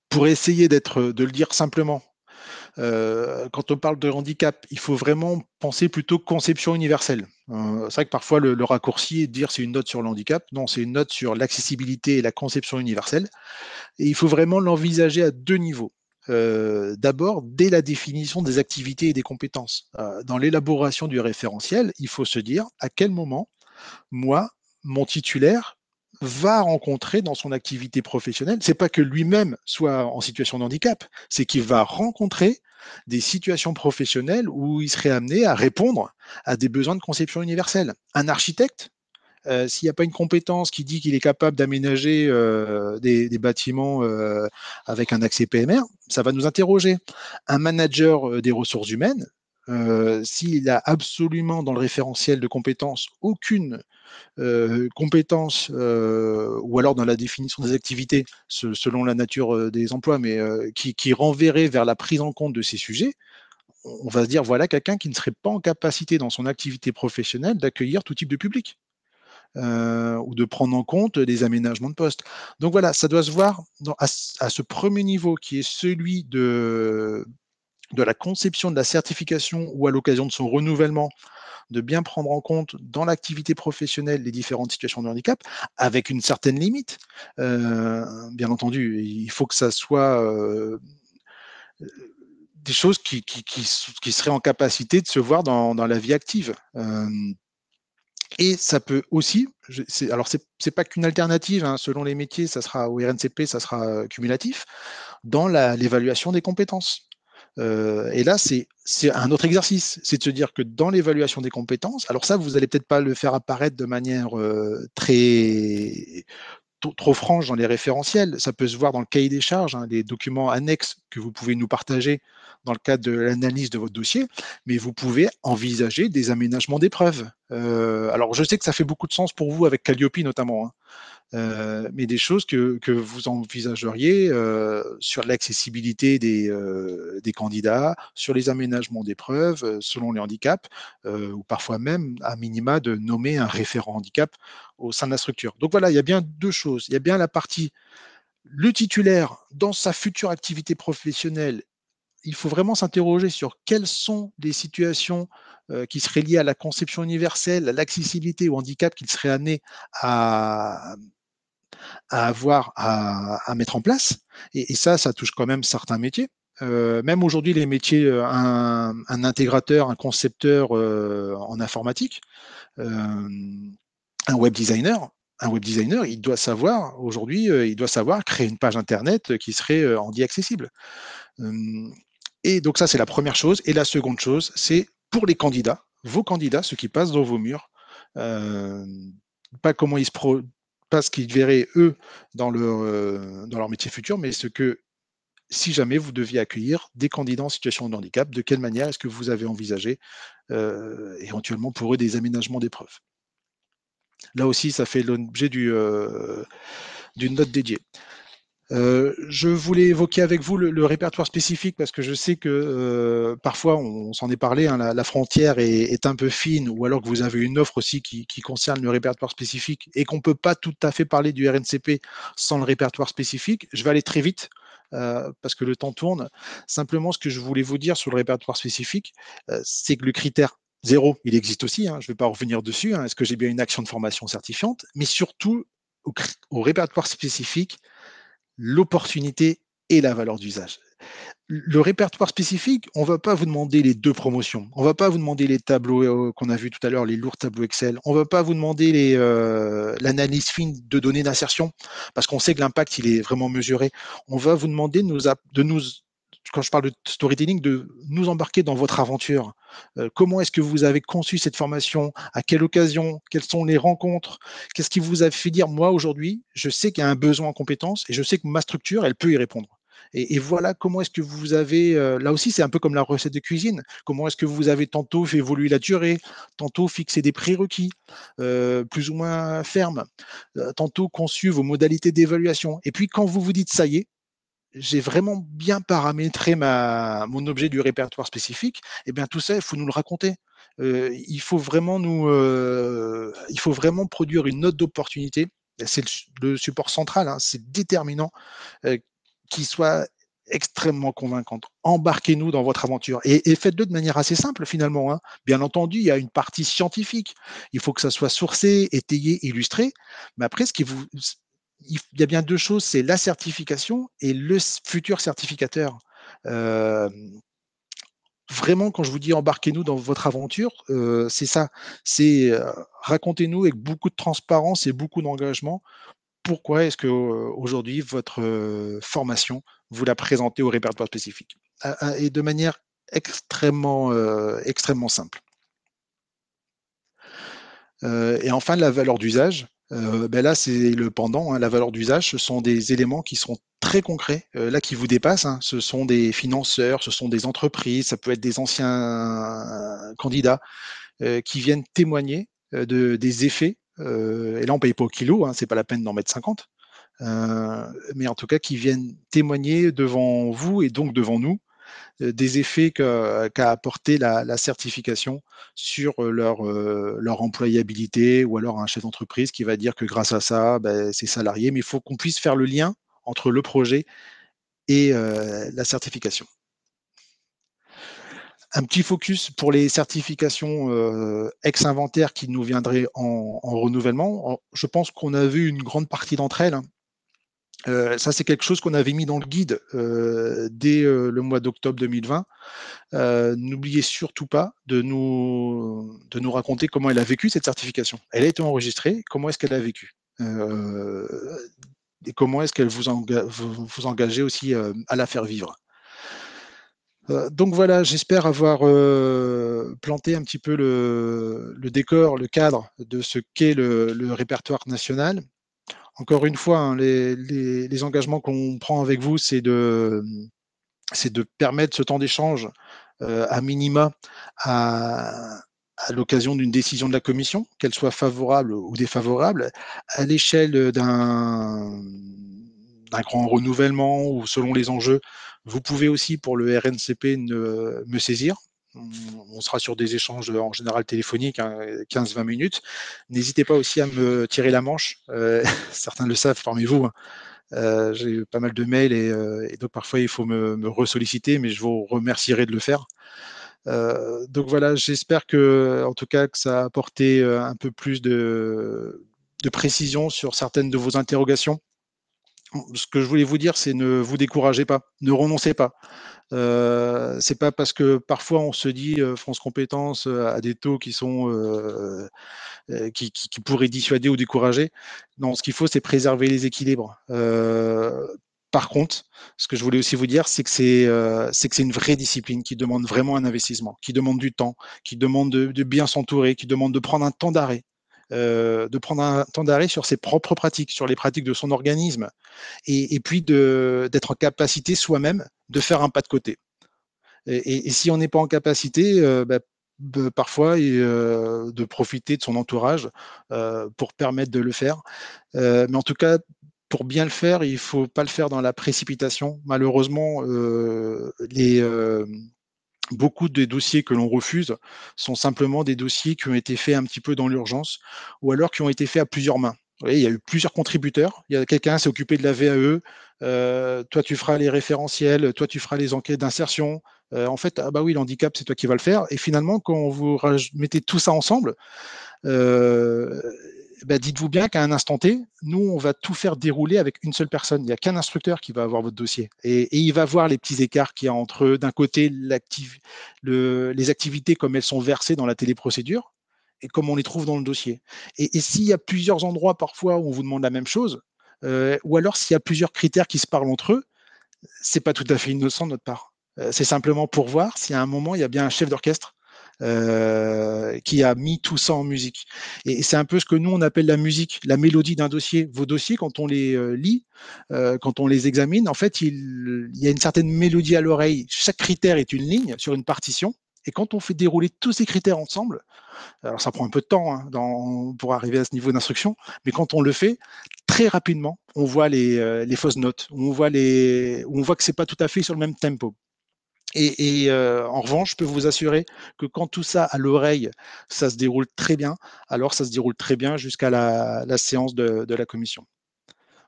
pour essayer de le dire simplement. Euh, quand on parle de handicap, il faut vraiment penser plutôt conception universelle. Euh, c'est vrai que parfois le, raccourci est de dire c'est une note sur le handicap. Non, c'est une note sur l'accessibilité et la conception universelle. Et il faut vraiment l'envisager à deux niveaux. Euh, d'abord dès la définition des activités et des compétences. Euh, dans l'élaboration du référentiel, il faut se dire à quel moment, moi, mon titulaire, va rencontrer dans son activité professionnelle, c'est pas que lui-même soit en situation de handicap, c'est qu'il va rencontrer des situations professionnelles où il serait amené à répondre à des besoins de conception universelle. Un architecte, euh, s'il n'y a pas une compétence qui dit qu'il est capable d'aménager euh, des, bâtiments euh, avec un accès PMR, ça va nous interroger. Un manager des ressources humaines, s'il a absolument dans le référentiel de compétences aucune compétence, ou alors dans la définition des activités, selon la nature des emplois, mais qui, qui renverrait vers la prise en compte de ces sujets, on va se dire, voilà quelqu'un qui ne serait pas en capacité dans son activité professionnelle d'accueillir tout type de public. Euh, ou de prendre en compte des aménagements de poste. Donc voilà, ça doit se voir à, ce premier niveau qui est celui de, de la conception de la certification ou à l'occasion de son renouvellement, de bien prendre en compte dans l'activité professionnelle les différentes situations de handicap, avec une certaine limite. Euh, bien entendu, il faut que ça soit euh, des choses qui, qui, seraient en capacité de se voir dans, dans la vie active. Et ça peut aussi, alors c'est n'est pas qu'une alternative, hein, selon les métiers, ça sera au RNCP, ça sera euh, cumulatif, dans l'évaluation des compétences. Euh, et là, c'est un autre exercice, c'est de se dire que dans l'évaluation des compétences, alors ça, vous n'allez peut-être pas le faire apparaître de manière euh, très trop franche dans les référentiels. Ça peut se voir dans le cahier des charges, hein, des documents annexes que vous pouvez nous partager dans le cadre de l'analyse de votre dossier, mais vous pouvez envisager des aménagements d'épreuves. Euh, alors, je sais que ça fait beaucoup de sens pour vous avec Calliope notamment. Hein. Mais des choses que, vous envisageriez sur l'accessibilité des, des, candidats, sur les aménagements d'épreuves selon les handicaps, ou parfois même à minima de nommer un référent handicap au sein de la structure. Donc voilà, il y a bien deux choses. Il y a bien la partie, le titulaire dans sa future activité professionnelle il faut vraiment s'interroger sur quelles sont les situations qui seraient liées à la conception universelle, à l'accessibilité au handicap qu'il serait amené à, avoir à, mettre en place. Et, ça, ça touche quand même certains métiers. Euh, même aujourd'hui, les métiers, euh, un, intégrateur, un concepteur euh, en informatique, un web designer, un web designer, il doit savoir aujourd'hui, il doit savoir créer une page internet qui serait dit accessible. Et donc ça, c'est la première chose. Et la seconde chose, c'est pour les candidats, vos candidats, ceux qui passent dans vos murs, pas comment ils se pro pas ce qu'ils verraient eux dans leur, euh, dans leur métier futur, mais ce que si jamais vous deviez accueillir des candidats en situation de handicap, de quelle manière est-ce que vous avez envisagé euh, éventuellement pour eux des aménagements d'épreuves? Là aussi, ça fait l'objet d'une note dédiée. Euh, je voulais évoquer avec vous le, répertoire spécifique parce que je sais que euh, parfois on, s'en est parlé, hein, la, frontière est, un peu fine ou alors que vous avez une offre aussi qui, concerne le répertoire spécifique et qu'on ne peut pas tout à fait parler du RNCP sans le répertoire spécifique. Je vais aller très vite. Euh, parce que le temps tourne. Simplement, ce que je voulais vous dire sur le répertoire spécifique, c'est que le critère zéro, il existe aussi. Hein, je ne vais pas revenir dessus. Hein, Est-ce que j'ai bien une action de formation certifiante? Mais surtout, au répertoire spécifique, l'opportunité et la valeur d'usage. Le répertoire spécifique, on ne va pas vous demander les deux promotions. On ne va pas vous demander les tableaux euh, qu'on a vus tout à l'heure, les lourds tableaux Excel. On ne va pas vous demander euh, l'analyse fine de données d'insertion, parce qu'on sait que l'impact, il est vraiment mesuré. On va vous demander de nous, de nous quand je parle de storytelling, de nous embarquer dans votre aventure. Euh, comment est-ce que vous avez conçu cette formation? À quelle occasion? Quelles sont les rencontres? Qu'est-ce qui vous a fait dire, moi, aujourd'hui, je sais qu'il y a un besoin en compétences et je sais que ma structure, elle peut y répondre. Et, voilà comment est-ce que vous avez, euh, là aussi c'est un peu comme la recette de cuisine, comment est-ce que vous avez tantôt fait évoluer la durée, tantôt fixé des prérequis euh, plus ou moins fermes, tantôt conçu vos modalités d'évaluation. Et puis quand vous vous dites ça y est, j'ai vraiment bien paramétré mon objet du répertoire spécifique, et eh bien tout ça, il faut nous le raconter. Euh, il faut vraiment nous, euh, il faut vraiment produire une note d'opportunité. C'est le, support central, hein, c'est déterminant, euh, qui soit extrêmement convaincante. Embarquez-nous dans votre aventure et, et faites-le de manière assez simple finalement. Hein. Bien entendu, il y a une partie scientifique. Il faut que ça soit sourcé, étayé, illustré. Mais après, ce qui vous, il y a bien deux choses, c'est la certification et le futur certificateur. Vraiment, quand je vous dis embarquez-nous dans votre aventure, c'est ça. C'est racontez-nous avec beaucoup de transparence et beaucoup d'engagement pourquoi est-ce que aujourd'hui votre formation vous la présentez au répertoire spécifique et de manière extrêmement extrêmement simple. et enfin la valeur d'usage. Euh, ben là, c'est le pendant. Hein, la valeur d'usage, ce sont des éléments qui sont très concrets, euh, là, qui vous dépassent. Hein. Ce sont des financeurs, ce sont des entreprises, ça peut être des anciens candidats euh, qui viennent témoigner de, des effets. et là, on paye pas au kilo, hein, c'est pas la peine d'en mettre 50. mais en tout cas, qui viennent témoigner devant vous et donc devant nous des effets qu'a apporté la, certification sur euh, leur, euh, leur employabilité ou alors un chef d'entreprise qui va dire que grâce à ça, ben, c'est salarié. Mais il faut qu'on puisse faire le lien entre le projet et la certification. Un petit focus pour les certifications ex-inventaire qui nous viendraient en, en renouvellement. Je pense qu'on a vu une grande partie d'entre elles. Hein. Euh, ça, c'est quelque chose qu'on avait mis dans le guide euh, dès euh, le mois d'octobre 2020. N'oubliez surtout pas de nous, de nous raconter comment elle a vécu cette certification. Elle a été enregistrée, comment est-ce qu'elle a vécu? Et comment est-ce qu'elle vous, vous, engagez aussi à la faire vivre? donc voilà, j'espère avoir planté un petit peu le, le, décor, le cadre de ce qu'est le, le répertoire national encore une fois, hein, les, engagements qu'on prend avec vous, c'est de, permettre ce temps d'échange euh, à minima à, l'occasion d'une décision de la commission, qu'elle soit favorable ou défavorable, à l'échelle d'un grand renouvellement ou selon les enjeux. Vous pouvez aussi, pour le RNCP, me saisir on sera sur des échanges en général téléphoniques, 15-20 hein, minutes. N'hésitez pas aussi à me tirer la manche. Euh, certains le savent parmi vous. Hein. Euh, j'ai pas mal de mails euh, et, donc parfois il faut me, ressolliciter, mais je vous remercierai de le faire. donc voilà, j'espère que, en tout cas, que ça a apporté un peu plus de précision sur certaines de vos interrogations ce que je voulais vous dire, c'est ne vous découragez pas, ne renoncez pas. C'est pas parce que parfois on se dit France Compétences a des taux qui sont qui, qui, pourraient dissuader ou décourager. Non, ce qu'il faut, c'est préserver les équilibres. par contre, ce que je voulais aussi vous dire, c'est que c'est que c'est une vraie discipline qui demande vraiment un investissement, qui demande du temps, qui demande de, de bien s'entourer, qui demande de prendre un temps d'arrêt. Euh, de prendre un temps d'arrêt sur ses propres pratiques, sur les pratiques de son organisme, et, puis d'être en capacité soi-même de faire un pas de côté. Et, si on n'est pas en capacité, euh, bah, parfois et, de profiter de son entourage pour permettre de le faire. mais en tout cas, pour bien le faire, il ne faut pas le faire dans la précipitation. Malheureusement, les, beaucoup des dossiers que l'on refuse sont simplement des dossiers qui ont été faits un petit peu dans l'urgence ou alors qui ont été faits à plusieurs mains. Il y a eu plusieurs contributeurs. Il y a quelqu'un qui s'est occupé de la VAE. Euh, toi, tu feras les référentiels. Toi, tu feras les enquêtes d'insertion. Euh, en fait, ah bah oui, l'handicap, c'est toi qui vas le faire. Et finalement, quand vous mettez tout ça ensemble, euh, bah, dites-vous bien qu'à un instant T, nous, on va tout faire dérouler avec une seule personne. Il n'y a qu'un instructeur qui va avoir votre dossier. Et, il va voir les petits écarts qu'il y a entre, d'un côté, le, les activités comme elles sont versées dans la téléprocédure et comme on les trouve dans le dossier. Et, s'il y a plusieurs endroits parfois où on vous demande la même chose, euh, ou alors s'il y a plusieurs critères qui se parlent entre eux, c'est pas tout à fait innocent de notre part. Euh, c'est simplement pour voir si à un moment il y a bien un chef d'orchestre euh, qui a mis tout ça en musique. Et c'est un peu ce que nous, on appelle la musique, la mélodie d'un dossier. Vos dossiers, quand on les euh, lit, euh, quand on les examine, en fait, il, y a une certaine mélodie à l'oreille. Chaque critère est une ligne sur une partition. Et quand on fait dérouler tous ces critères ensemble, alors ça prend un peu de temps hein, dans, pour arriver à ce niveau d'instruction, mais quand on le fait, très rapidement, on voit les, les fausses notes, on voit, les, on voit que c'est pas tout à fait sur le même tempo. Et, euh, en revanche, je peux vous assurer que quand tout ça à l'oreille, ça se déroule très bien, alors ça se déroule très bien jusqu'à la, séance de, la commission.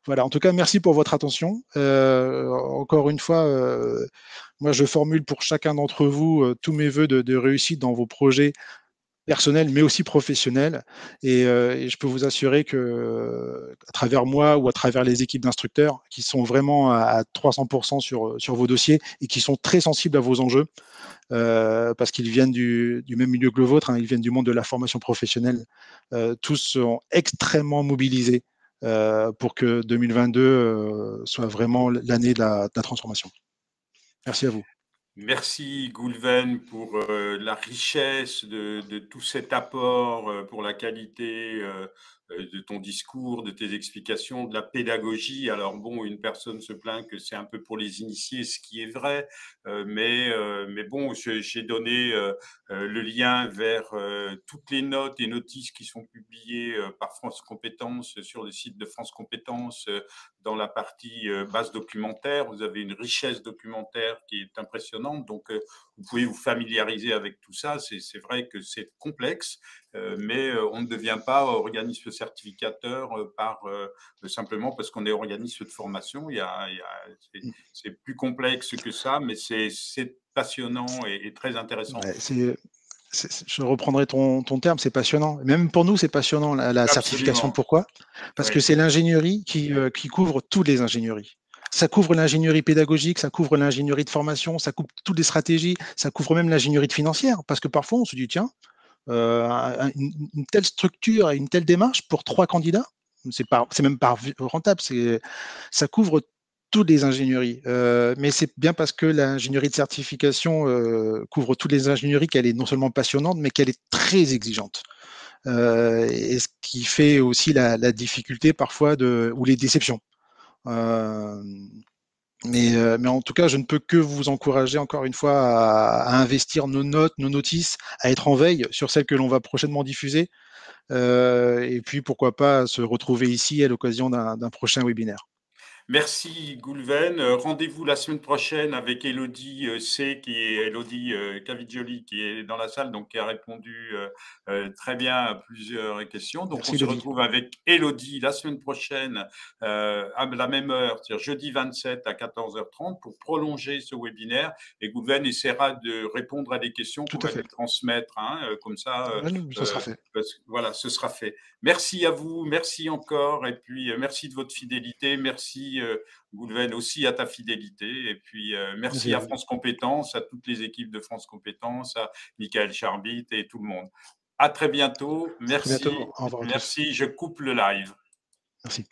Voilà, en tout cas, merci pour votre attention. Euh, encore une fois, euh, moi, je formule pour chacun d'entre vous tous mes voeux de, réussite dans vos projets personnel, mais aussi professionnel. Euh, et, je peux vous assurer que, à travers moi ou à travers les équipes d'instructeurs qui sont vraiment à 300% sur, sur vos dossiers et qui sont très sensibles à vos enjeux, euh, parce qu'ils viennent du, même milieu que le vôtre, hein, ils viennent du monde de la formation professionnelle, euh, tous sont extrêmement mobilisés pour que 2022 soit vraiment l'année de la transformation. Merci à vous. Merci Goulven pour euh, la richesse de, tout cet apport, euh, pour la qualité euh, de ton discours, de tes explications, de la pédagogie. Alors bon, une personne se plaint que c'est un peu pour les initiés, ce qui est vrai, mais, mais bon, j'ai donné le lien vers toutes les notes et notices qui sont publiées par France Compétences sur le site de France Compétences dans la partie euh, base documentaire. Vous avez une richesse documentaire qui est impressionnante. Donc, euh, vous pouvez vous familiariser avec tout ça. C'est vrai que c'est complexe, euh, mais on ne devient pas organisme certificateur par, simplement parce qu'on est organisme de formation. Il mm. c'est plus complexe que ça, mais c'est passionnant et, très intéressant je reprendrai ton, terme, c'est passionnant. Même pour nous, c'est passionnant la, certification. Pourquoi? Parce que c'est l'ingénierie euh, qui, couvre toutes les ingénieries. Ça couvre l'ingénierie pédagogique, ça couvre l'ingénierie de formation, ça couvre toutes les stratégies, ça couvre même l'ingénierie financière. Parce que parfois, on se dit, tiens, euh, une, telle structure et une telle démarche pour trois candidats, c'est même pas rentable. Ça couvre toutes les ingénieries. Euh, mais c'est bien parce que l'ingénierie de certification euh, couvre toutes les ingénieries qu'elle est non seulement passionnante, mais qu'elle est très exigeante. Et ce qui fait aussi la, difficulté parfois ou les déceptions. Mais, mais, en tout cas, je ne peux que vous encourager encore une fois à, investir nos notes, nos notices, à être en veille sur celles que l'on va prochainement diffuser. et puis, pourquoi pas se retrouver ici à l'occasion d'un prochain webinaire. Merci Goulven. Euh, rendez-vous la semaine prochaine avec Elodie euh, C, qui est Elodie euh, Cavigioli, qui est dans la salle, donc qui a répondu très bien à plusieurs questions. Donc on se retrouve avec Elodie la semaine prochaine à la même heure, c'est-à-dire jeudi 27 à 14h30 pour prolonger ce webinaire. Et Goulven essaiera de répondre à des questions pour les transmettre, hein, comme ça. ce sera fait. voilà, ce sera fait. Merci à vous, merci encore, et puis merci de votre fidélité, merci euh, Goulven, aussi à ta fidélité. Et puis, euh, merci à France Compétences, à toutes les équipes de France Compétences, à Michael Charbit et tout le monde. À très bientôt. Merci. Merci. Je coupe le live. Merci.